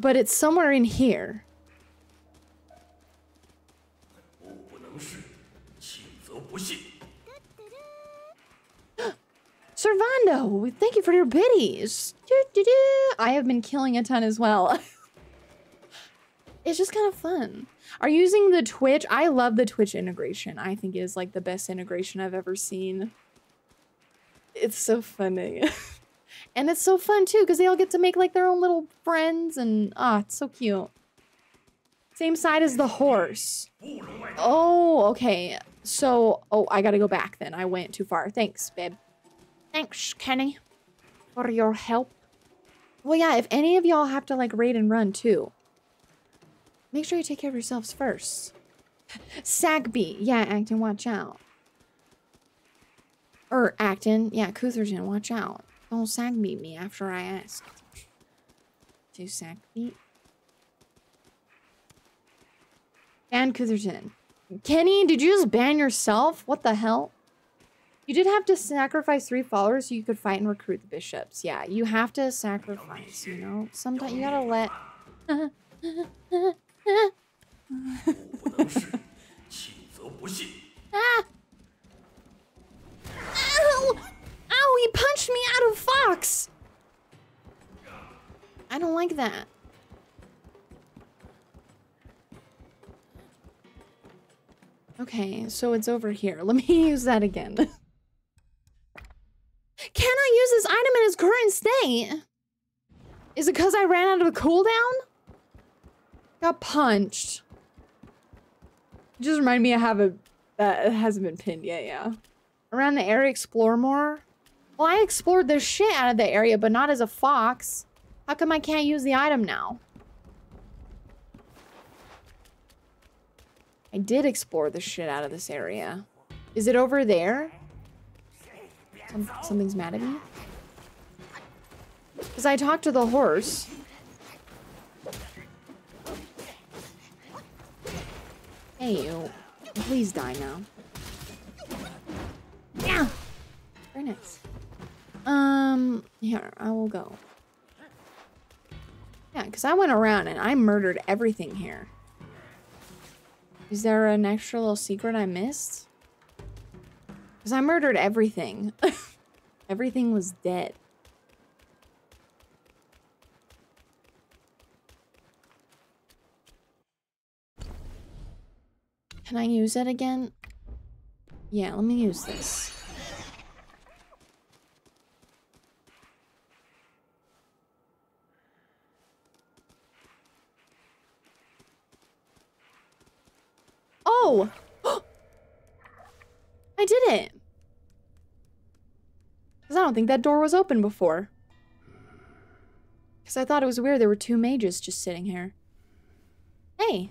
But it's somewhere in here. [gasps] Servando, thank you for your biddies. I have been killing a ton as well. [laughs] it's just kind of fun. Are you using the Twitch? I love the Twitch integration. I think it is like the best integration I've ever seen. It's so funny. [laughs] and it's so fun too because they all get to make like their own little friends and ah, it's so cute. Same side as the horse. Oh, okay. So, oh, I gotta go back then. I went too far. Thanks, babe. Thanks, Kenny, for your help. Well, yeah, if any of y'all have to like raid and run too, make sure you take care of yourselves first. Sagby, yeah, Acton, watch out. Or Acton, yeah, Cutherton, watch out. Don't Sagby me after I ask. To Sagby. Ban Cutherton. Kenny, did you just ban yourself? What the hell? You did have to sacrifice three followers so you could fight and recruit the bishops. Yeah, you have to sacrifice, you know? Sometimes you gotta let... [laughs] ah! [laughs] Ow! Ow, he punched me out of Fox! I don't like that. Okay, so it's over here. [laughs] Let me use that again. Can I use this item in its current state? Is it because I ran out of the cooldown? Got punched. It just remind me I have a that hasn't been pinned yet, yeah. Around the area, explore more. Well, I explored the shit out of the area, but not as a fox. How come I can't use the item now? I did explore the shit out of this area. Is it over there? Some, something's mad at me? Because I talked to the horse. Hey, you. Please die now. Yeah. Very nice. Um, here, I will go. Yeah, because I went around and I murdered everything here. Is there an extra little secret I missed? Because I murdered everything. [laughs] everything was dead. Can I use it again? Yeah, let me use this. Oh! [gasps] I did it! Because I don't think that door was open before. Because I thought it was weird there were two mages just sitting here. Hey!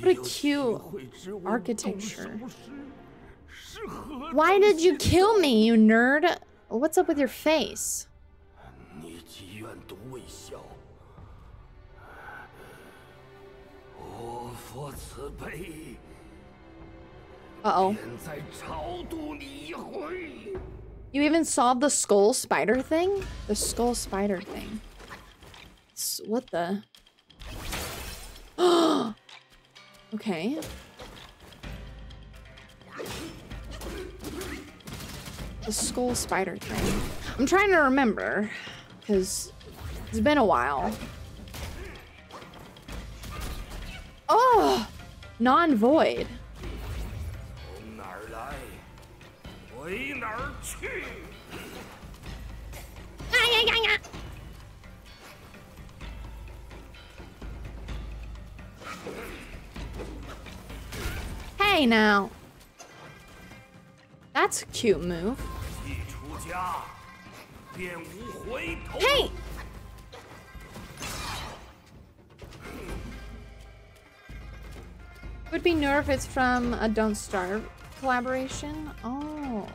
What a cute architecture. Why did you kill me, you nerd? What's up with your face? Uh oh. You even solved the skull spider thing? The skull spider thing. what the? [gasps] [gasps] Okay. The skull spider thing. I'm trying to remember, because it's been a while. Oh! Non-void. Hey now. That's a cute move. Hey! Would be Nerf it's from a Don't Starve collaboration. Oh.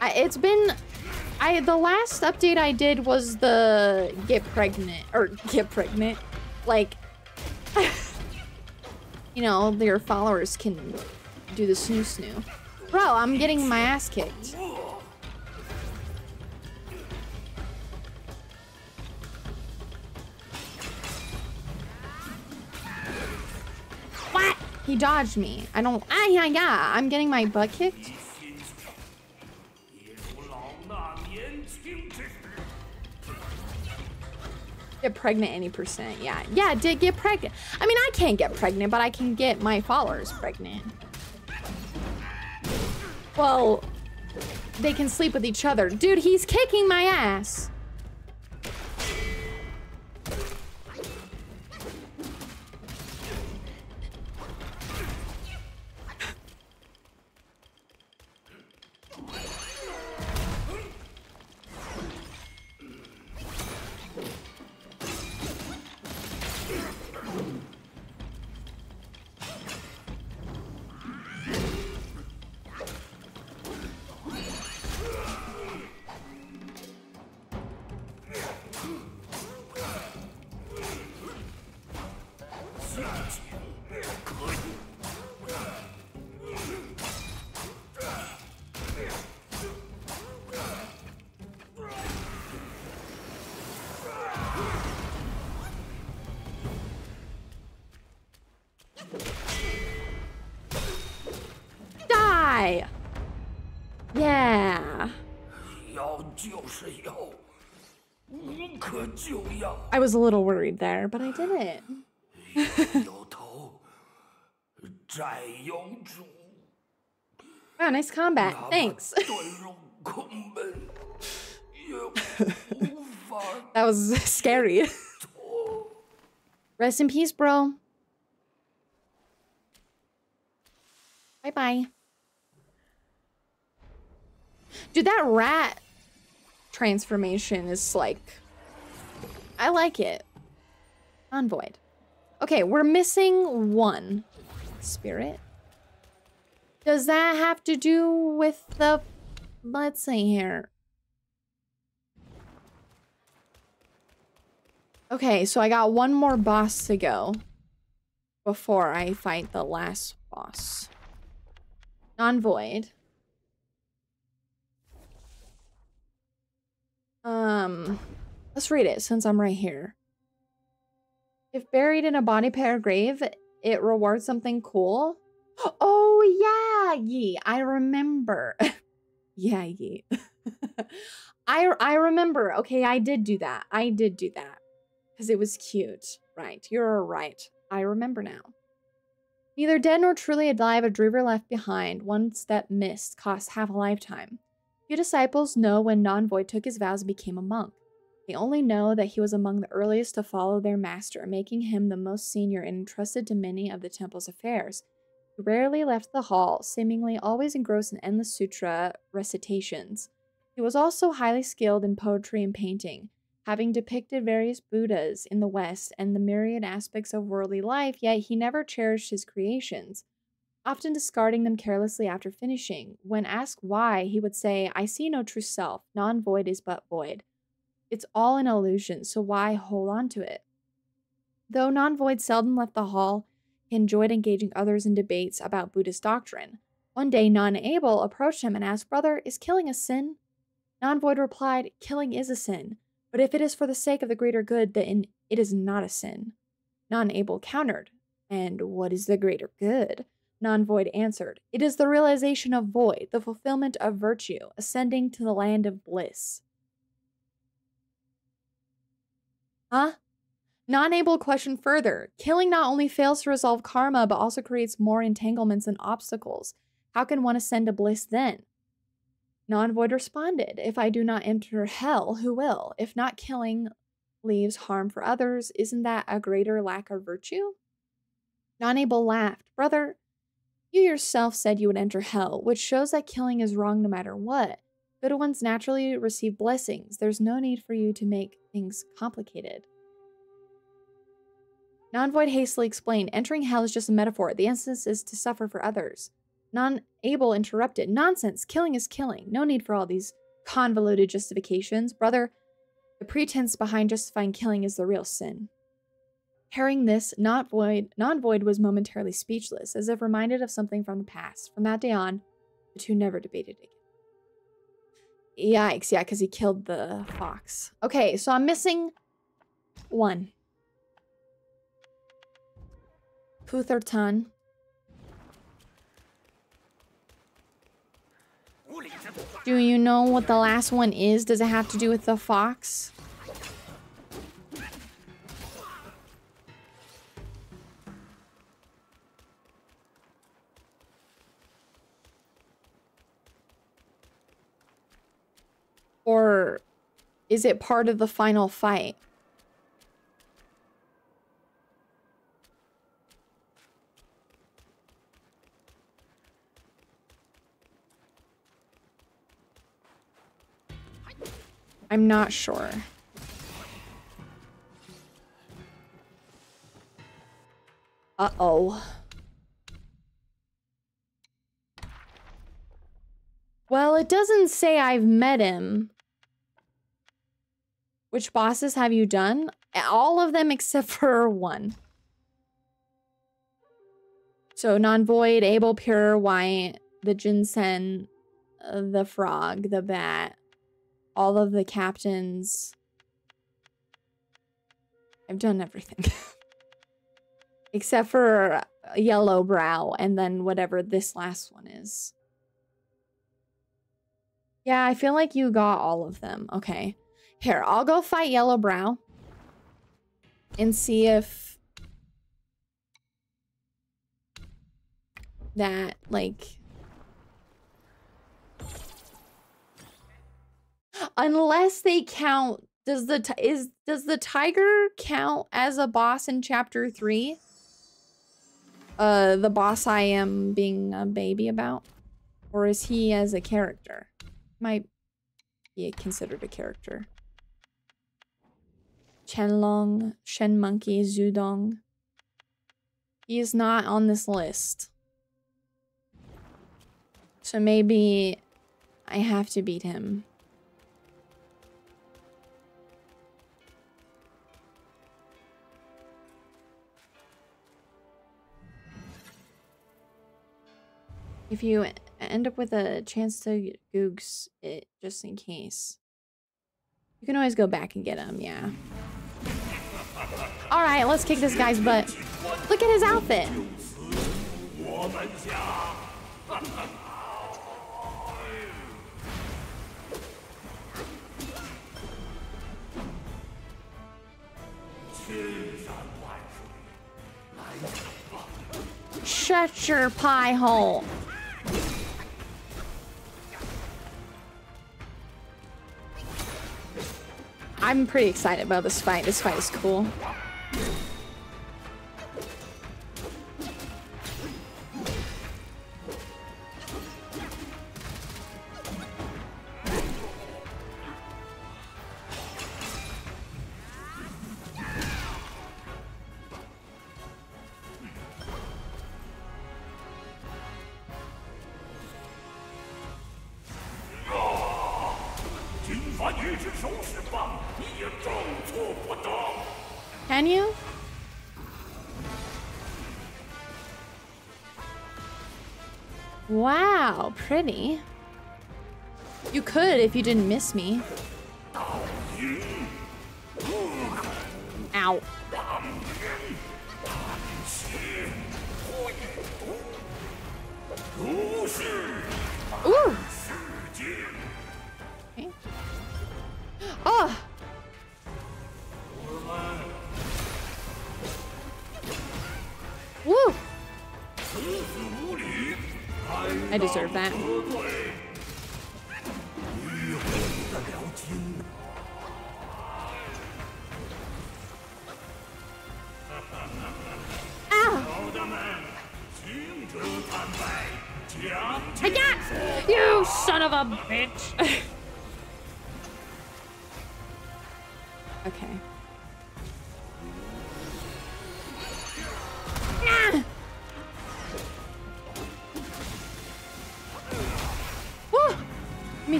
I, it's been I the last update I did was the get pregnant or get pregnant. Like [laughs] you know, their followers can do the snoo snoo. Bro, I'm getting my ass kicked. What? He dodged me. I don't. Ah, yeah, yeah. I'm getting my butt kicked. Get pregnant any percent. Yeah. Yeah, did get pregnant. I mean, I can't get pregnant, but I can get my followers pregnant. Well, they can sleep with each other. Dude, he's kicking my ass. Was a little worried there, but I did it. wow, nice combat. Thanks. [laughs] that was scary. Rest in peace, bro. Bye bye. Dude, that rat transformation is like I like it. Non-void. Okay, we're missing one. Spirit. Does that have to do with the... Let's see here. Okay, so I got one more boss to go before I fight the last boss. Non-void. Um... Let's read it since I'm right here. If buried in a body pair grave, it rewards something cool. Oh yeah, ye. I remember. [laughs] yeah, ye. [laughs] I I remember. Okay, I did do that. I did do that. Because it was cute. Right. You're right. I remember now. Neither dead nor truly alive, a dreamer left behind, one step missed, cost half a lifetime. Few disciples know when non-void took his vows and became a monk. They only know that he was among the earliest to follow their master, making him the most senior and entrusted to many of the temple's affairs. He rarely left the hall, seemingly always engrossed in endless sutra recitations. He was also highly skilled in poetry and painting, having depicted various Buddhas in the West and the myriad aspects of worldly life, yet he never cherished his creations, often discarding them carelessly after finishing. When asked why, he would say, I see no true self, non void is but void. It's all an illusion, so why hold on to it? Though non void seldom left the hall, he enjoyed engaging others in debates about Buddhist doctrine. One day, non Able approached him and asked, Brother, is killing a sin? Non void replied, Killing is a sin, but if it is for the sake of the greater good, then it is not a sin. Non Able countered, And what is the greater good? Non void answered, It is the realization of void, the fulfillment of virtue, ascending to the land of bliss. Huh? Non able question further. Killing not only fails to resolve karma, but also creates more entanglements and obstacles. How can one ascend to bliss then? Non void responded, If I do not enter hell, who will? If not killing leaves harm for others, isn't that a greater lack of virtue? Non able laughed, Brother, you yourself said you would enter hell, which shows that killing is wrong no matter what. Good ones naturally receive blessings. There's no need for you to make things complicated. Non void hastily explained entering hell is just a metaphor. The instance is to suffer for others. Non able interrupted. Nonsense. Killing is killing. No need for all these convoluted justifications. Brother, the pretense behind justifying killing is the real sin. Hearing this, not void, non-void was momentarily speechless, as if reminded of something from the past. From that day on, the two never debated again. Yikes, yeah, because he killed the fox. Okay, so I'm missing one. Putherton. Do you know what the last one is? Does it have to do with the fox? Or is it part of the final fight? I'm not sure. Uh-oh. Well, it doesn't say I've met him. Which bosses have you done? All of them except [laughs] for one. So non-void, able, pure, white, the ginseng, uh, the frog, the bat, all of the captains. I've done everything. [laughs] except for yellow brow and then whatever this last one is. Yeah, I feel like you got all of them. Okay. Here, I'll go fight Yellow Brow. And see if... That, like... Unless they count... Does the is does the tiger count as a boss in chapter 3? Uh, the boss I am being a baby about? Or is he as a character? Might be considered a character. Chenlong, Shen Monkey, Zudong. He is not on this list. So maybe I have to beat him. If you end up with a chance to googs it just in case. You can always go back and get him, yeah. Alright, let's kick this guy's butt. Look at his outfit. Shut your pie hole. I'm pretty excited about this fight. This fight is cool. Pretty. You could if you didn't miss me.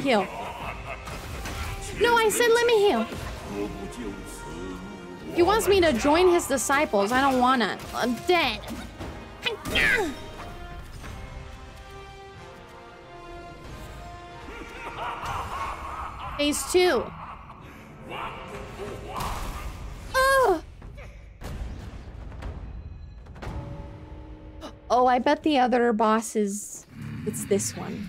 Heal. No, I said let me heal. He wants me to join his disciples. I don't wanna. I'm dead. Phase two. Oh! Oh, I bet the other boss is... It's this one.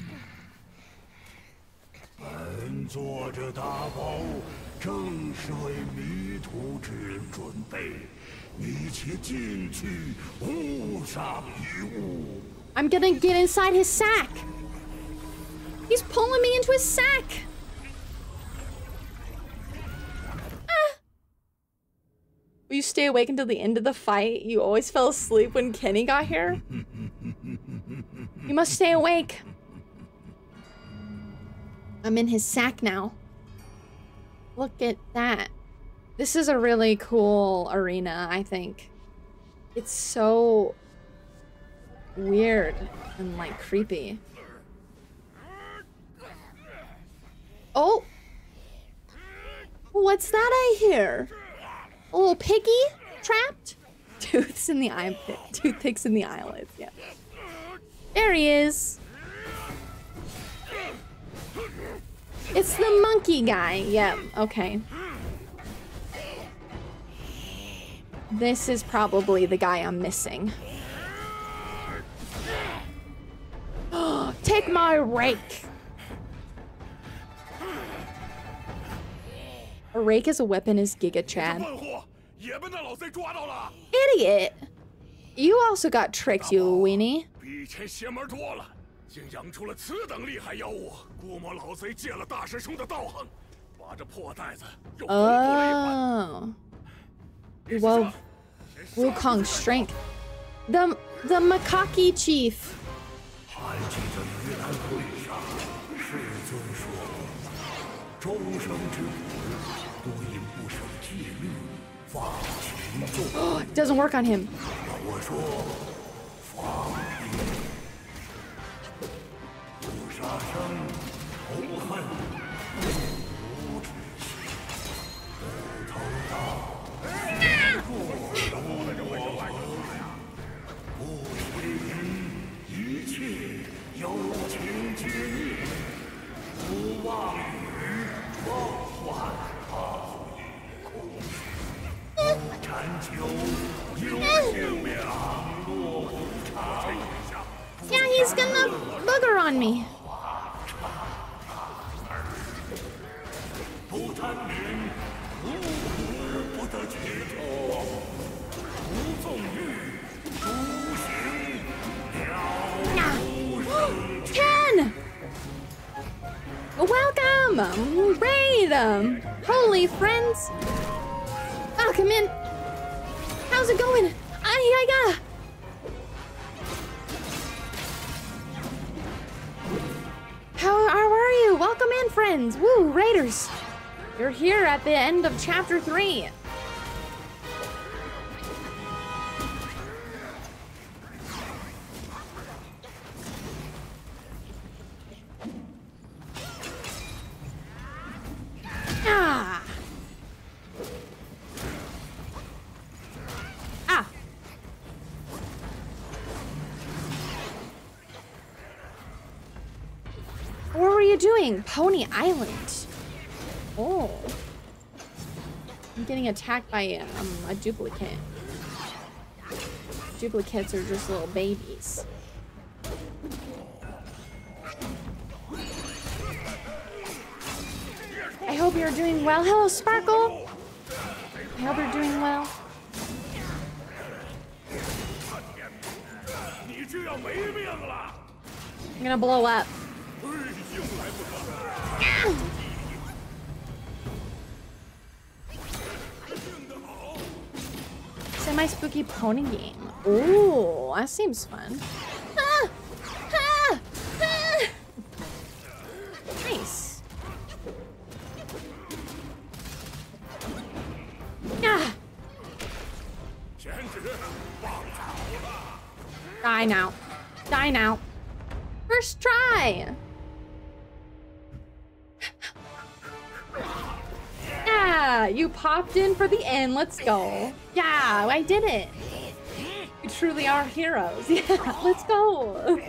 是为迷途之人准备，你且进去，误伤一误。I'm gonna get inside his sack. He's pulling me into his sack. Ah. Will you stay awake until the end of the fight? You always fell asleep when Kenny got here? you must stay awake. I'm in his sack now. Look at that. This is a really cool arena, I think. It's so weird and like creepy. Oh! What's that I hear? A little piggy trapped? [laughs] Tooths in the eye. Toothpicks in the eyelids, yeah. There he is. It's the monkey guy. Yep. okay. This is probably the guy I'm missing. [gasps] Take my rake! A rake as a weapon is Giga Chad. Idiot! You also got tricked, you weenie. 竟养出了此等厉害妖物。估摸老贼借了大师兄的道行，把这破袋子又丰富了一番。Oh. Whoa. Wukong's strength. The the Makaki chief. 还记得盂兰会上，世尊说过，终生之苦，多因不守戒律，放其纵。It doesn't work on him. 我说，放逸，不杀生，仇恨，无止息，不偷盗，不说不邪淫，一切有情皆孽，不妄语，妄幻好意空虚，不贪求，有性命落不长。Yeah, he's gonna bugger on me. Ten! Welcome! Raid! Holy friends! Welcome oh, in! How's it going? Ay, ay, uh, How, how are you? Welcome in, friends! Woo, raiders! You're here at the end of chapter three. Ah. Ah. What were you doing? Pony Island. Oh. I'm getting attacked by um, a duplicate. Duplicates are just little babies. I hope you're doing well. Hello, Sparkle! I hope you're doing well. I'm gonna blow up. Semi spooky pony game. Ooh, that seems fun. Ah! Ah! Ah! Nice. Ah! Die now. Die now. First try. Yeah, you popped in for the end. Let's go. Yeah, I did it. We truly are heroes. [laughs] Yeah, let's go.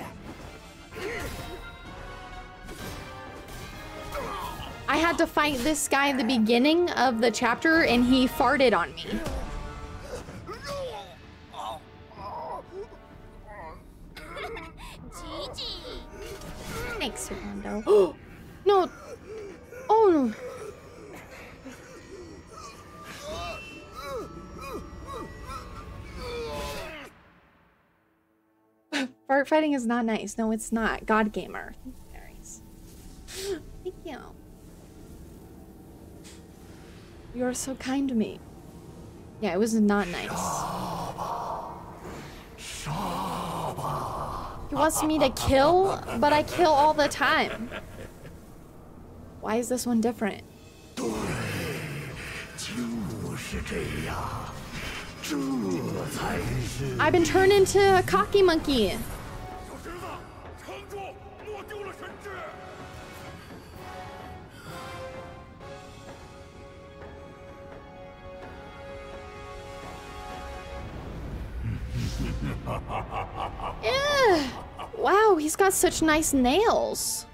I had to fight this guy at the beginning of the chapter and he farted on me. [laughs] Thanks, Fernando. [gasps] no. Oh no. Fart fighting is not nice. No, it's not. God gamer. Berries. [gasps] Thank you. You're so kind to me. Yeah, it was not nice. He wants me to kill, but I kill all the time. Why is this one different? I've been turned into a cocky monkey. yeah. Wow, he's got such nice nails.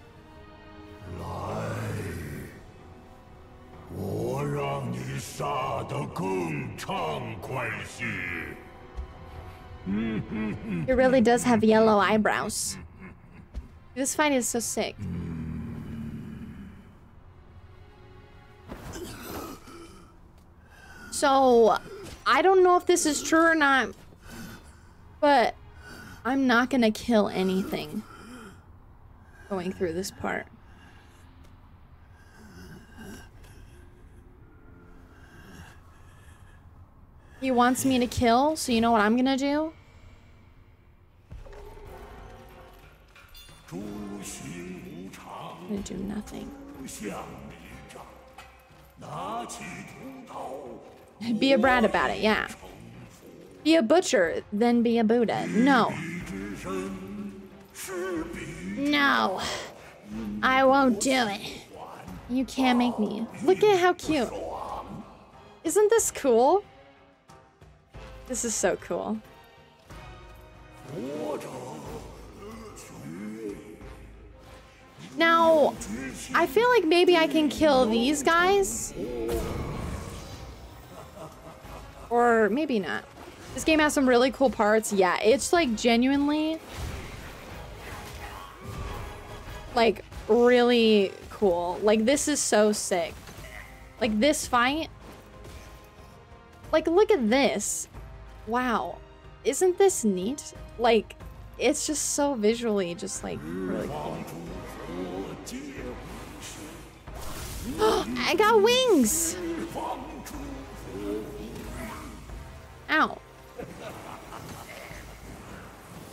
He really does have yellow eyebrows. This fight is so sick. So, I don't know if this is true or not, but I'm not going to kill anything going through this part. He wants me to kill, so you know what I'm gonna do? I'm gonna do nothing. Be a brat about it, yeah. Be a butcher, then be a Buddha. No. No. I won't do it. You can't make me. Look at how cute. Isn't this cool? This is so cool. Now, I feel like maybe I can kill these guys. Or maybe not. This game has some really cool parts. Yeah, it's like genuinely like really cool. Like this is so sick. Like this fight. Like look at this. Wow. Isn't this neat? Like it's just so visually just like really cool. [gasps] I got wings! Ow.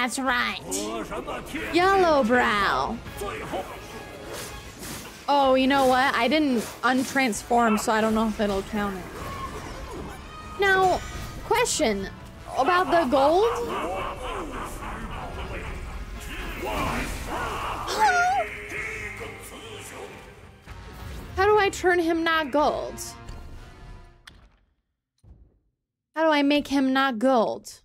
That's right. Yellow brow. Oh, you know what? I didn't untransform, so I don't know if it'll count it. Now, question about the gold? How do I turn him not gold? How do I make him not gold?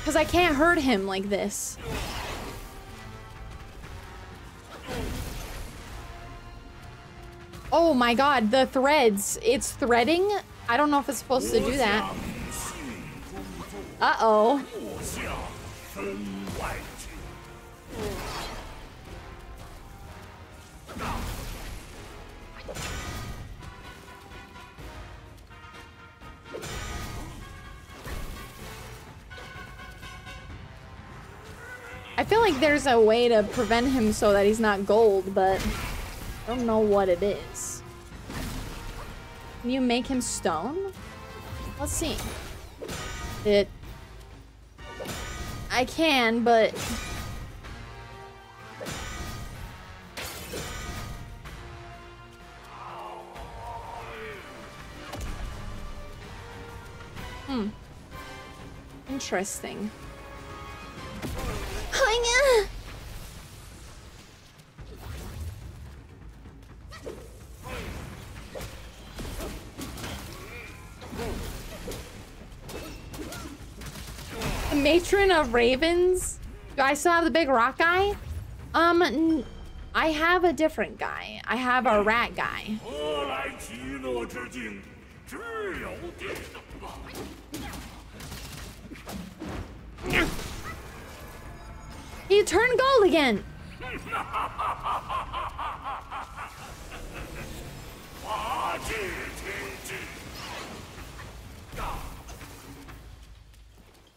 Because I can't hurt him like this. Oh my god, the threads. It's threading? I don't know if it's supposed to do that. Uh-oh. I feel like there's a way to prevent him so that he's not gold, but I don't know what it is. Can you make him stone? Let's see. It... I can, but... Hmm. Interesting. Yeah. The matron of ravens? Do I still have the big rock guy? Um, I have a different guy. I have a rat guy. He turned gold again.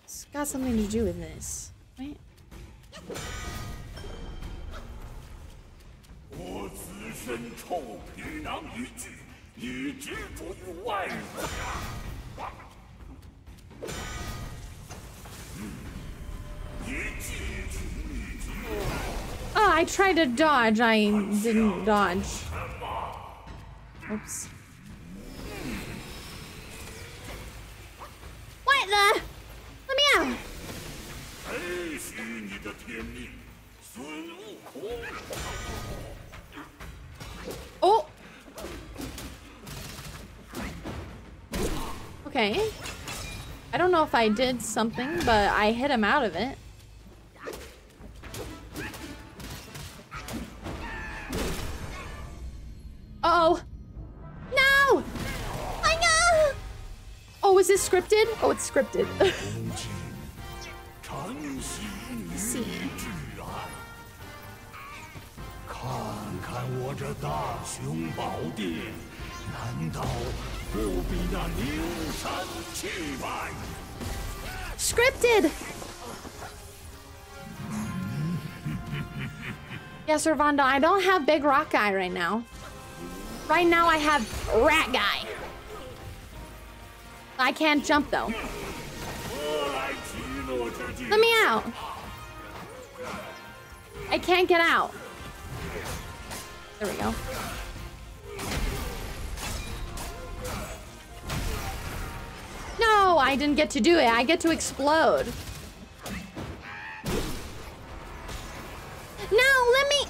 It's got something to do with this, right? Oh, I tried to dodge. I didn't dodge. Oops. What the? Let me out. Oh. Okay. I don't know if I did something, but I hit him out of it. Uh oh No! I know! Oh, is this scripted? Oh, it's scripted. see. [laughs] Scripted! [laughs] yes, Ravonda, I don't have Big Rock Guy right now. Right now I have Rat Guy. I can't jump though. Let me out. I can't get out. There we go. No, I didn't get to do it. I get to explode. No, let me...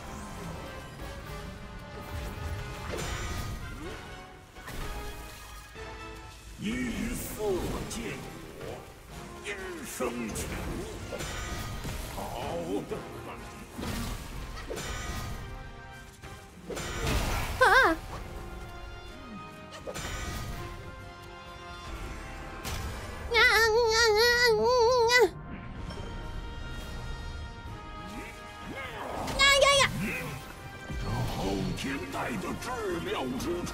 因色见我，因生情，好的很。啊！天带的至妙之处。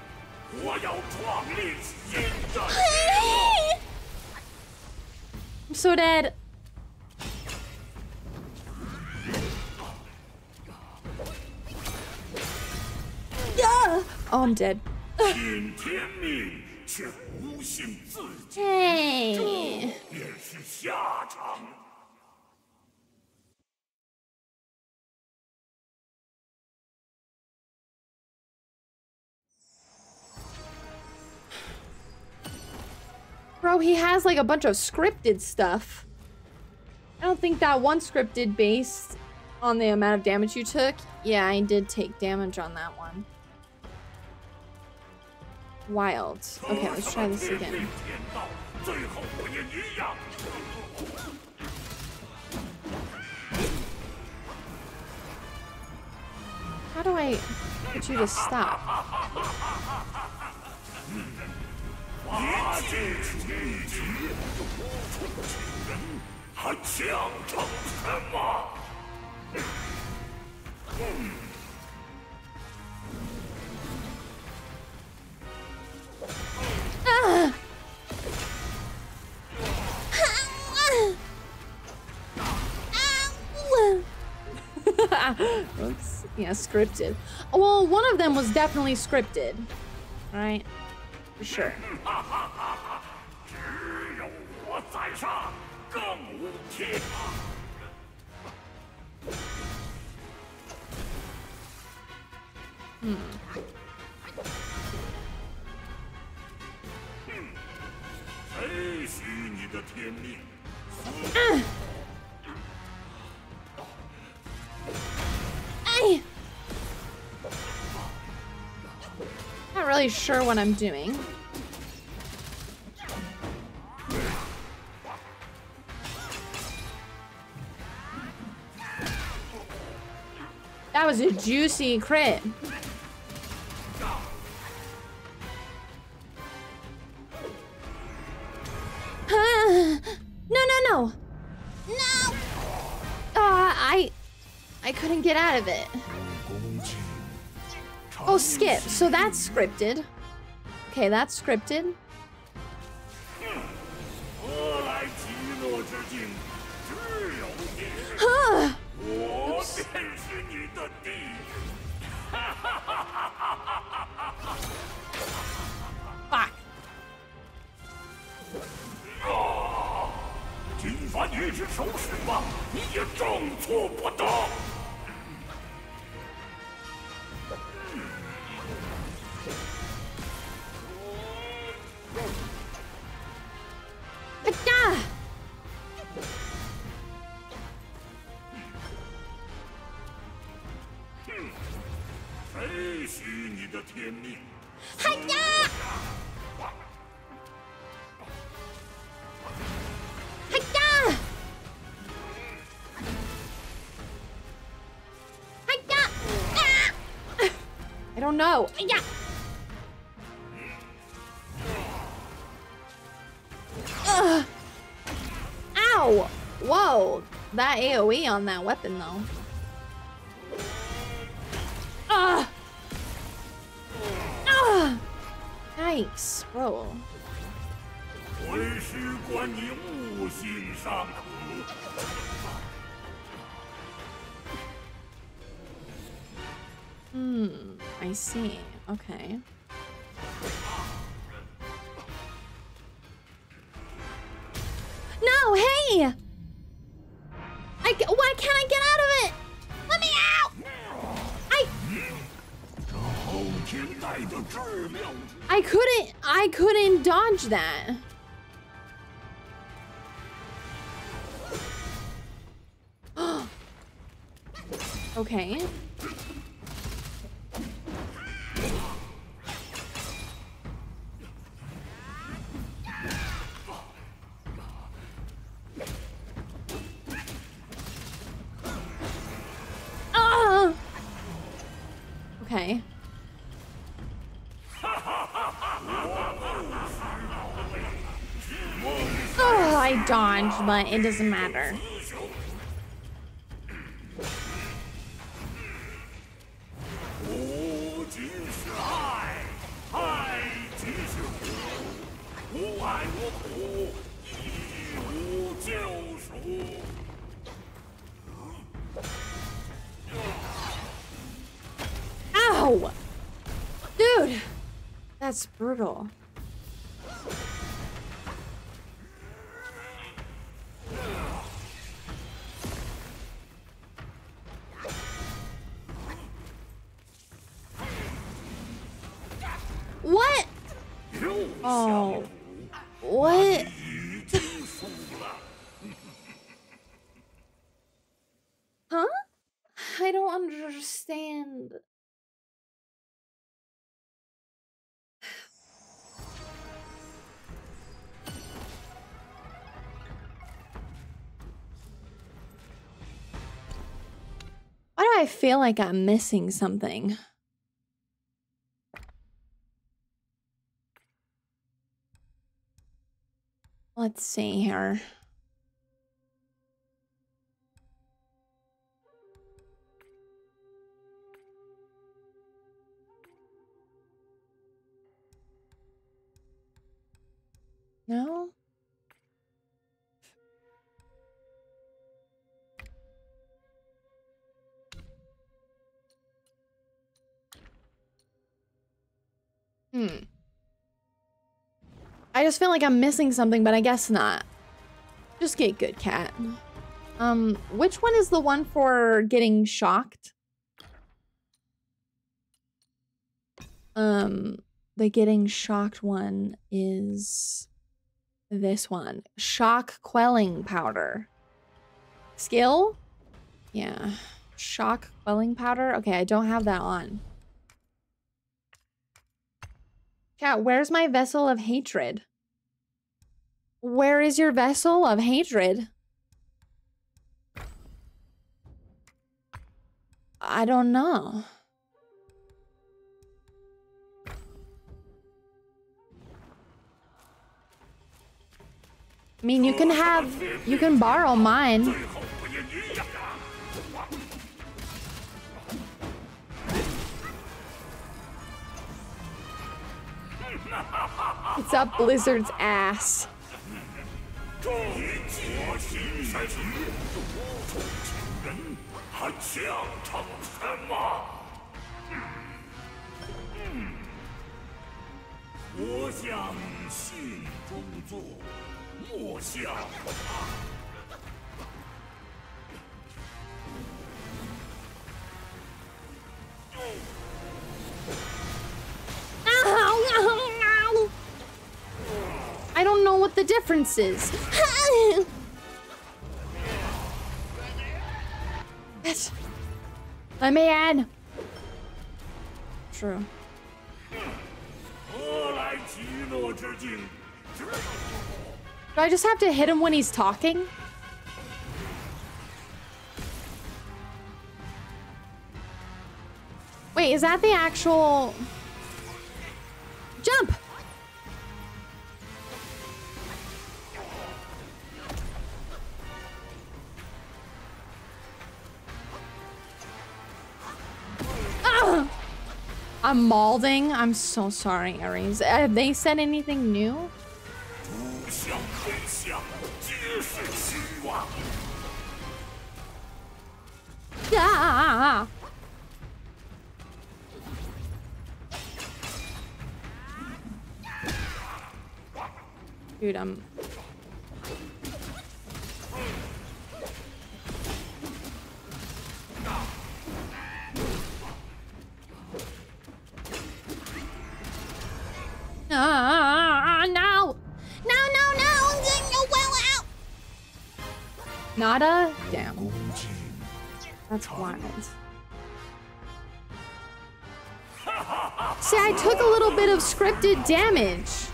我要创立新的。I'm so dead. Oh, I'm dead. 听天命却不信自己， Hey. Bro, he has like a bunch of scripted stuff. I don't think that one scripted based on the amount of damage you took. Yeah, I did take damage on that one. Wild. Okay, let's try this again. How do I get you to stop? [laughs] Yeah, scripted. Well, one of them was definitely scripted. Right? 是，哈哈哈，只有我在上，更无其他。谁许你的天命？嗯。哎呀。Not really sure what I'm doing. That was a juicy crit. [sighs] no, no, no. No. Uh, I I couldn't get out of it skip. So that's scripted. Okay, that's scripted. Huh. Oops. I don't know. Hiya! Ugh. Ow! Whoa! That AoE on that weapon though. Ah! Ah! Yikes, bro. 为师管你悟性尚可。 I see. Okay. No, hey! I, why can't I get out of it? Let me out! I... I couldn't... I couldn't dodge that. [gasps] okay. But it doesn't matter. Feel like I'm missing something? Let's see here. Just feel like I'm missing something, but I guess not. Just get good, cat. Um, which one is the one for getting shocked? Um, the getting shocked one is this one. Shock quelling powder. Skill? Yeah. Shock quelling powder? Okay, I don't have that on. Cat, where's my vessel of hatred? Where is your vessel of hatred? I don't know. I mean, you can have, you can borrow mine. It's up Blizzard's ass. 我秦山秦无众秦人，还将逞什么？嗯嗯，我将信中作，莫笑。I don't know what the difference is. Let me in. True. Do I just have to hit him when he's talking? Wait, is that the actual... Jump! I'm malding. I'm so sorry, Ares. Have they said anything new? Yeah. Dude, I'm Ah, no! No, no, no! No, well out! Nada? Damn. That's wild. See, I took a little bit of scripted damage.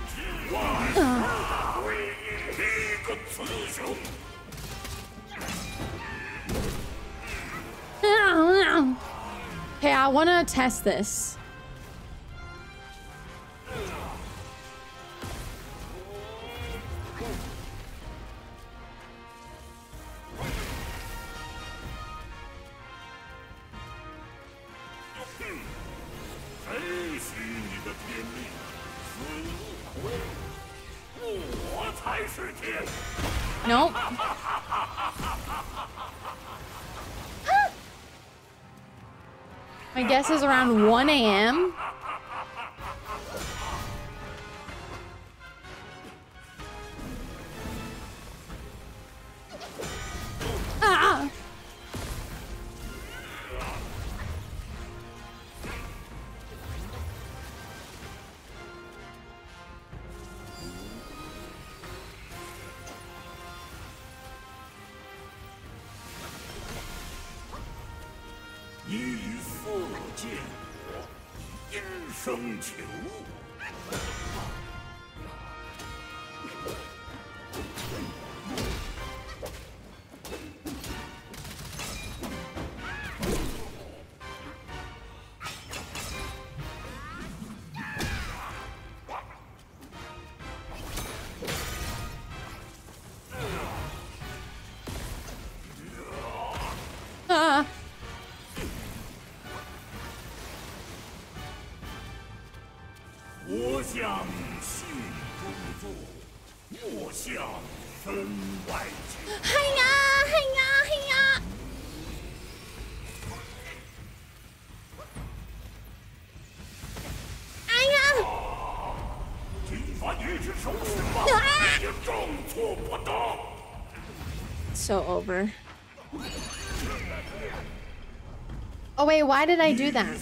Hey, I want to test this. My guess is around 1 a.m. so over. Oh wait, why did I do that?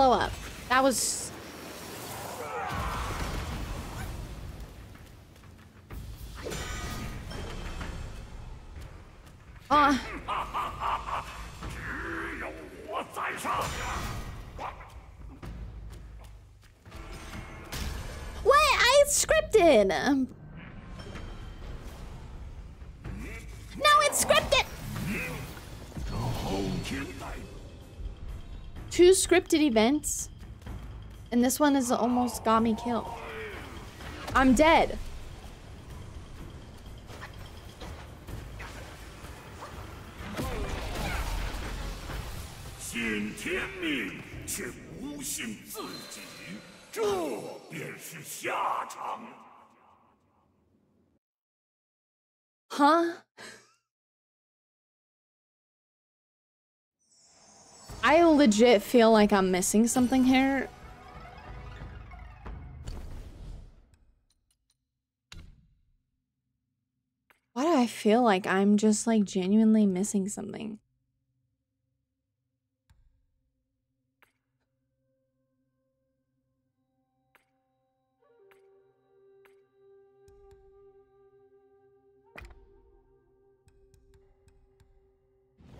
Blow up. That was... scripted events, and this one has almost got me killed. I'm dead. Legit feel like I'm missing something here. Why do I feel like I'm just like genuinely missing something?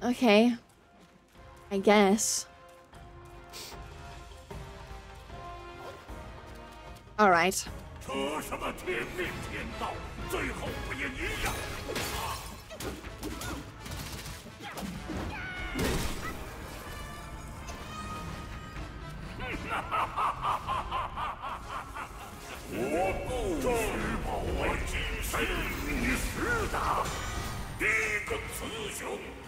Okay. I guess. All right. [laughs]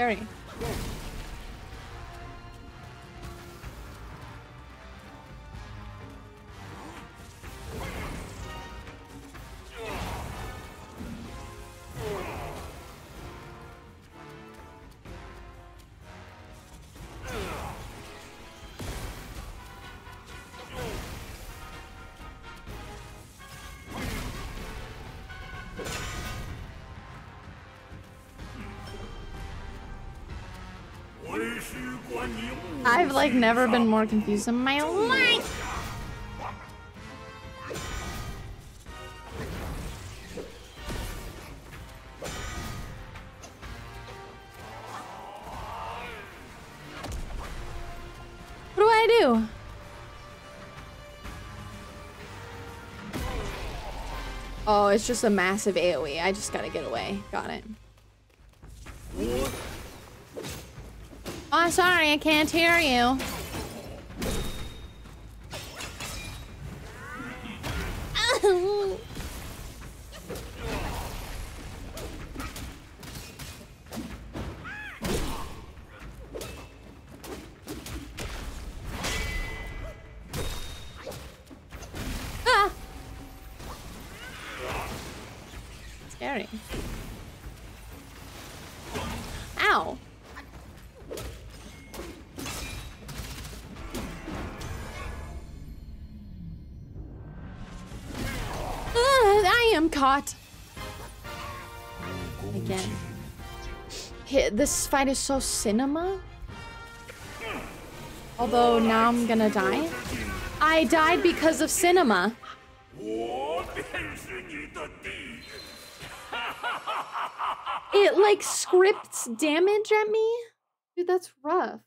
Gary. I've like never been more confused in my life. What do I do? Oh, it's just a massive AoE. I just gotta get away. Got it. Sorry, I can't hear you. Caught. Again. This fight is so cinema. Although now I'm gonna die. I died because of cinema. It like scripts damage at me? Dude, that's rough.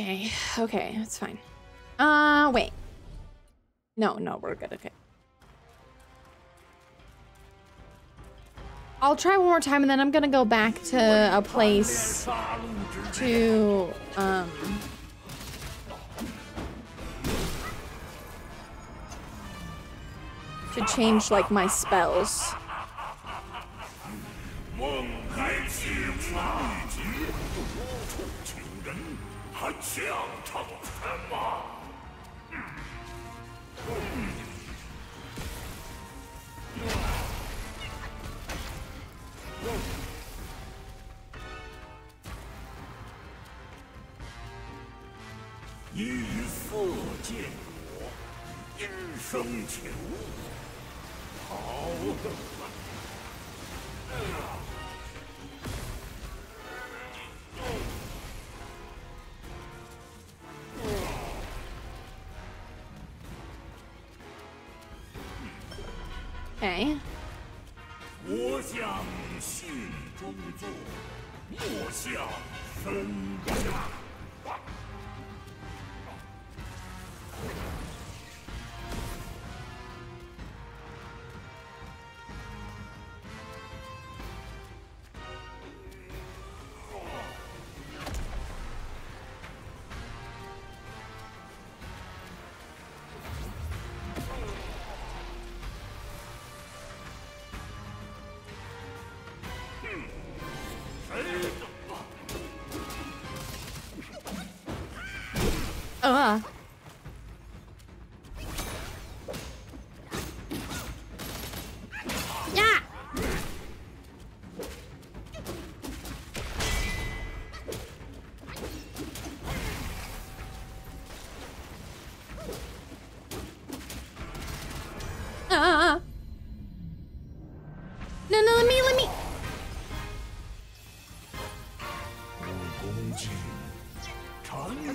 Okay, okay, it's fine. Uh, wait. No, no, we're good, okay. I'll try one more time and then I'm gonna go back to a place to, um... To change, like, my spells. 酿成什么？欲色见我，音声求我，好。Uh.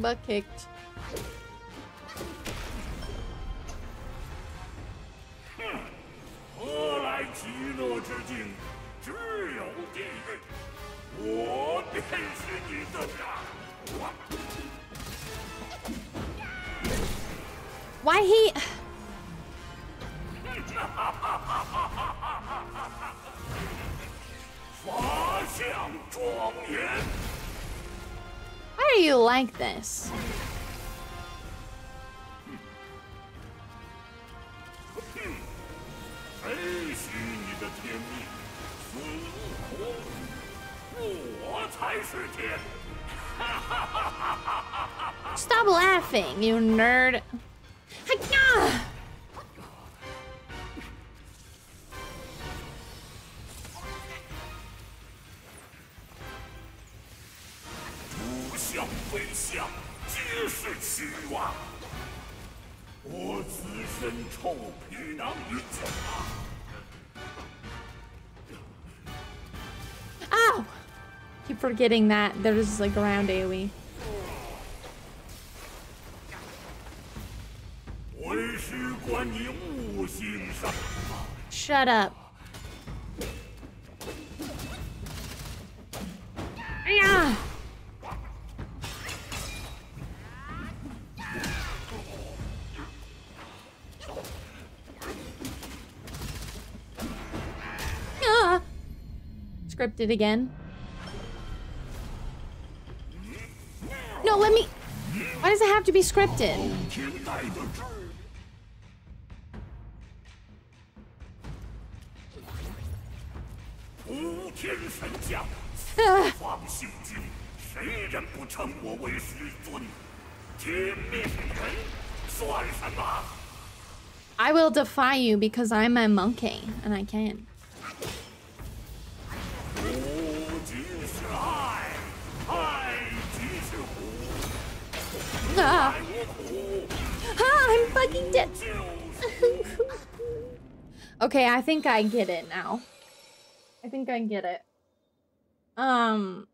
Butt kicked. laughing, you nerd. Ow! Keep forgetting that there's like a round AoE. Shut up. Yeah. Ah. Scripted again. No, let me. Why does it have to be scripted? Defy you because I'm a monkey and I can. Ah. ah I'm fucking dead. [laughs] okay, I think I get it now. I think I get it. Um.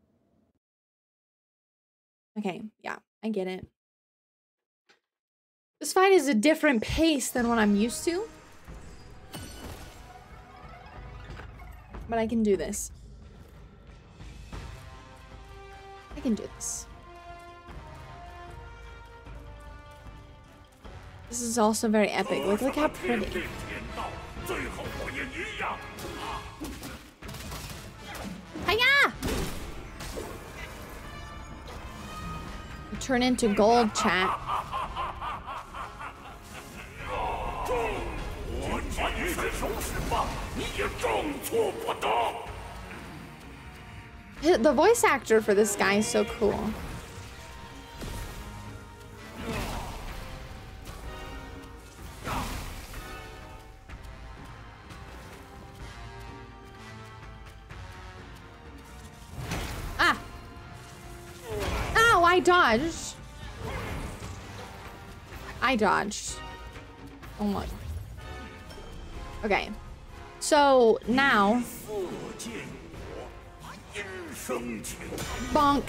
Okay, yeah, I get it. This fight is a different pace than what I'm used to. But I can do this. I can do this. This is also very epic. Look, look how pretty. Hiya! Turn into gold, chat. The voice actor for this guy is so cool. Ah! Ow, I dodged. I dodged. Oh my. Okay. So now. Bonk.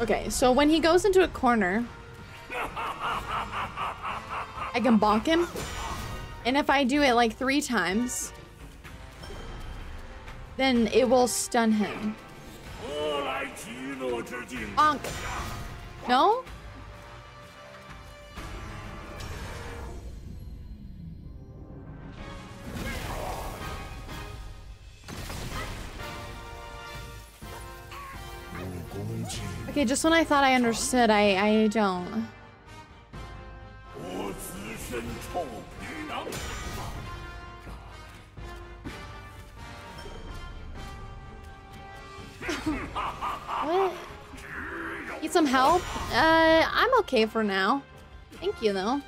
Okay, so when he goes into a corner, I can bonk him. And if I do it like three times, then it will stun him. Bonk. No? Okay, just when I thought I understood, I I don't. What? Need some help? Uh, I'm okay for now. Thank you, though.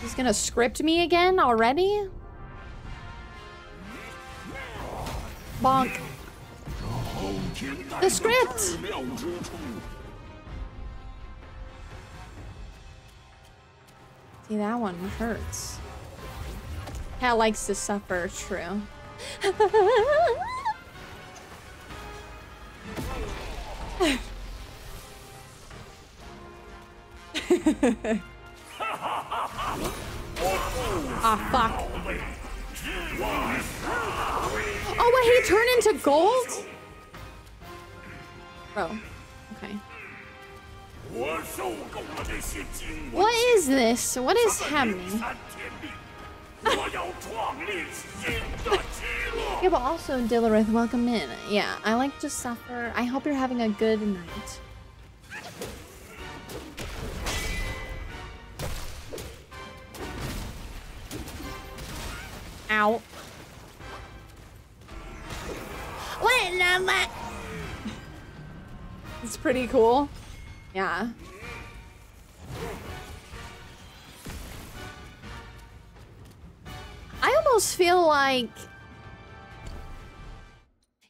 He's gonna script me again already? Bonk. The script! See, that one hurts. Cat likes to suffer, true. [laughs] Ah, fuck. Oh, wait, he turned into gold? Bro. What is this? What is happening? yeah, but also, Dillerith, welcome in. Yeah, I like to suffer. I hope you're having a good night. Ow. Wait, no, It's pretty cool. Yeah. I almost feel like...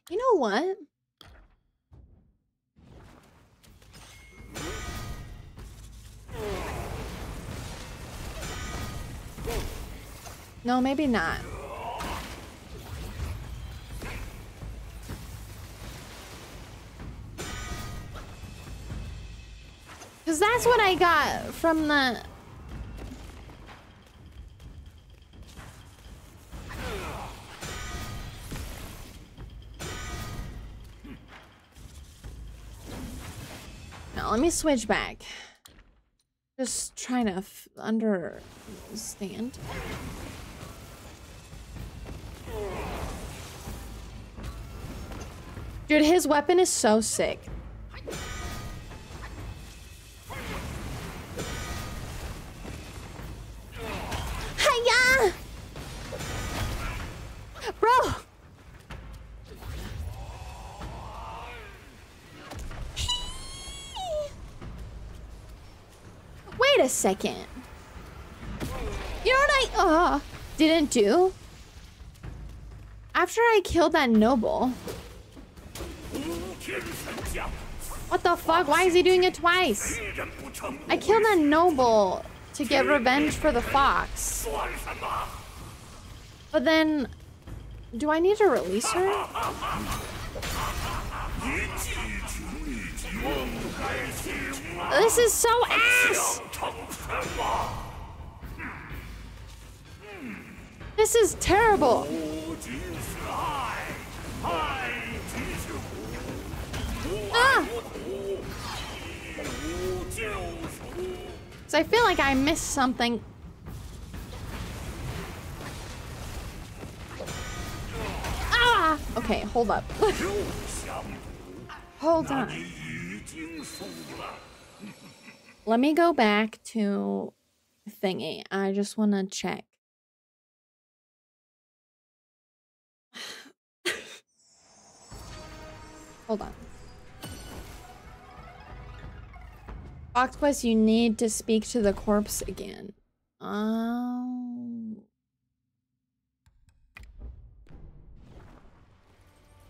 You know what? No, maybe not. Because that's what I got from the... Now, let me switch back. Just trying to understand. Dude, his weapon is so sick. Bro! Wait a second. You know what I uh, didn't do? After I killed that noble. What the fuck? Why is he doing it twice? I killed that noble to get revenge for the fox. But then, do I need to release her? This is so ass! This is terrible. Ah! So I feel like I missed something. Ah! Okay, hold up. [laughs] hold on. Let me go back to thingy. I just want to check. [sighs] Hold on. Quest, you need to speak to the corpse again. Oh.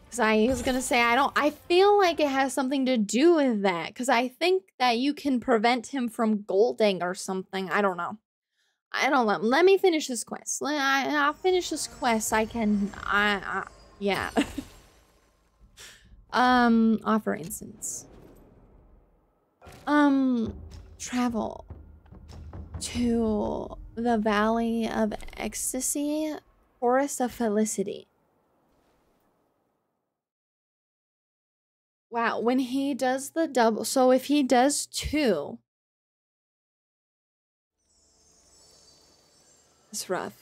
Cause I was gonna say I don't I feel like it has something to do with that. Cause I think that you can prevent him from golding or something. I don't know. I don't know. Let me finish this quest. Let, I, I'll finish this quest. I can I, I yeah. [laughs] um offer incense um travel to the Valley of Ecstasy, Forest of Felicity. Wow, when he does the double, so if he does two, it's rough.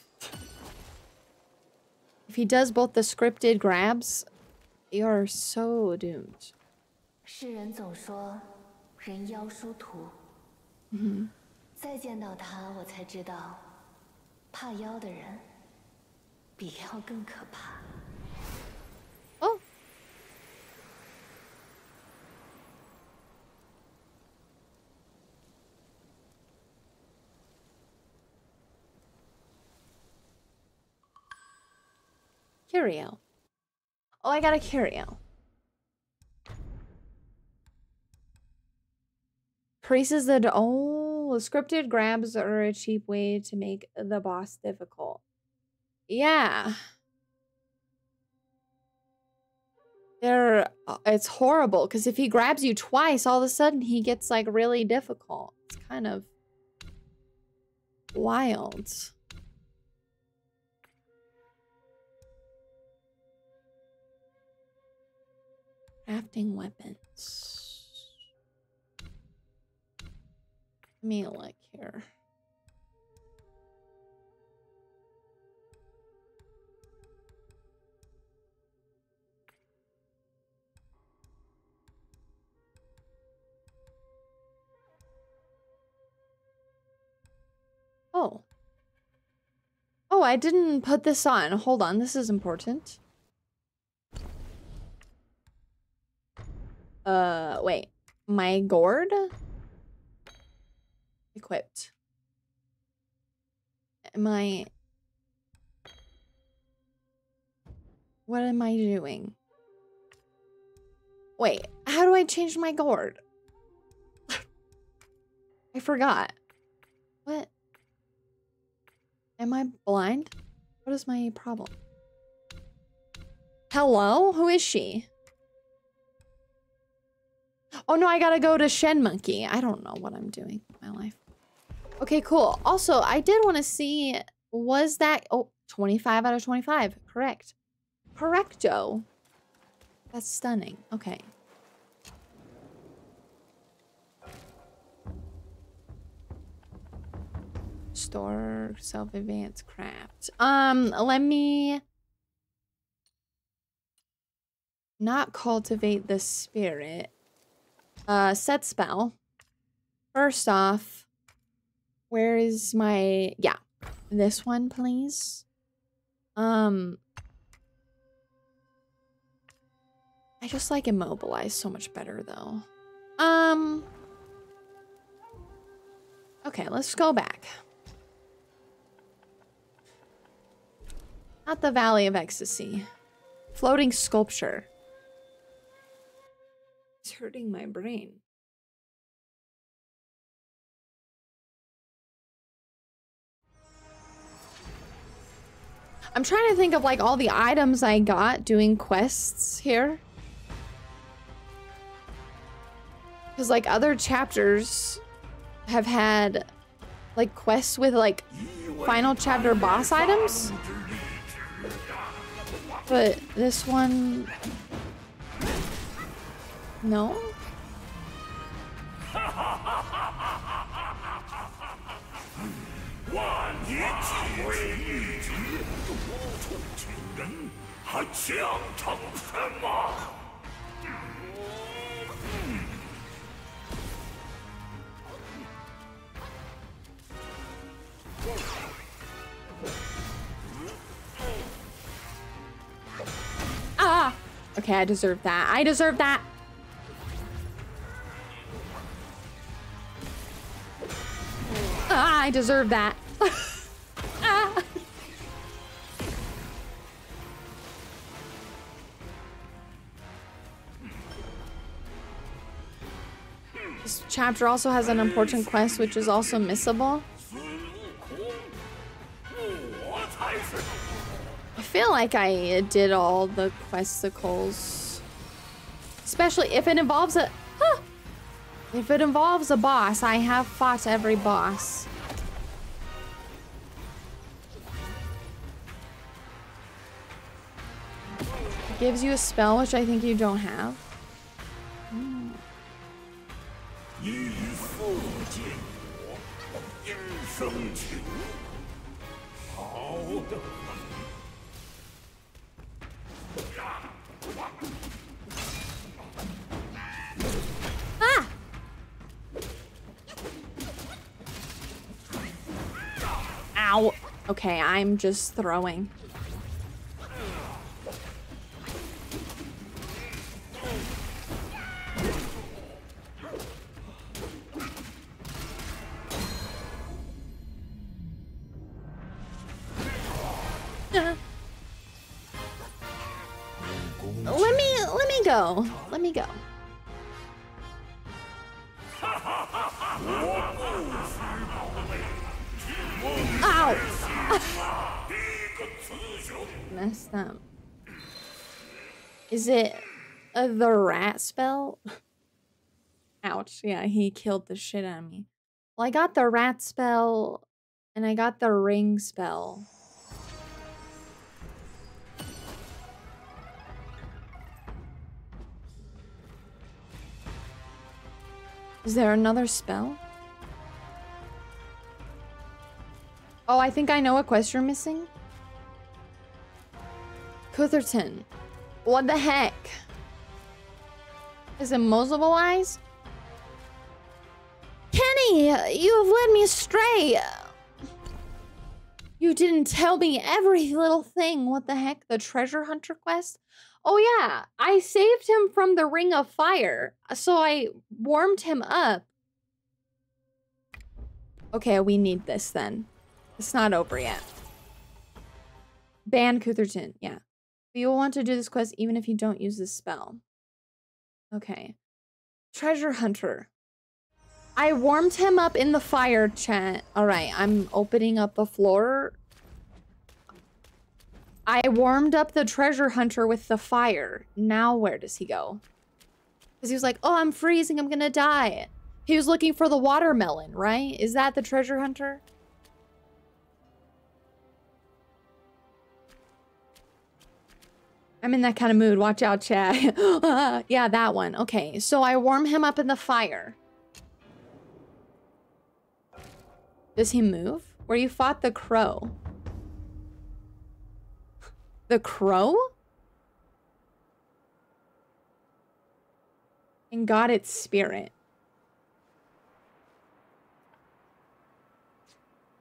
If he does both the scripted grabs, you're so doomed. 世人总说 人妖殊途。嗯。再见到他，我才知道，怕妖的人比妖更可怕。哦。Curio. Oh, I got a curio. Increases the oh scripted grabs are a cheap way to make the boss difficult. Yeah. They're uh, it's horrible because if he grabs you twice, all of a sudden he gets like really difficult. It's kind of wild. Crafting weapons. Me look here. Oh. Oh, I didn't put this on. Hold on, this is important. Uh, wait. My gourd? Equipped. My What am I doing? Wait, how do I change my gourd? [laughs] I forgot. What? Am I blind? What is my problem? Hello? Who is she? Oh no, I gotta go to Shen Monkey. I don't know what I'm doing in my life. Okay, cool. Also, I did want to see, was that, oh, 25 out of 25. Correct. Correcto. That's stunning. Okay. Store self-advanced craft. Um, let me not cultivate the spirit. Uh, set spell. First off, where is my, yeah, this one, please. Um, I just like immobilize so much better though. Um, okay, let's go back. Not the Valley of Ecstasy. Floating sculpture. It's hurting my brain. I'm trying to think of like all the items I got doing quests here. Because like other chapters have had like quests with like final chapter boss items. But this one no? Ah! Okay, I deserve that. I deserve that. Ah, I deserve that. [laughs] chapter also has an important quest, which is also missable. I feel like I did all the questicles. Especially if it involves a... Huh. If it involves a boss, I have fought every boss. It gives you a spell, which I think you don't have. Ah! Ow. Okay, I'm just throwing. Let me go. Ow! [laughs] Messed up. Is it uh, the rat spell? [laughs] Ouch. Yeah, he killed the shit out of me. Well, I got the rat spell and I got the ring spell. Is there another spell? Oh, I think I know what quest you're missing. Cutherton. What the heck? Is it Moseable Kenny, you have led me astray. You didn't tell me every little thing. What the heck? The treasure hunter quest? Oh yeah, I saved him from the ring of fire. Uh, so I warmed him up. Okay, we need this then. It's not over yet. Ban Cutherton, yeah. You will want to do this quest even if you don't use this spell. Okay. Treasure Hunter. I warmed him up in the fire chat. Alright, I'm opening up the floor. I warmed up the treasure hunter with the fire. Now where does he go? Because he was like, oh, I'm freezing. I'm going to die. He was looking for the watermelon, right? Is that the treasure hunter? I'm in that kind of mood. Watch out, chat. [laughs] yeah, that one. Okay, so I warm him up in the fire. Does he move? Where you fought the crow? The crow? And got its spirit.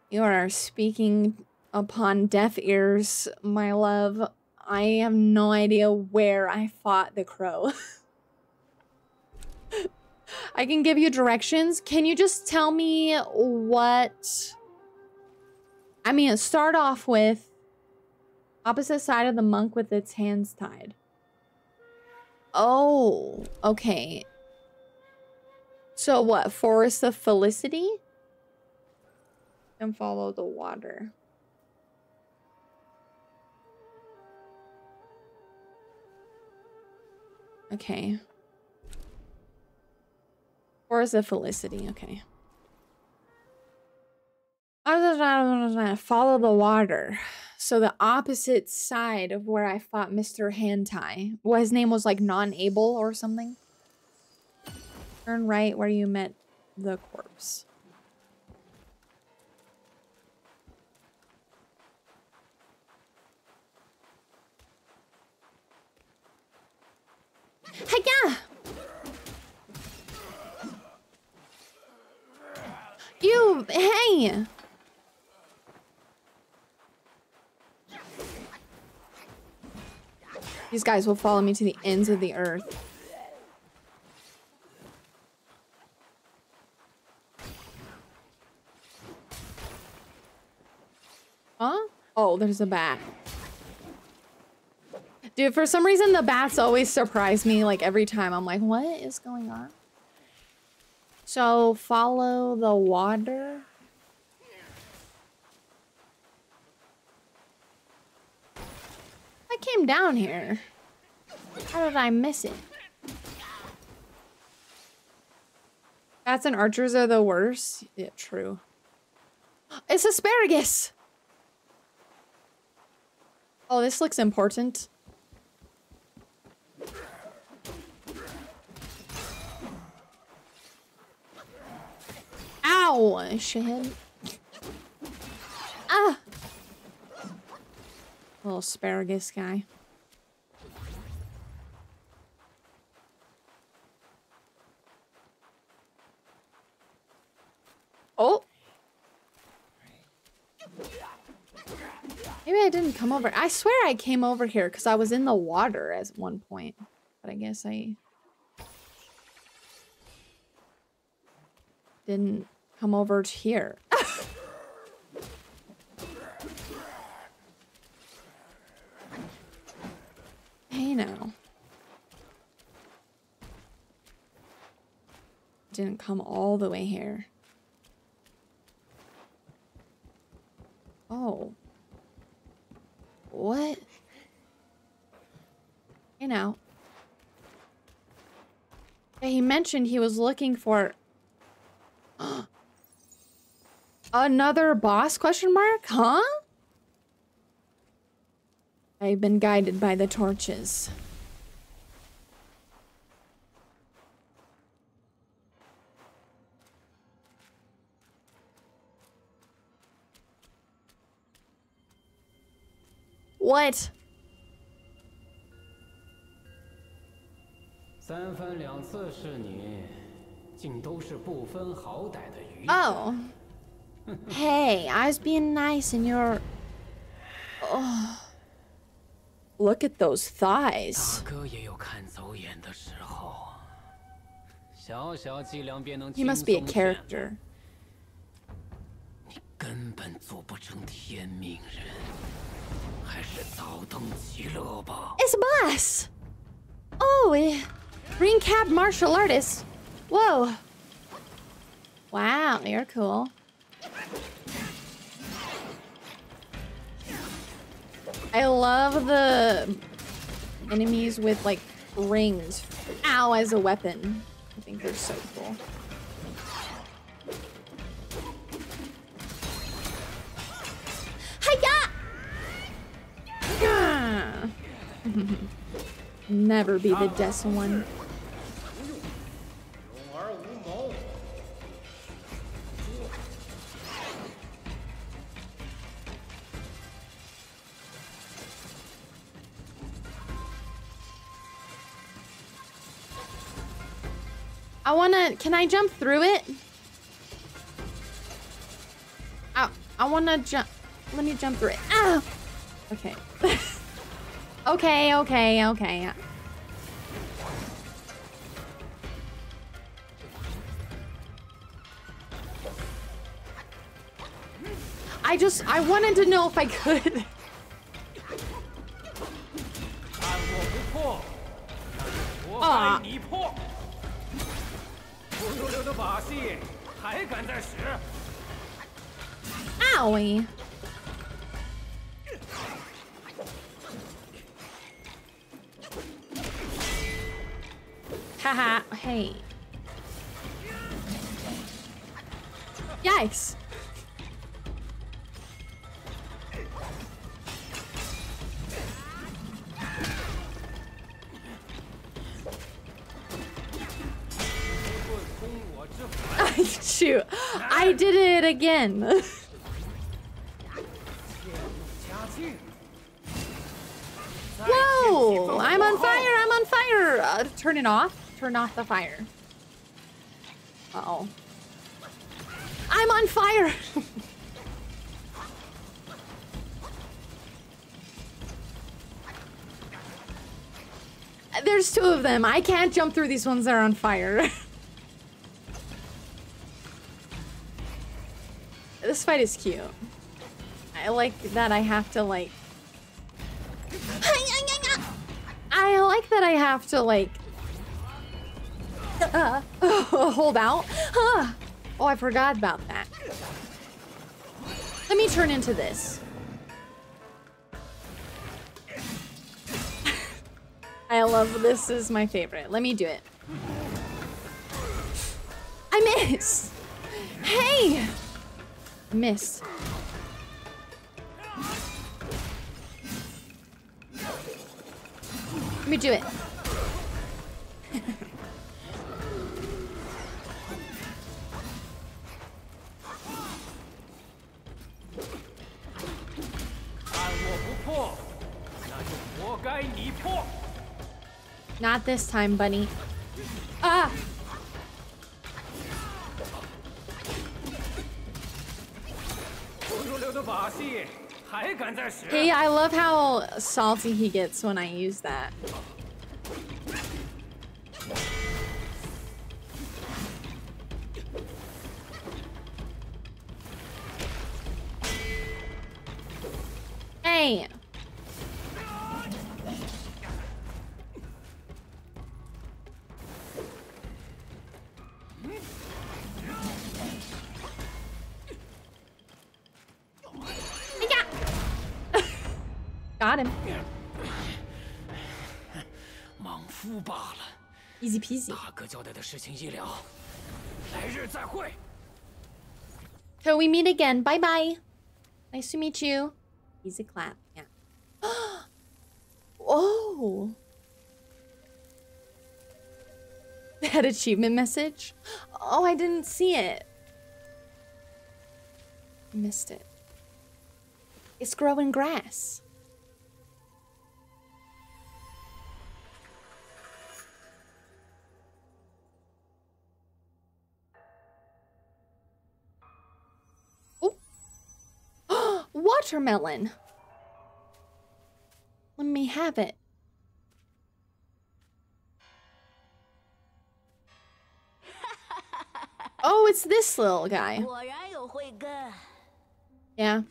You are speaking upon deaf ears, my love. I have no idea where I fought the crow. [laughs] I can give you directions. Can you just tell me what... I mean, start off with opposite side of the monk with its hands tied. Oh, okay. So what, Forest of Felicity? And follow the water. Okay. Forest of Felicity? Okay. Follow the water. So the opposite side of where I fought Mr. Hantai. Well, his name was like non-able or something. Turn right where you met the corpse. Hiya! You, hey! These guys will follow me to the ends of the earth. Huh? Oh, there's a bat. Dude, for some reason the bats always surprise me like every time. I'm like, what is going on? So follow the water. I came down here. How did I miss it? Bats and archers are the worst. Yeah, true. It's asparagus! Oh, this looks important. Ow! Shit. Ah! Little asparagus guy. Oh! Maybe I didn't come over. I swear I came over here because I was in the water at one point. But I guess I... Didn't come over to here. Hey now. Didn't come all the way here. Oh. What? Hey now. he mentioned he was looking for [gasps] Another boss question mark? Huh? I've been guided by the torches. What? Oh. hey, I was being nice and you're... Oh. Look at those thighs. He must be a character. It's boss! Oh, green cap martial artist. Whoa. Wow, you're cool. I love the enemies with like rings. Ow, as a weapon. I think they're so cool. Hiya! [laughs] Never be the oh. death one. Can I jump through it? I, I wanna jump, let me jump through it. Ah! Okay. [laughs] okay, okay, okay. I just, I wanted to know if I could. [laughs] 六六的把戏还敢再使？Owie！哈哈，嘿 I did it again. [laughs] Whoa, I'm on fire, I'm on fire. Uh, turn it off, turn off the fire. Uh oh I'm on fire. [laughs] There's two of them. I can't jump through these ones that are on fire. [laughs] This fight is cute. I like that I have to like... I like that I have to like... Uh, [laughs] hold out. Oh, I forgot about that. Let me turn into this. [laughs] I love this is my favorite. Let me do it. I miss. Hey! Miss. Let me do it. [laughs] Not this time, bunny. Ah! Hey, I love how salty he gets when I use that. Hey! Easy peasy. Till we meet again. Bye bye. Nice to meet you. Easy clap. Yeah. [gasps] oh. That achievement message? Oh, I didn't see it. Missed it. It's growing grass. Watermelon! Let me have it. [laughs] Oh, it's this little guy. Yeah.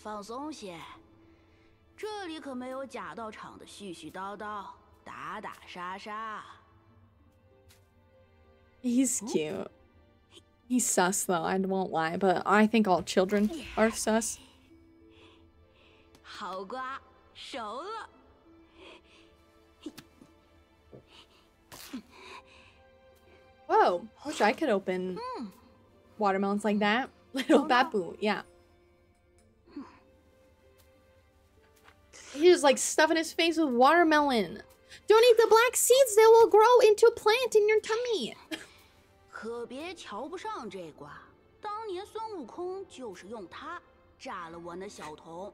He's cute. He's sus though, I won't lie, but I think all children are sus. 好瓜，熟了。Whoa, wish I could open watermelons like that. [laughs] Little babu, yeah. He was like stuffing his face with watermelon. Don't eat the black seeds, they will grow into a plant in your tummy. [laughs] 可别瞧不上这瓜，当年孙悟空就是用它炸了我那小童。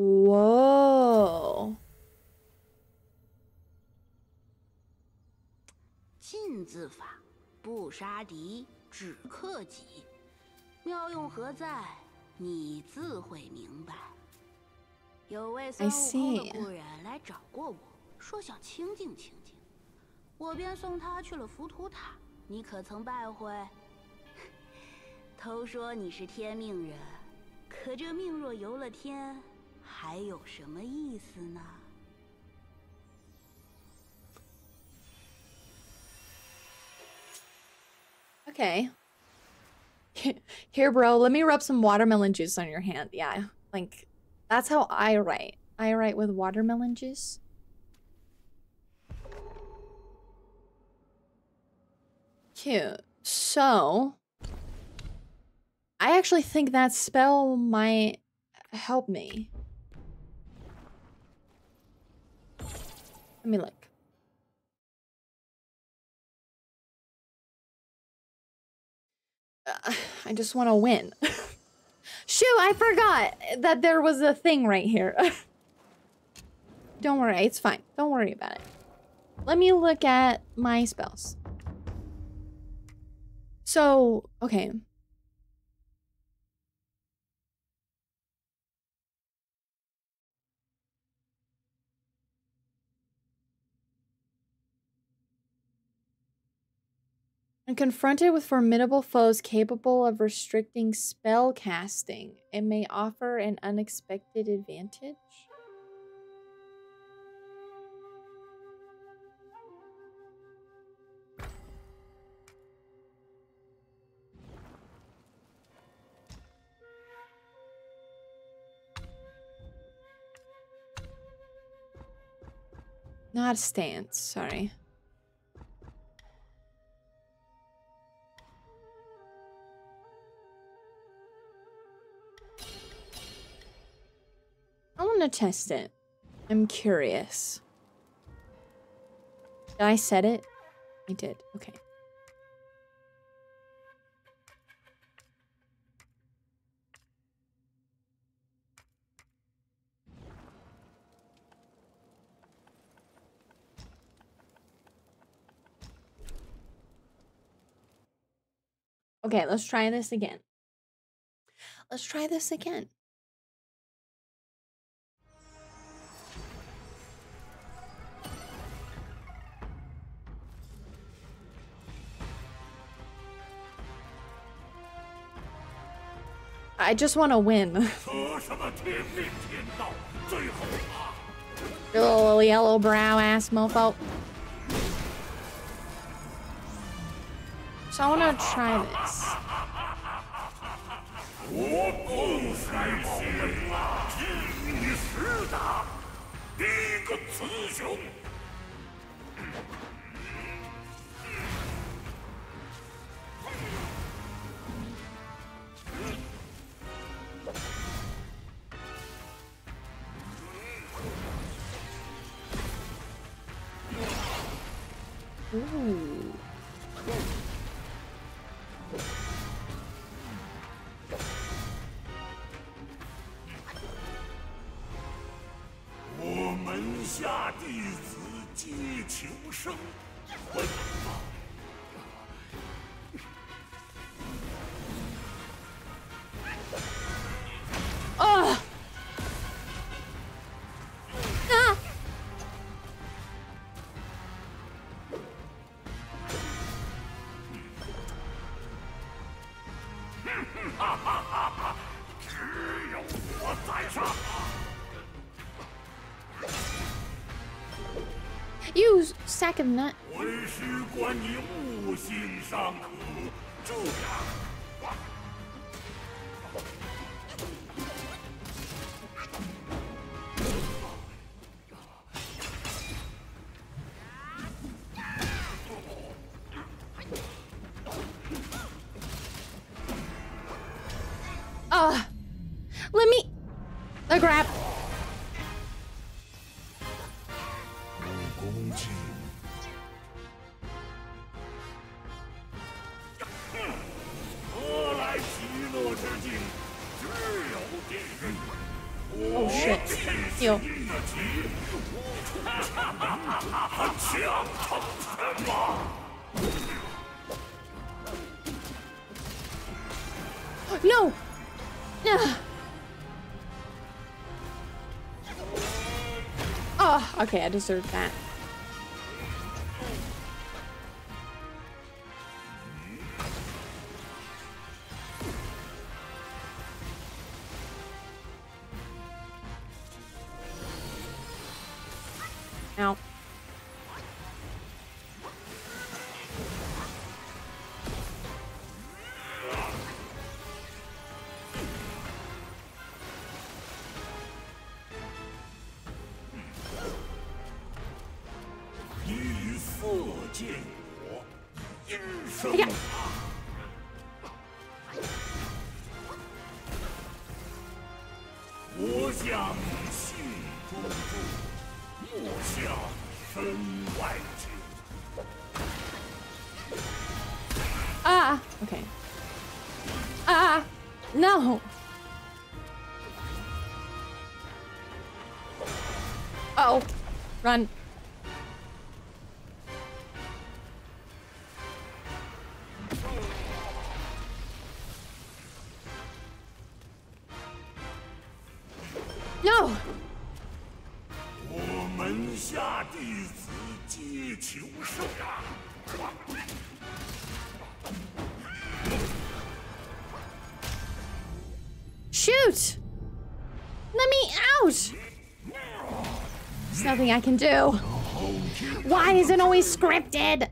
Whoa. 禁字法，不杀敌，只克己。妙用何在？你自会明白。有位孙悟空的故人来找过我，说想清静清静，我便送他去了浮屠塔。你可曾拜会？[laughs] 都说你是天命人，可这命若由了天，还有什么意思呢？ Okay. Here, bro, let me rub some watermelon juice on your hand. Yeah, like, that's how I write. I write with watermelon juice. Cute. So, I actually think that spell might help me. Let me look. Uh, [sighs] I just want to win. [laughs] Shoot, I forgot that there was a thing right here. [laughs] Don't worry, it's fine. Don't worry about it. Let me look at my spells. So, okay. When confronted with formidable foes capable of restricting spell casting, it may offer an unexpected advantage. Not a stance, sorry. Test it. I'm curious. Did I set it? I did. Okay. Okay, let's try this again. Let's try this again. I just want to win. [laughs] Your little yellow brow ass mofo. So I want to try this. [laughs] 我门下弟子皆求生，问。为师观你悟性尚可，这样。Okay, I deserve that.，Run。I can do. Why is it always scripted?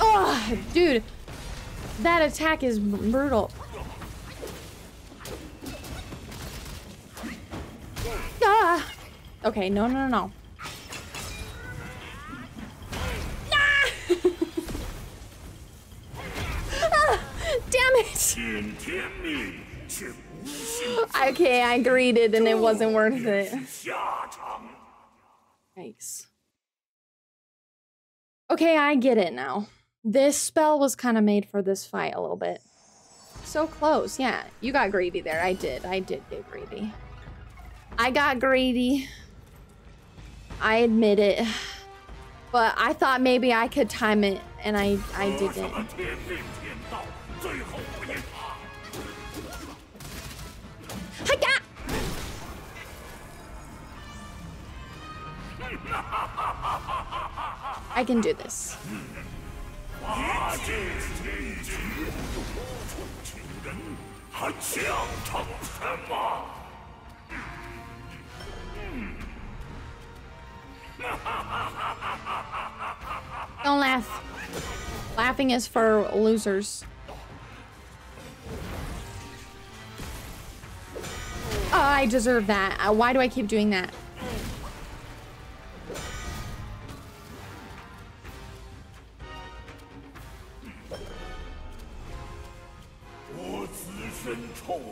Oh, dude. That attack is brutal. Ah! Okay, no, no, no, no. Ah! [laughs] ah! Damn it! Okay, I greeted and it wasn't worth it. Yikes. Okay, I get it now. This spell was kind of made for this fight a little bit. So close, yeah. You got greedy there. I did. I did get greedy. I got greedy. I admit it. But I thought maybe I could time it, and I, I didn't. I can do this. Don't laugh. Laughing is for losers. Oh, I deserve that. Uh, why do I keep doing that? God!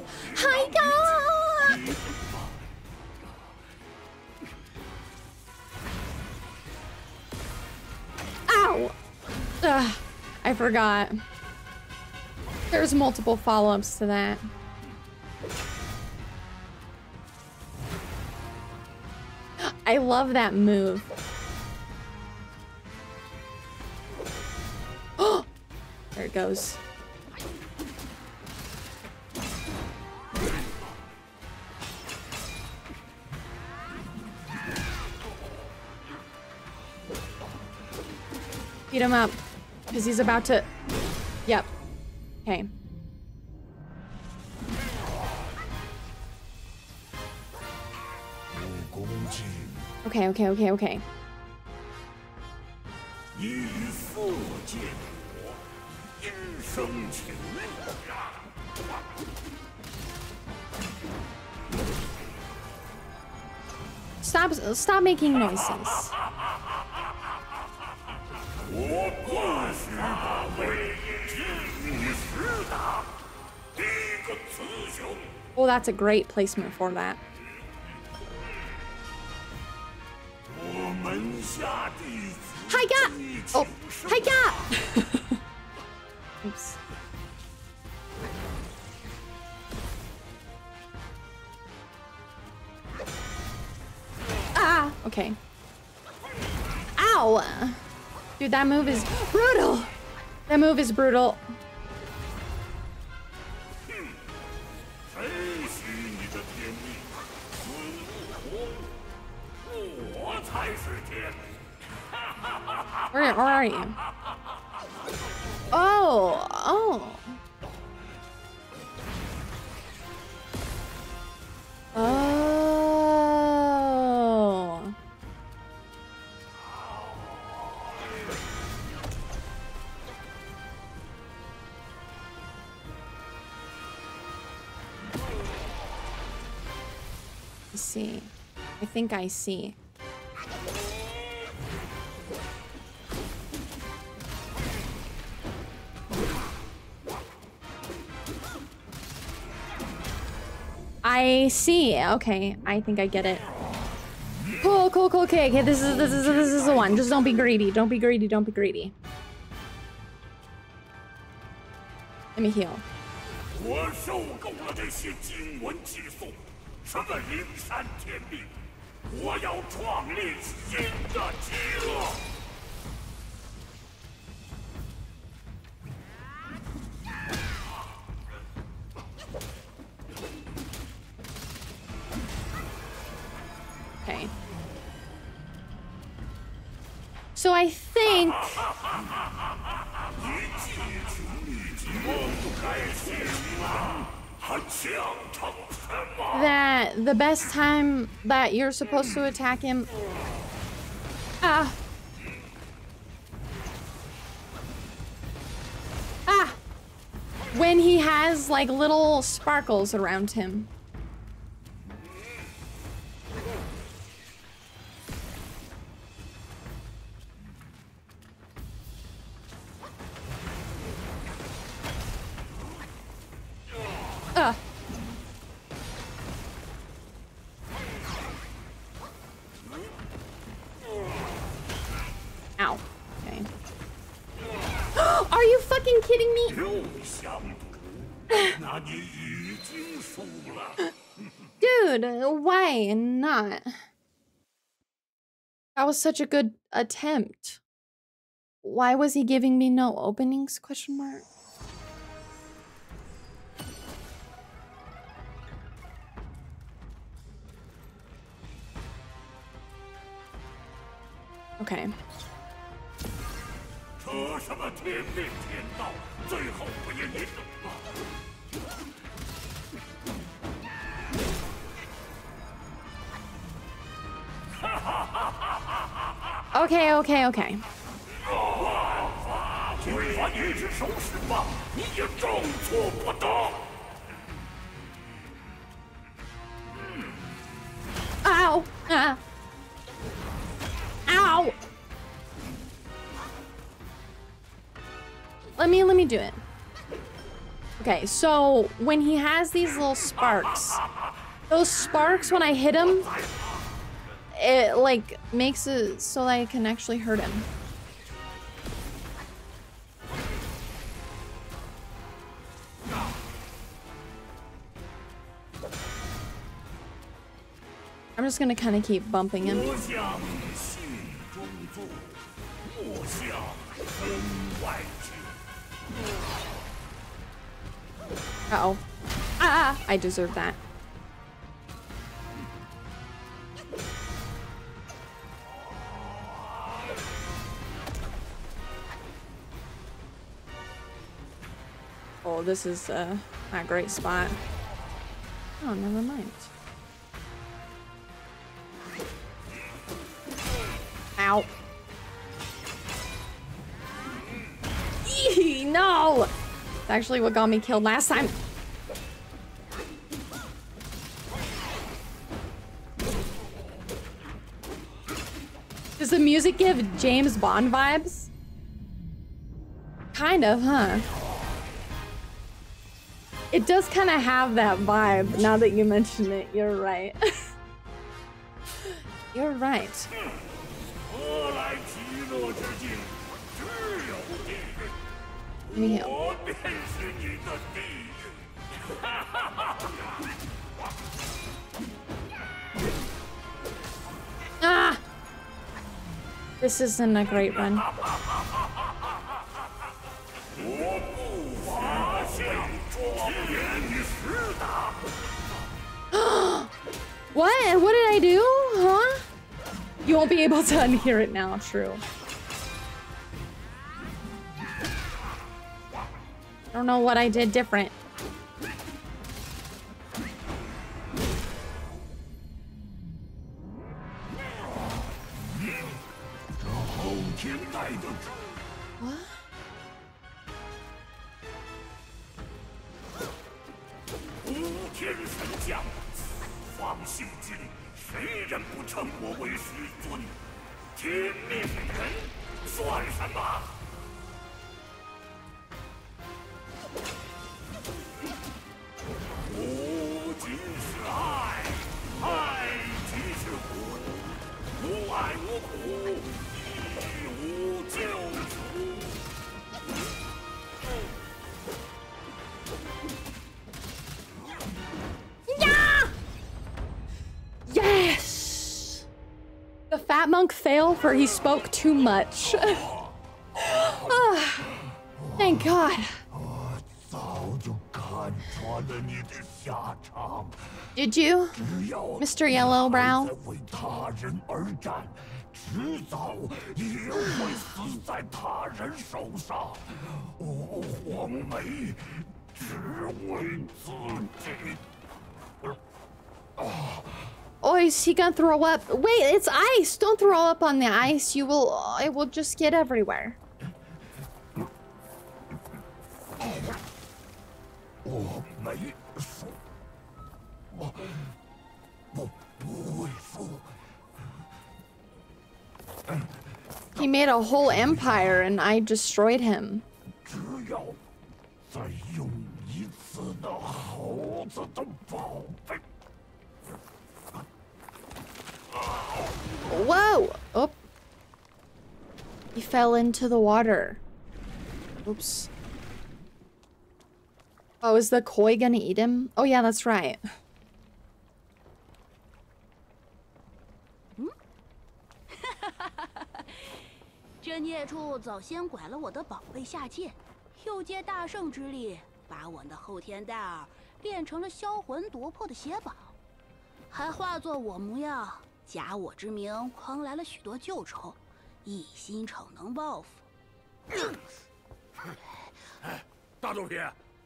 Ow! Ugh, I forgot. There's multiple follow-ups to that. I love that move. [gasps] There it goes. Beat him up. Because he's about to... Yep. Okay. Okay, okay, okay, okay. Stop, stop making noises. Oh, that's a great placement for that. Hi, Hiya! Oh, hiya! [laughs] Oops. Ah, okay. Ow! Dude, that move is brutal! That move is brutal. Where, are you? Oh, oh. Oh. See. I think I see. I see. Okay, I think I get it. Cool, cool, cool. Okay, okay. This is this is this is the one. Just don't be greedy. Don't be greedy. Don't be greedy. Let me heal. 什么灵山天命，我要创立新的极乐。Okay. So I think that the best time that you're supposed to attack him ah ah when he has like little sparkles around him Ugh. Are you fucking kidding me? [laughs] Dude, why not? That was such a good attempt. Why was he giving me no openings? Question mark. Okay. 扯什么天命天道？最后不也你懂吗？OK OK OK。违反一只手使吧，你也重错不得。Ow! Ah. Ow! Let me let me do it. Okay, so when he has these little sparks, those sparks when I hit him, it like makes it so that I can actually hurt him. I'm just gonna kind of keep bumping him. Uh oh. Ah, I deserve that. Oh, this is uh, a great spot. Oh, never mind. Ow. Eee, no! It's actually what got me killed last time. Does the music give James Bond vibes? Kind of, huh? It does kind of have that vibe now that you mention it. You're right. [laughs] You're right. Me heal. Ah! This isn't a great run. [gasps] what? What did I do? Huh? You won't be able to [laughs] unhear it now, true. Don't know what I did different. Monk failed for he spoke too much. oh, [laughs] thank God. Did you, Mr. Yellowbrow? [laughs] Oh, is he gonna throw up? Wait, it's ice! Don't throw up on the ice. You will... Uh, it will just get everywhere. He made a whole empire and I destroyed him. Whoa! Oh. He fell into the water. Oops. Oh, is the koi gonna eat him? Oh yeah, that's right. [laughs] 假我之名诓来了许多旧仇，一心逞能报复。大肚皮，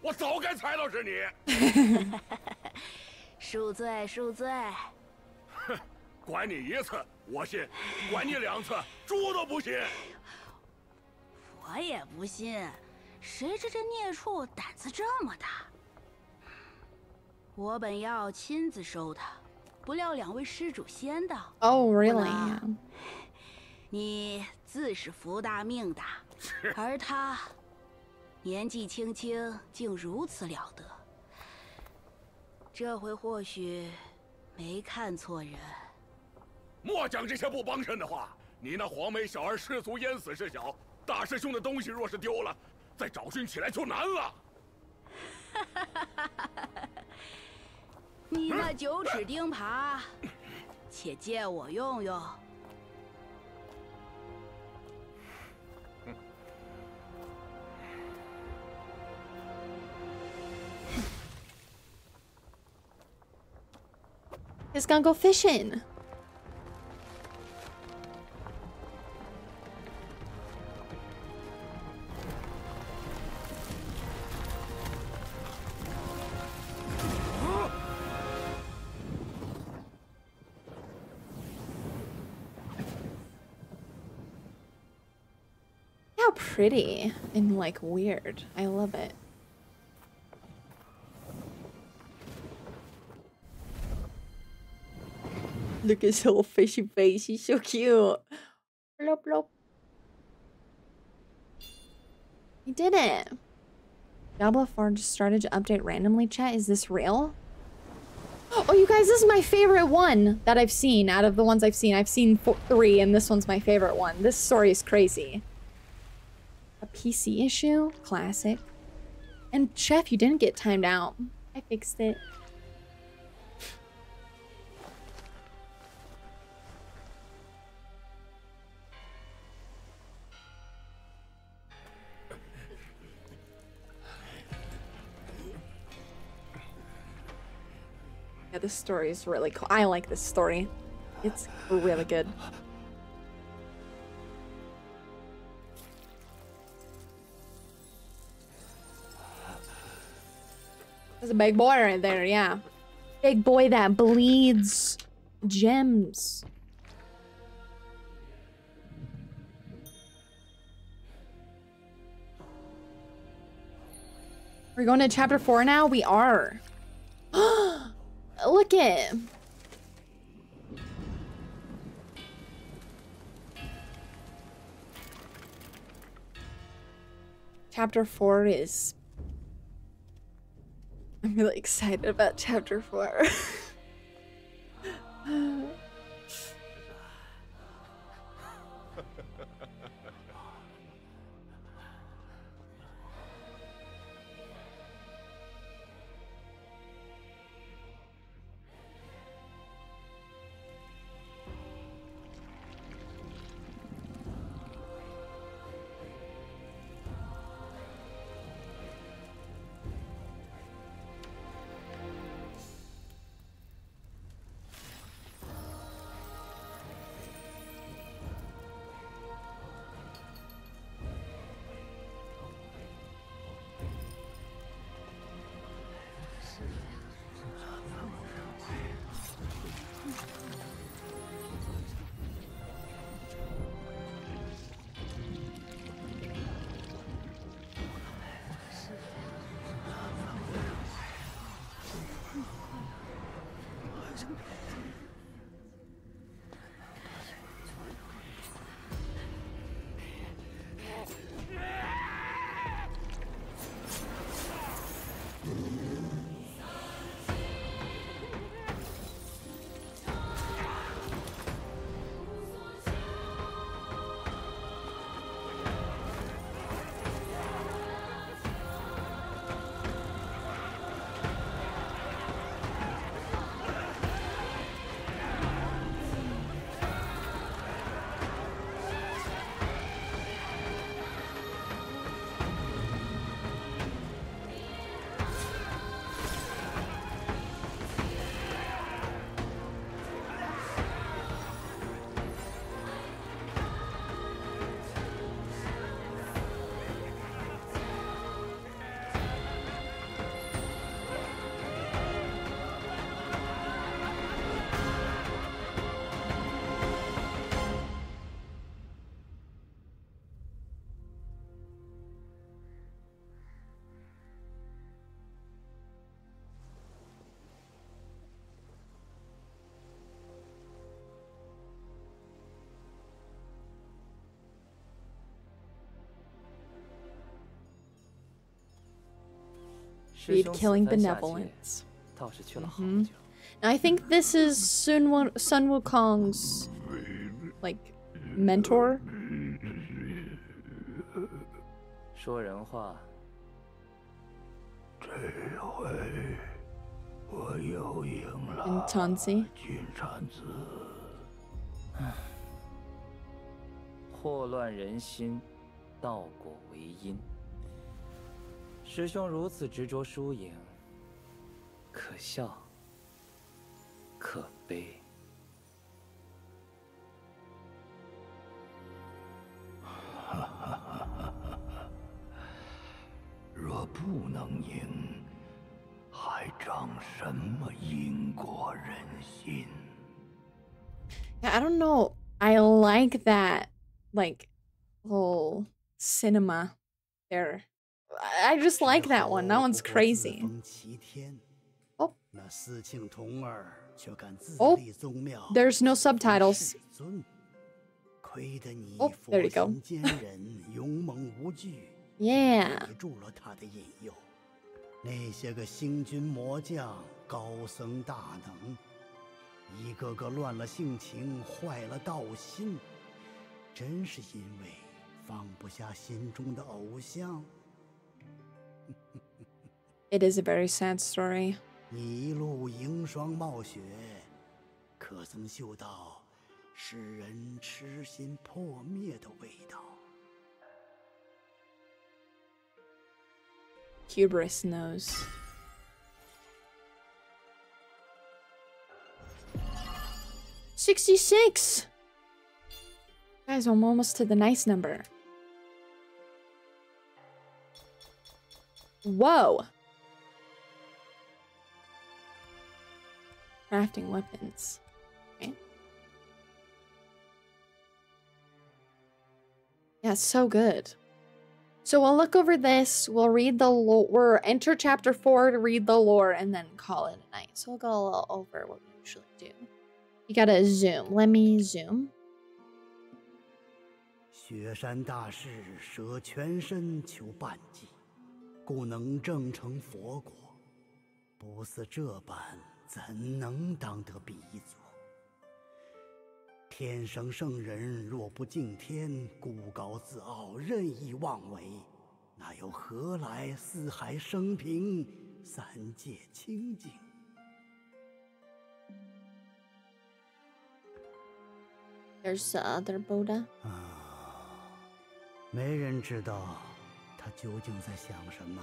我早该猜到是你。[laughs] 恕罪，恕罪。哼，管你一次我信，管你两次猪都不信。我也不信，谁知这孽畜胆子这么大？我本要亲自收他，不料两位施主先到。Oh, really? 你自是福大命大，而他年纪轻轻，竟如此了得。这回或许没看错人。莫讲这些不帮衬的话。你那黄眉小儿失足淹死是小，大师兄的东西若是丢了，再找寻起来就难了。你那九齿钉耙，且借我用用。He's gonna go fishing. Pretty and like weird. I love it. Look at his whole fishy face. He's so cute. Blop, blop. He did it. Diablo 4 just started to update randomly, chat. Is this real? Oh, you guys, this is my favorite one that I've seen out of the ones I've seen. I've seen four, three, and this one's my favorite one. This story is crazy. A PC issue? Classic. And Chef, you didn't get timed out. I fixed it. Yeah, this story is really cool. I like this story. It's really good. There's a big boy right there, yeah. Big boy that bleeds gems. We're going to chapter four now? We are. [gasps] Look at Chapter 4 is... I'm really excited about chapter 4. [laughs] [laughs] Read Killing Benevolence. Mm -hmm. I think this is Sun, Wu Sun Wukong's, like, mentor. 说人话。这回我又赢了。金蝉子。金蝉子。祸乱人心，道果为因。 师兄如此执着输赢，可笑，可悲。若不能赢，还长什么因果人心？I [laughs] don't know. I like that, like, whole cinema there. I just like that one. That one's crazy. Oh. Oh. There's no subtitles. Oh, there you go. [laughs] yeah. 那些个星君魔将、高僧大能，一个个乱了性情，坏了道心，真是因为放不下心中的偶像。 it is a very sad story. 你一路迎霜冒雪，可曾嗅到使人痴心破灭的味道？Hubris knows. Sixty-six. Guys, I'm almost to the nice number. Whoa! Crafting weapons. Okay. Yeah, so good. So we'll look over this, we'll read the lore, we'll enter chapter 4 to read the lore, and then call it a night. So we'll go a little over what we usually do. You gotta zoom. Let me zoom. 雪山大士舍全身求半计，故能证成佛果。不似这般， 怎能当得鼻祖？天生圣人若不敬天，孤高自傲，任意妄为，那又何来四海升平，三界清净？There's the other Buddha. 没人知道他究竟在想什么。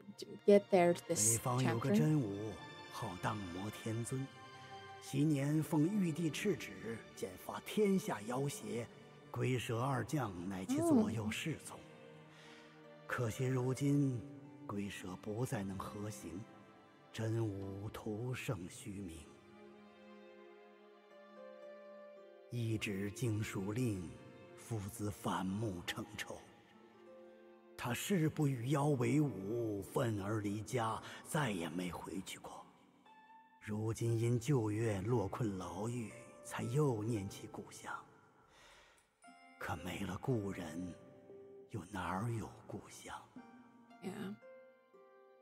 get there this 北方有个真武，号荡魔天尊，昔年奉玉帝敕旨，剑发天下妖邪，龟蛇二将乃其左右侍从。可惜如今，龟蛇不再能合行，真武徒剩虚名。一纸经书令，父子反目成仇。他誓不与妖为伍，愤而离家，再也没回去过。如今因旧怨落困牢狱，才又念起故乡。可没了故人，又哪儿有故乡？Yeah.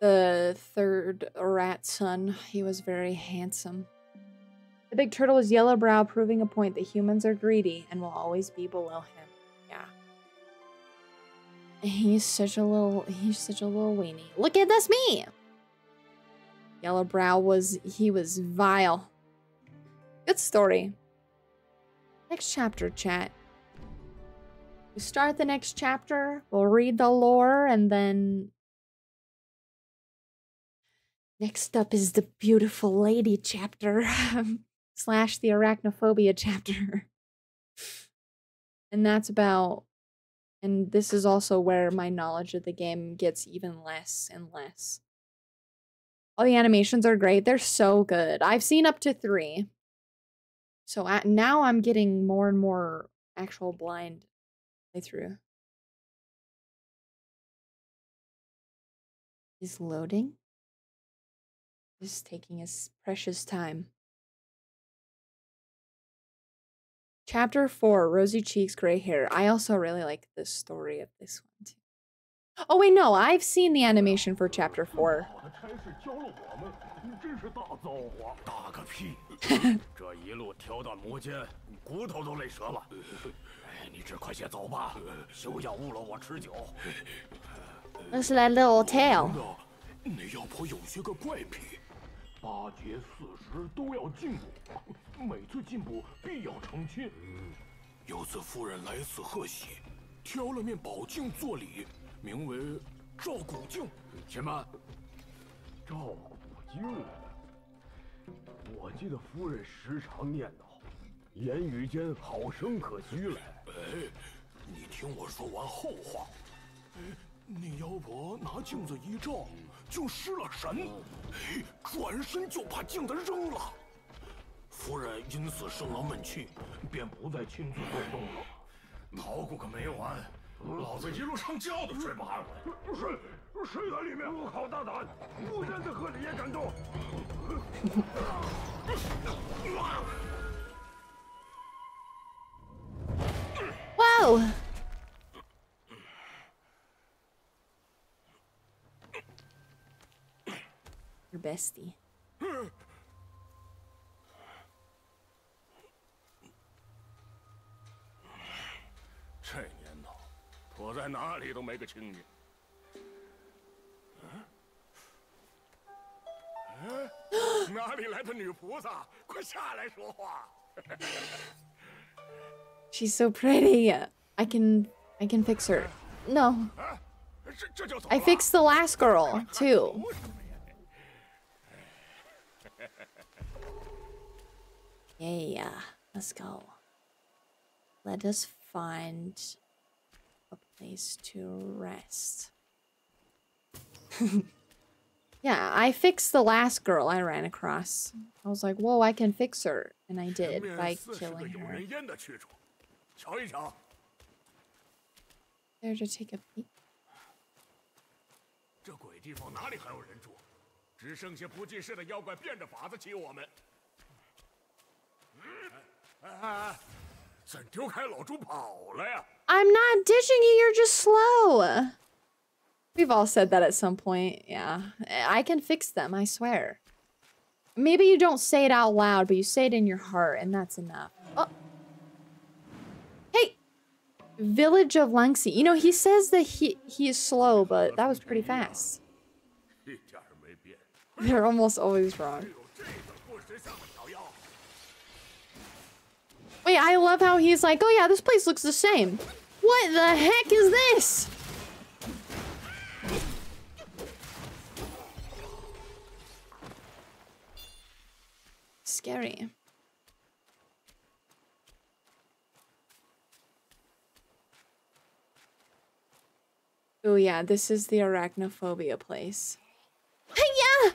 The third rat son, he was very handsome. The big turtle is yellow brow, proving a point that humans are greedy and will always be below him. He's such a little he's such a little weenie. Look at this me! Yellow brow was he was vile. Good story. Next chapter, chat. We start the next chapter, we'll read the lore, and then Next up is the beautiful lady chapter. [laughs] slash the arachnophobia chapter. [laughs] And that's about and this is also where my knowledge of the game gets even less and less. All the animations are great. They're so good. I've seen up to 3. So now I'm getting more and more actual blind playthrough. Is loading. Is taking his precious time. Chapter 4 Rosy Cheeks, Gray Hair. I also really like the story of this one too. Oh, wait, no, I've seen the animation for Chapter 4. 打个屁！这一路挑担磨尖，骨头都累折了。你只快些走吧，休要误了我吃酒。Looks like little tail。那妖婆有些个怪癖，八节四十都要进补， 每次进补必要成亲。有次夫人来此贺喜，挑了面宝镜做礼，名为照古镜。且慢，照古镜。我记得夫人时常念叨，言语间好生可虚来。哎，你听我说完后话。那妖婆拿镜子一照，就失了神，转身就把镜子扔了。夫人因此生了闷气，便不再亲自做动了。捣鼓个没完，老子一路上觉都睡不安稳。谁？谁在里面？我好大胆！不然的河里也敢动！Whoa! Your bestie. 里都没个清静。哪里来的女菩萨？快下来说话！She's [gasps] [laughs] so pretty. I can, I can fix her. No. I fixed the last girl too. [laughs] Yeah, let's go. Let us find a place to rest. [laughs] Yeah, I fixed the last girl I ran across. I was like, whoa, I can fix her. And I did by killing her. There to take a peek. 这鬼地方哪里还有人住？只剩下不济事的妖怪变着法子欺我们。怎丢开老猪跑了呀 [laughs] [laughs]？I'm not ditching you. You're just slow. We've all said that at some point. Yeah. I can fix them, I swear. Maybe you don't say it out loud, but you say it in your heart, and that's enough. Oh. Hey! Village of Lanxi. You know, he says that he, he is slow, but that was pretty fast. They're almost always wrong. Wait, I love how he's like, oh yeah, this place looks the same. What the heck is this? scary. Oh yeah, this is the arachnophobia place. Hey, yeah!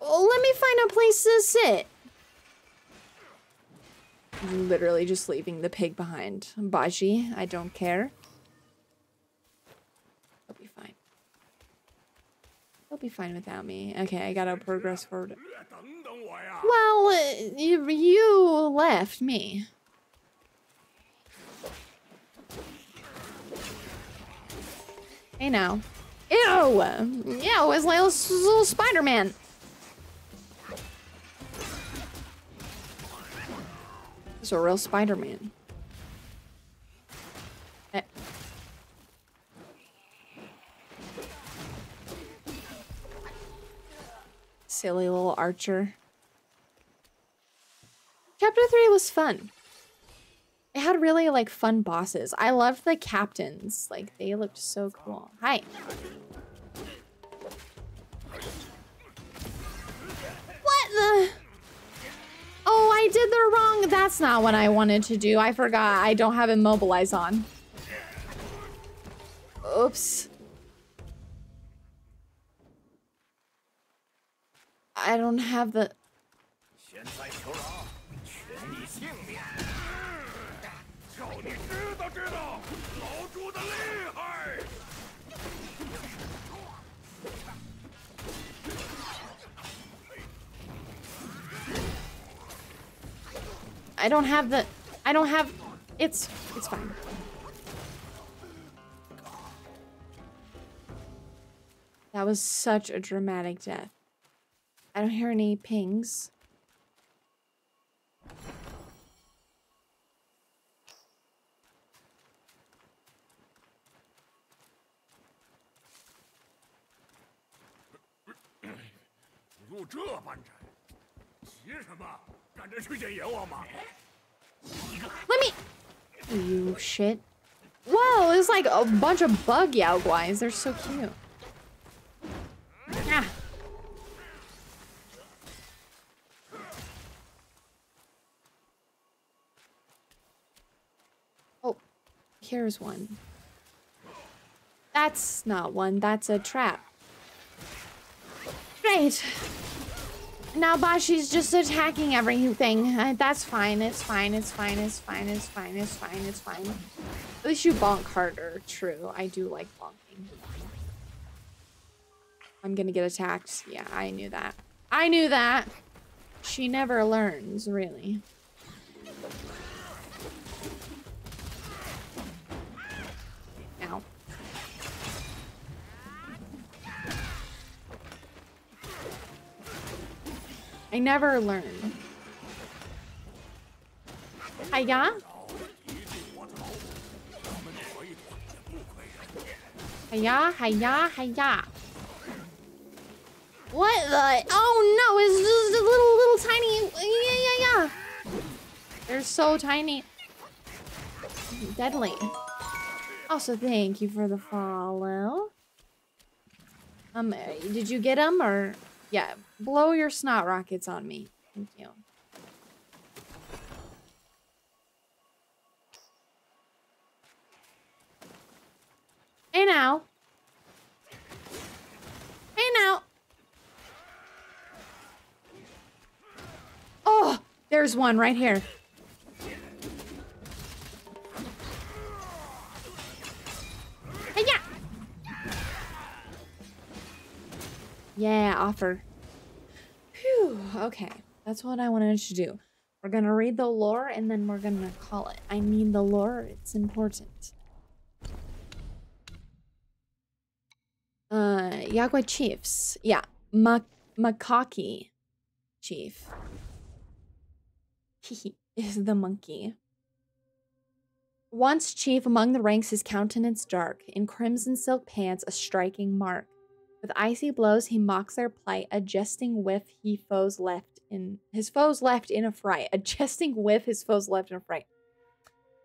Let me find a place to sit. Literally just leaving the pig behind. Bajie, I don't care. He'll be fine He'll be fine without me. Okay, I gotta progress forward. Well, uh, you, left me. Hey now. Ew! Yeah, it's like little Spider-Man. It's a real Spider-Man. Eh. Silly little archer. Chapter 3 was fun. It had really like fun bosses. I loved the captains. Like they looked so cool. Hi. What the? I did the wrong. That's not what I wanted to do. I forgot. I don't have immobilize on. Oops. I don't have the... I don't have the... I don't have... It's... It's fine. That was such a dramatic death. I don't hear any pings. Let me... You shit. Whoa, there's like a bunch of bug Yao Guais. They're so cute. Ah. Oh, here's one. That's not one, that's a trap. Great. Now Bajie's just attacking everything. Uh, that's fine, it's fine, it's fine, it's fine, it's fine, it's fine, it's fine. At least you bonk harder. True, I do like bonking. I'm gonna get attacked. Yeah, I knew that. I knew that. She never learns, really. I never learn. Hiya? Hiya, hiya, hiya. What the? Oh no, it's just a little, little tiny. Yeah, yeah, yeah. They're so tiny. Deadly. Also, thank you for the follow. Um, did you get them or? Yeah, blow your snot rockets on me. Thank you. Hey now. Hey now. Oh, there's one right here. Yeah. Yeah, offer. Phew, okay. That's what I wanted to do. We're gonna read the lore and then we're gonna call it. I need the lore, it's important. Uh, Yaoguai Chiefs. Yeah, Ma Macaque Chief. [laughs] He is the monkey. Once chief among the ranks, his countenance dark, in crimson silk pants, a striking mark. With icy blows, he mocks their plight, adjusting whiff he foes left in his foes left in a fright. [laughs] adjusting whiff his foes left in a fright.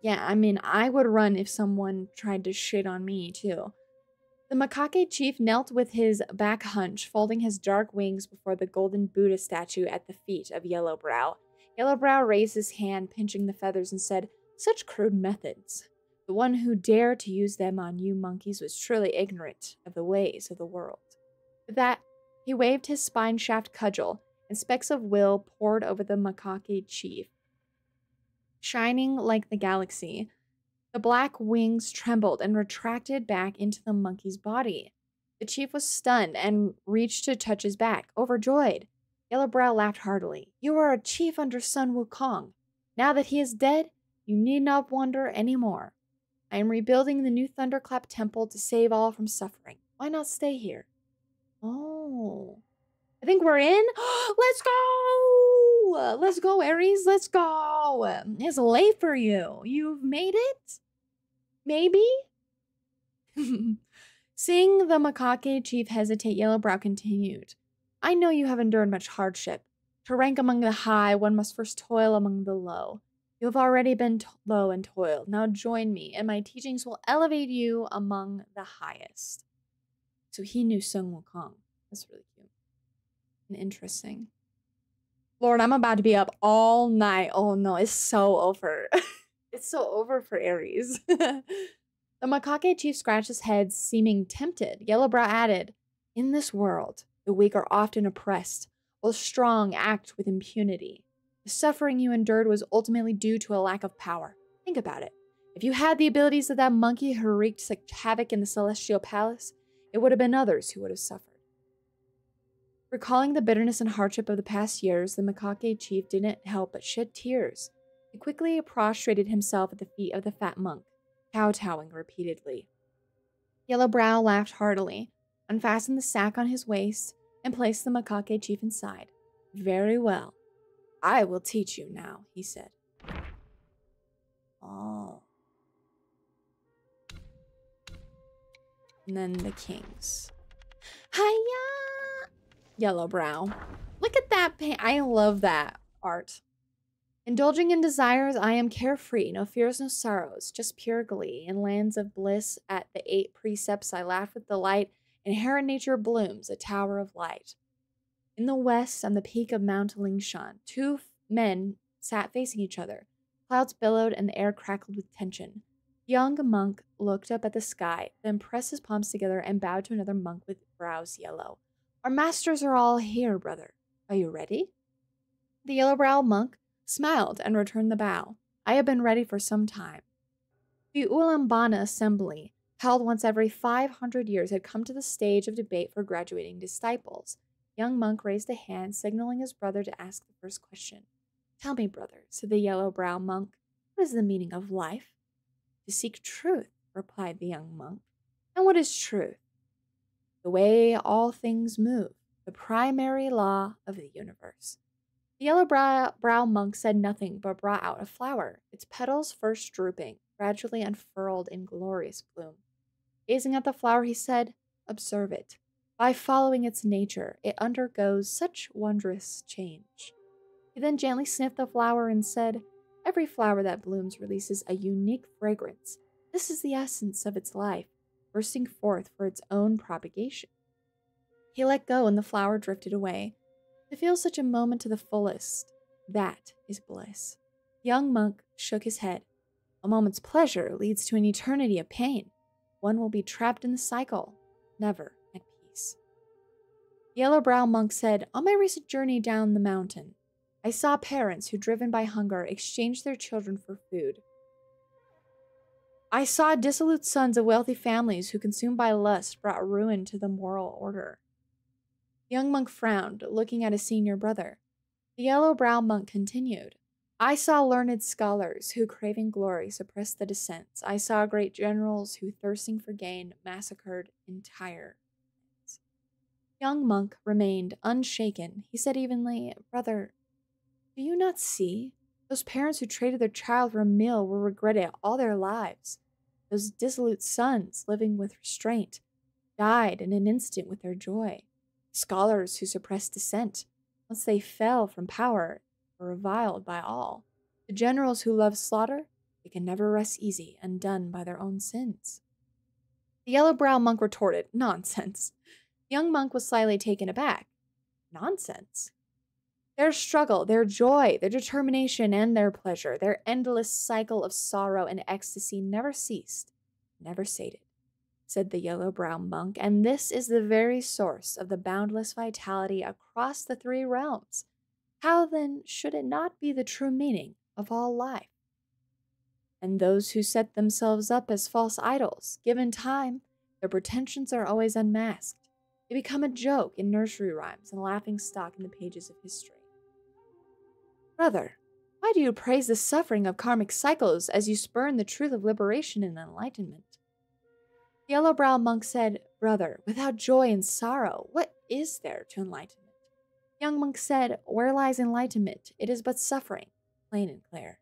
Yeah, I mean, I would run if someone tried to shit on me too. The Macaque chief knelt with his back hunch, folding his dark wings before the golden Buddha statue at the feet of Yellowbrow. Yellowbrow raised his hand, pinching the feathers, and said, Such crude methods. The one who dared to use them on you monkeys was truly ignorant of the ways of the world. With that, he waved his spine shaft cudgel, and specks of will poured over the macaque chief. Shining like the galaxy, the black wings trembled and retracted back into the monkey's body. The chief was stunned and reached to touch his back, overjoyed. Yellowbrow laughed heartily. You are a chief under Sun Wukong. Now that he is dead, you need not wonder any more. I am rebuilding the new Thunderclap Temple to save all from suffering. Why not stay here? Oh. I think we're in. [gasps] Let's go! Let's go, Aries. Let's go. It's late for you. You've made it? Maybe? [laughs] Seeing the Macaque chief hesitate, Yellowbrow continued. I know you have endured much hardship. To rank among the high, one must first toil among the low. You have already been low and toiled. Now join me, and my teachings will elevate you among the highest. So he knew Sun Wukong. That's really cute and interesting. Lord, I'm about to be up all night. Oh no, it's so over. [laughs] it's so over for Aries. [laughs] the Macaque chief scratched his head, seeming tempted. Yellowbrow added, In this world, the weak are often oppressed, while strong act with impunity. The suffering you endured was ultimately due to a lack of power. Think about it. If you had the abilities of that monkey who wreaked such havoc in the Celestial Palace, it would have been others who would have suffered. Recalling the bitterness and hardship of the past years, the Macaque chief didn't help but shed tears. He quickly prostrated himself at the feet of the fat monk, kowtowing repeatedly. Yellow Brow laughed heartily, unfastened the sack on his waist, and placed the Macaque chief inside. Very well. I will teach you now, he said. Oh. And then the kings. Hiya! Yellow brow. Look at that paint. I love that art. Indulging in desires, I am carefree, no fears, no sorrows, just pure glee. In lands of bliss, at the eight precepts, I laugh with delight. In Heron nature blooms, a tower of light. In the west, on the peak of Mount Lingshan, two men sat facing each other. Clouds billowed and the air crackled with tension. Young monk looked up at the sky, then pressed his palms together and bowed to another monk with brows yellow. Our masters are all here, brother. Are you ready? The yellow browed monk smiled and returned the bow. I have been ready for some time. The Ulambana assembly, held once every 500 years, had come to the stage of debate for graduating disciples. Young monk raised a hand, signaling his brother to ask the first question. Tell me, brother, said the yellow browed monk, what is the meaning of life? To seek truth, replied the young monk. And what is truth? the way all things move, the primary law of the universe. The yellow brow, brow monk said nothing but brought out a flower, its petals first drooping, gradually unfurled in glorious bloom. Gazing at the flower, he said, Observe it. By following its nature, it undergoes such wondrous change. He then gently sniffed the flower and said, Every flower that blooms releases a unique fragrance. This is the essence of its life bursting forth for its own propagation. He let go and the flower drifted away. To feel such a moment to the fullest, that is bliss. Young monk shook his head. A moment's pleasure leads to an eternity of pain. One will be trapped in the cycle, never. Yellow Brow Monk said, On my recent journey down the mountain, I saw parents who, driven by hunger, exchanged their children for food. I saw dissolute sons of wealthy families who, consumed by lust, brought ruin to the moral order. The young monk frowned, looking at his senior brother. The yellow browed monk continued. I saw learned scholars who, craving glory, suppressed the dissents. I saw great generals who, thirsting for gain, massacred entire. Young monk remained unshaken. He said evenly, Brother, do you not see? Those parents who traded their child for a meal will regret it all their lives. Those dissolute sons, living with restraint, died in an instant with their joy. Scholars who suppressed dissent, once they fell from power, were reviled by all. The generals who love slaughter, they can never rest easy, undone by their own sins. The yellow browed monk retorted, Nonsense. Young monk was slightly taken aback. Nonsense. Their struggle, their joy, their determination, and their pleasure, their endless cycle of sorrow and ecstasy never ceased, never sated, said the yellow brown monk, and this is the very source of the boundless vitality across the three realms. How then should it not be the true meaning of all life? And those who set themselves up as false idols, given time, their pretensions are always unmasked. They become a joke in nursery rhymes and laughing stock in the pages of history. Brother, why do you praise the suffering of karmic cycles as you spurn the truth of liberation and enlightenment? The yellow browed monk said, Brother, without joy and sorrow, what is there to enlightenment? The young monk said, Where lies enlightenment? It is but suffering, plain and clear.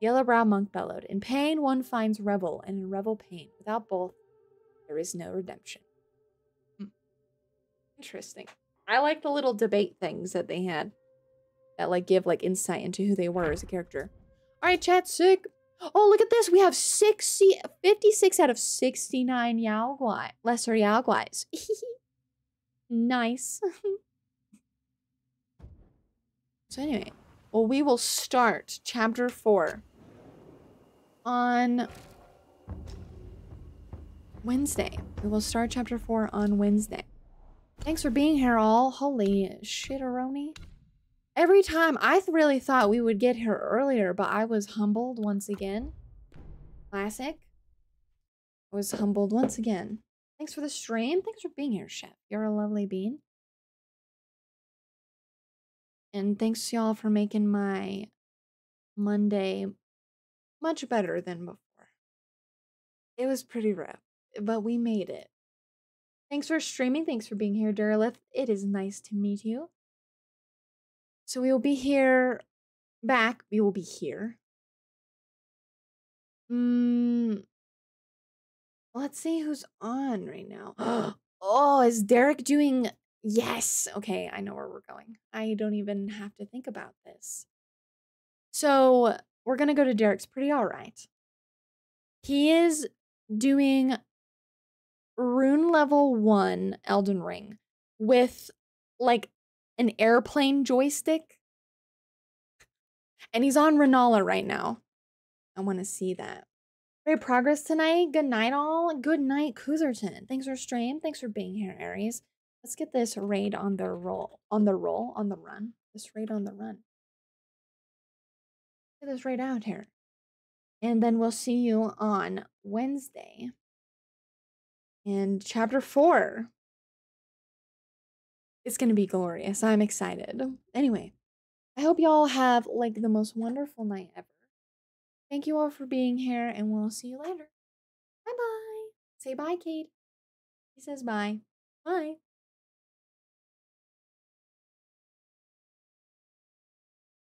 The yellow browed monk bellowed, In pain one finds revel, and in revel pain. Without both, there is no redemption. Interesting. I like the little debate things that they had that like give like insight into who they were as a character. All right, chat, sick. Oh, look at this. We have 60, 56 out of 69 Yaoguai, lesser Yaoguais. [laughs] nice. [laughs] So anyway, well, we will start chapter four on Wednesday. We will start chapter four on Wednesday. Thanks for being here, all. Holy shitteroni. Every time, I really thought we would get here earlier, but I was humbled once again. Classic. I was humbled once again. Thanks for the stream. Thanks for being here, Chef. You're a lovely bean. And thanks y'all for making my Monday much better than before. It was pretty rough, but we made it. Thanks for streaming. Thanks for being here, Duralith. It is nice to meet you. So we will be here back. We will be here. Mm, let's see who's on right now. [gasps] oh, is Derek doing Yes. Okay, I know where we're going. I don't even have to think about this. So we're going to go to Derek's Pretty All Right. He is doing rune level one Elden Ring with like an airplane joystick. And he's on Renala right now. I want to see that. Great progress tonight. Good night, all. Good night, Coozerton. Thanks for stream. Thanks for being here, Aries. Let's get this raid on the roll, on the roll, on the run. This raid on the run. Get this raid out here. And then we'll see you on Wednesday. And chapter four. It's going to be glorious. I'm excited. Anyway, I hope y'all have like the most wonderful night ever. Thank you all for being here, and we'll see you later. Bye bye. Say bye, Kate. He says bye. Bye.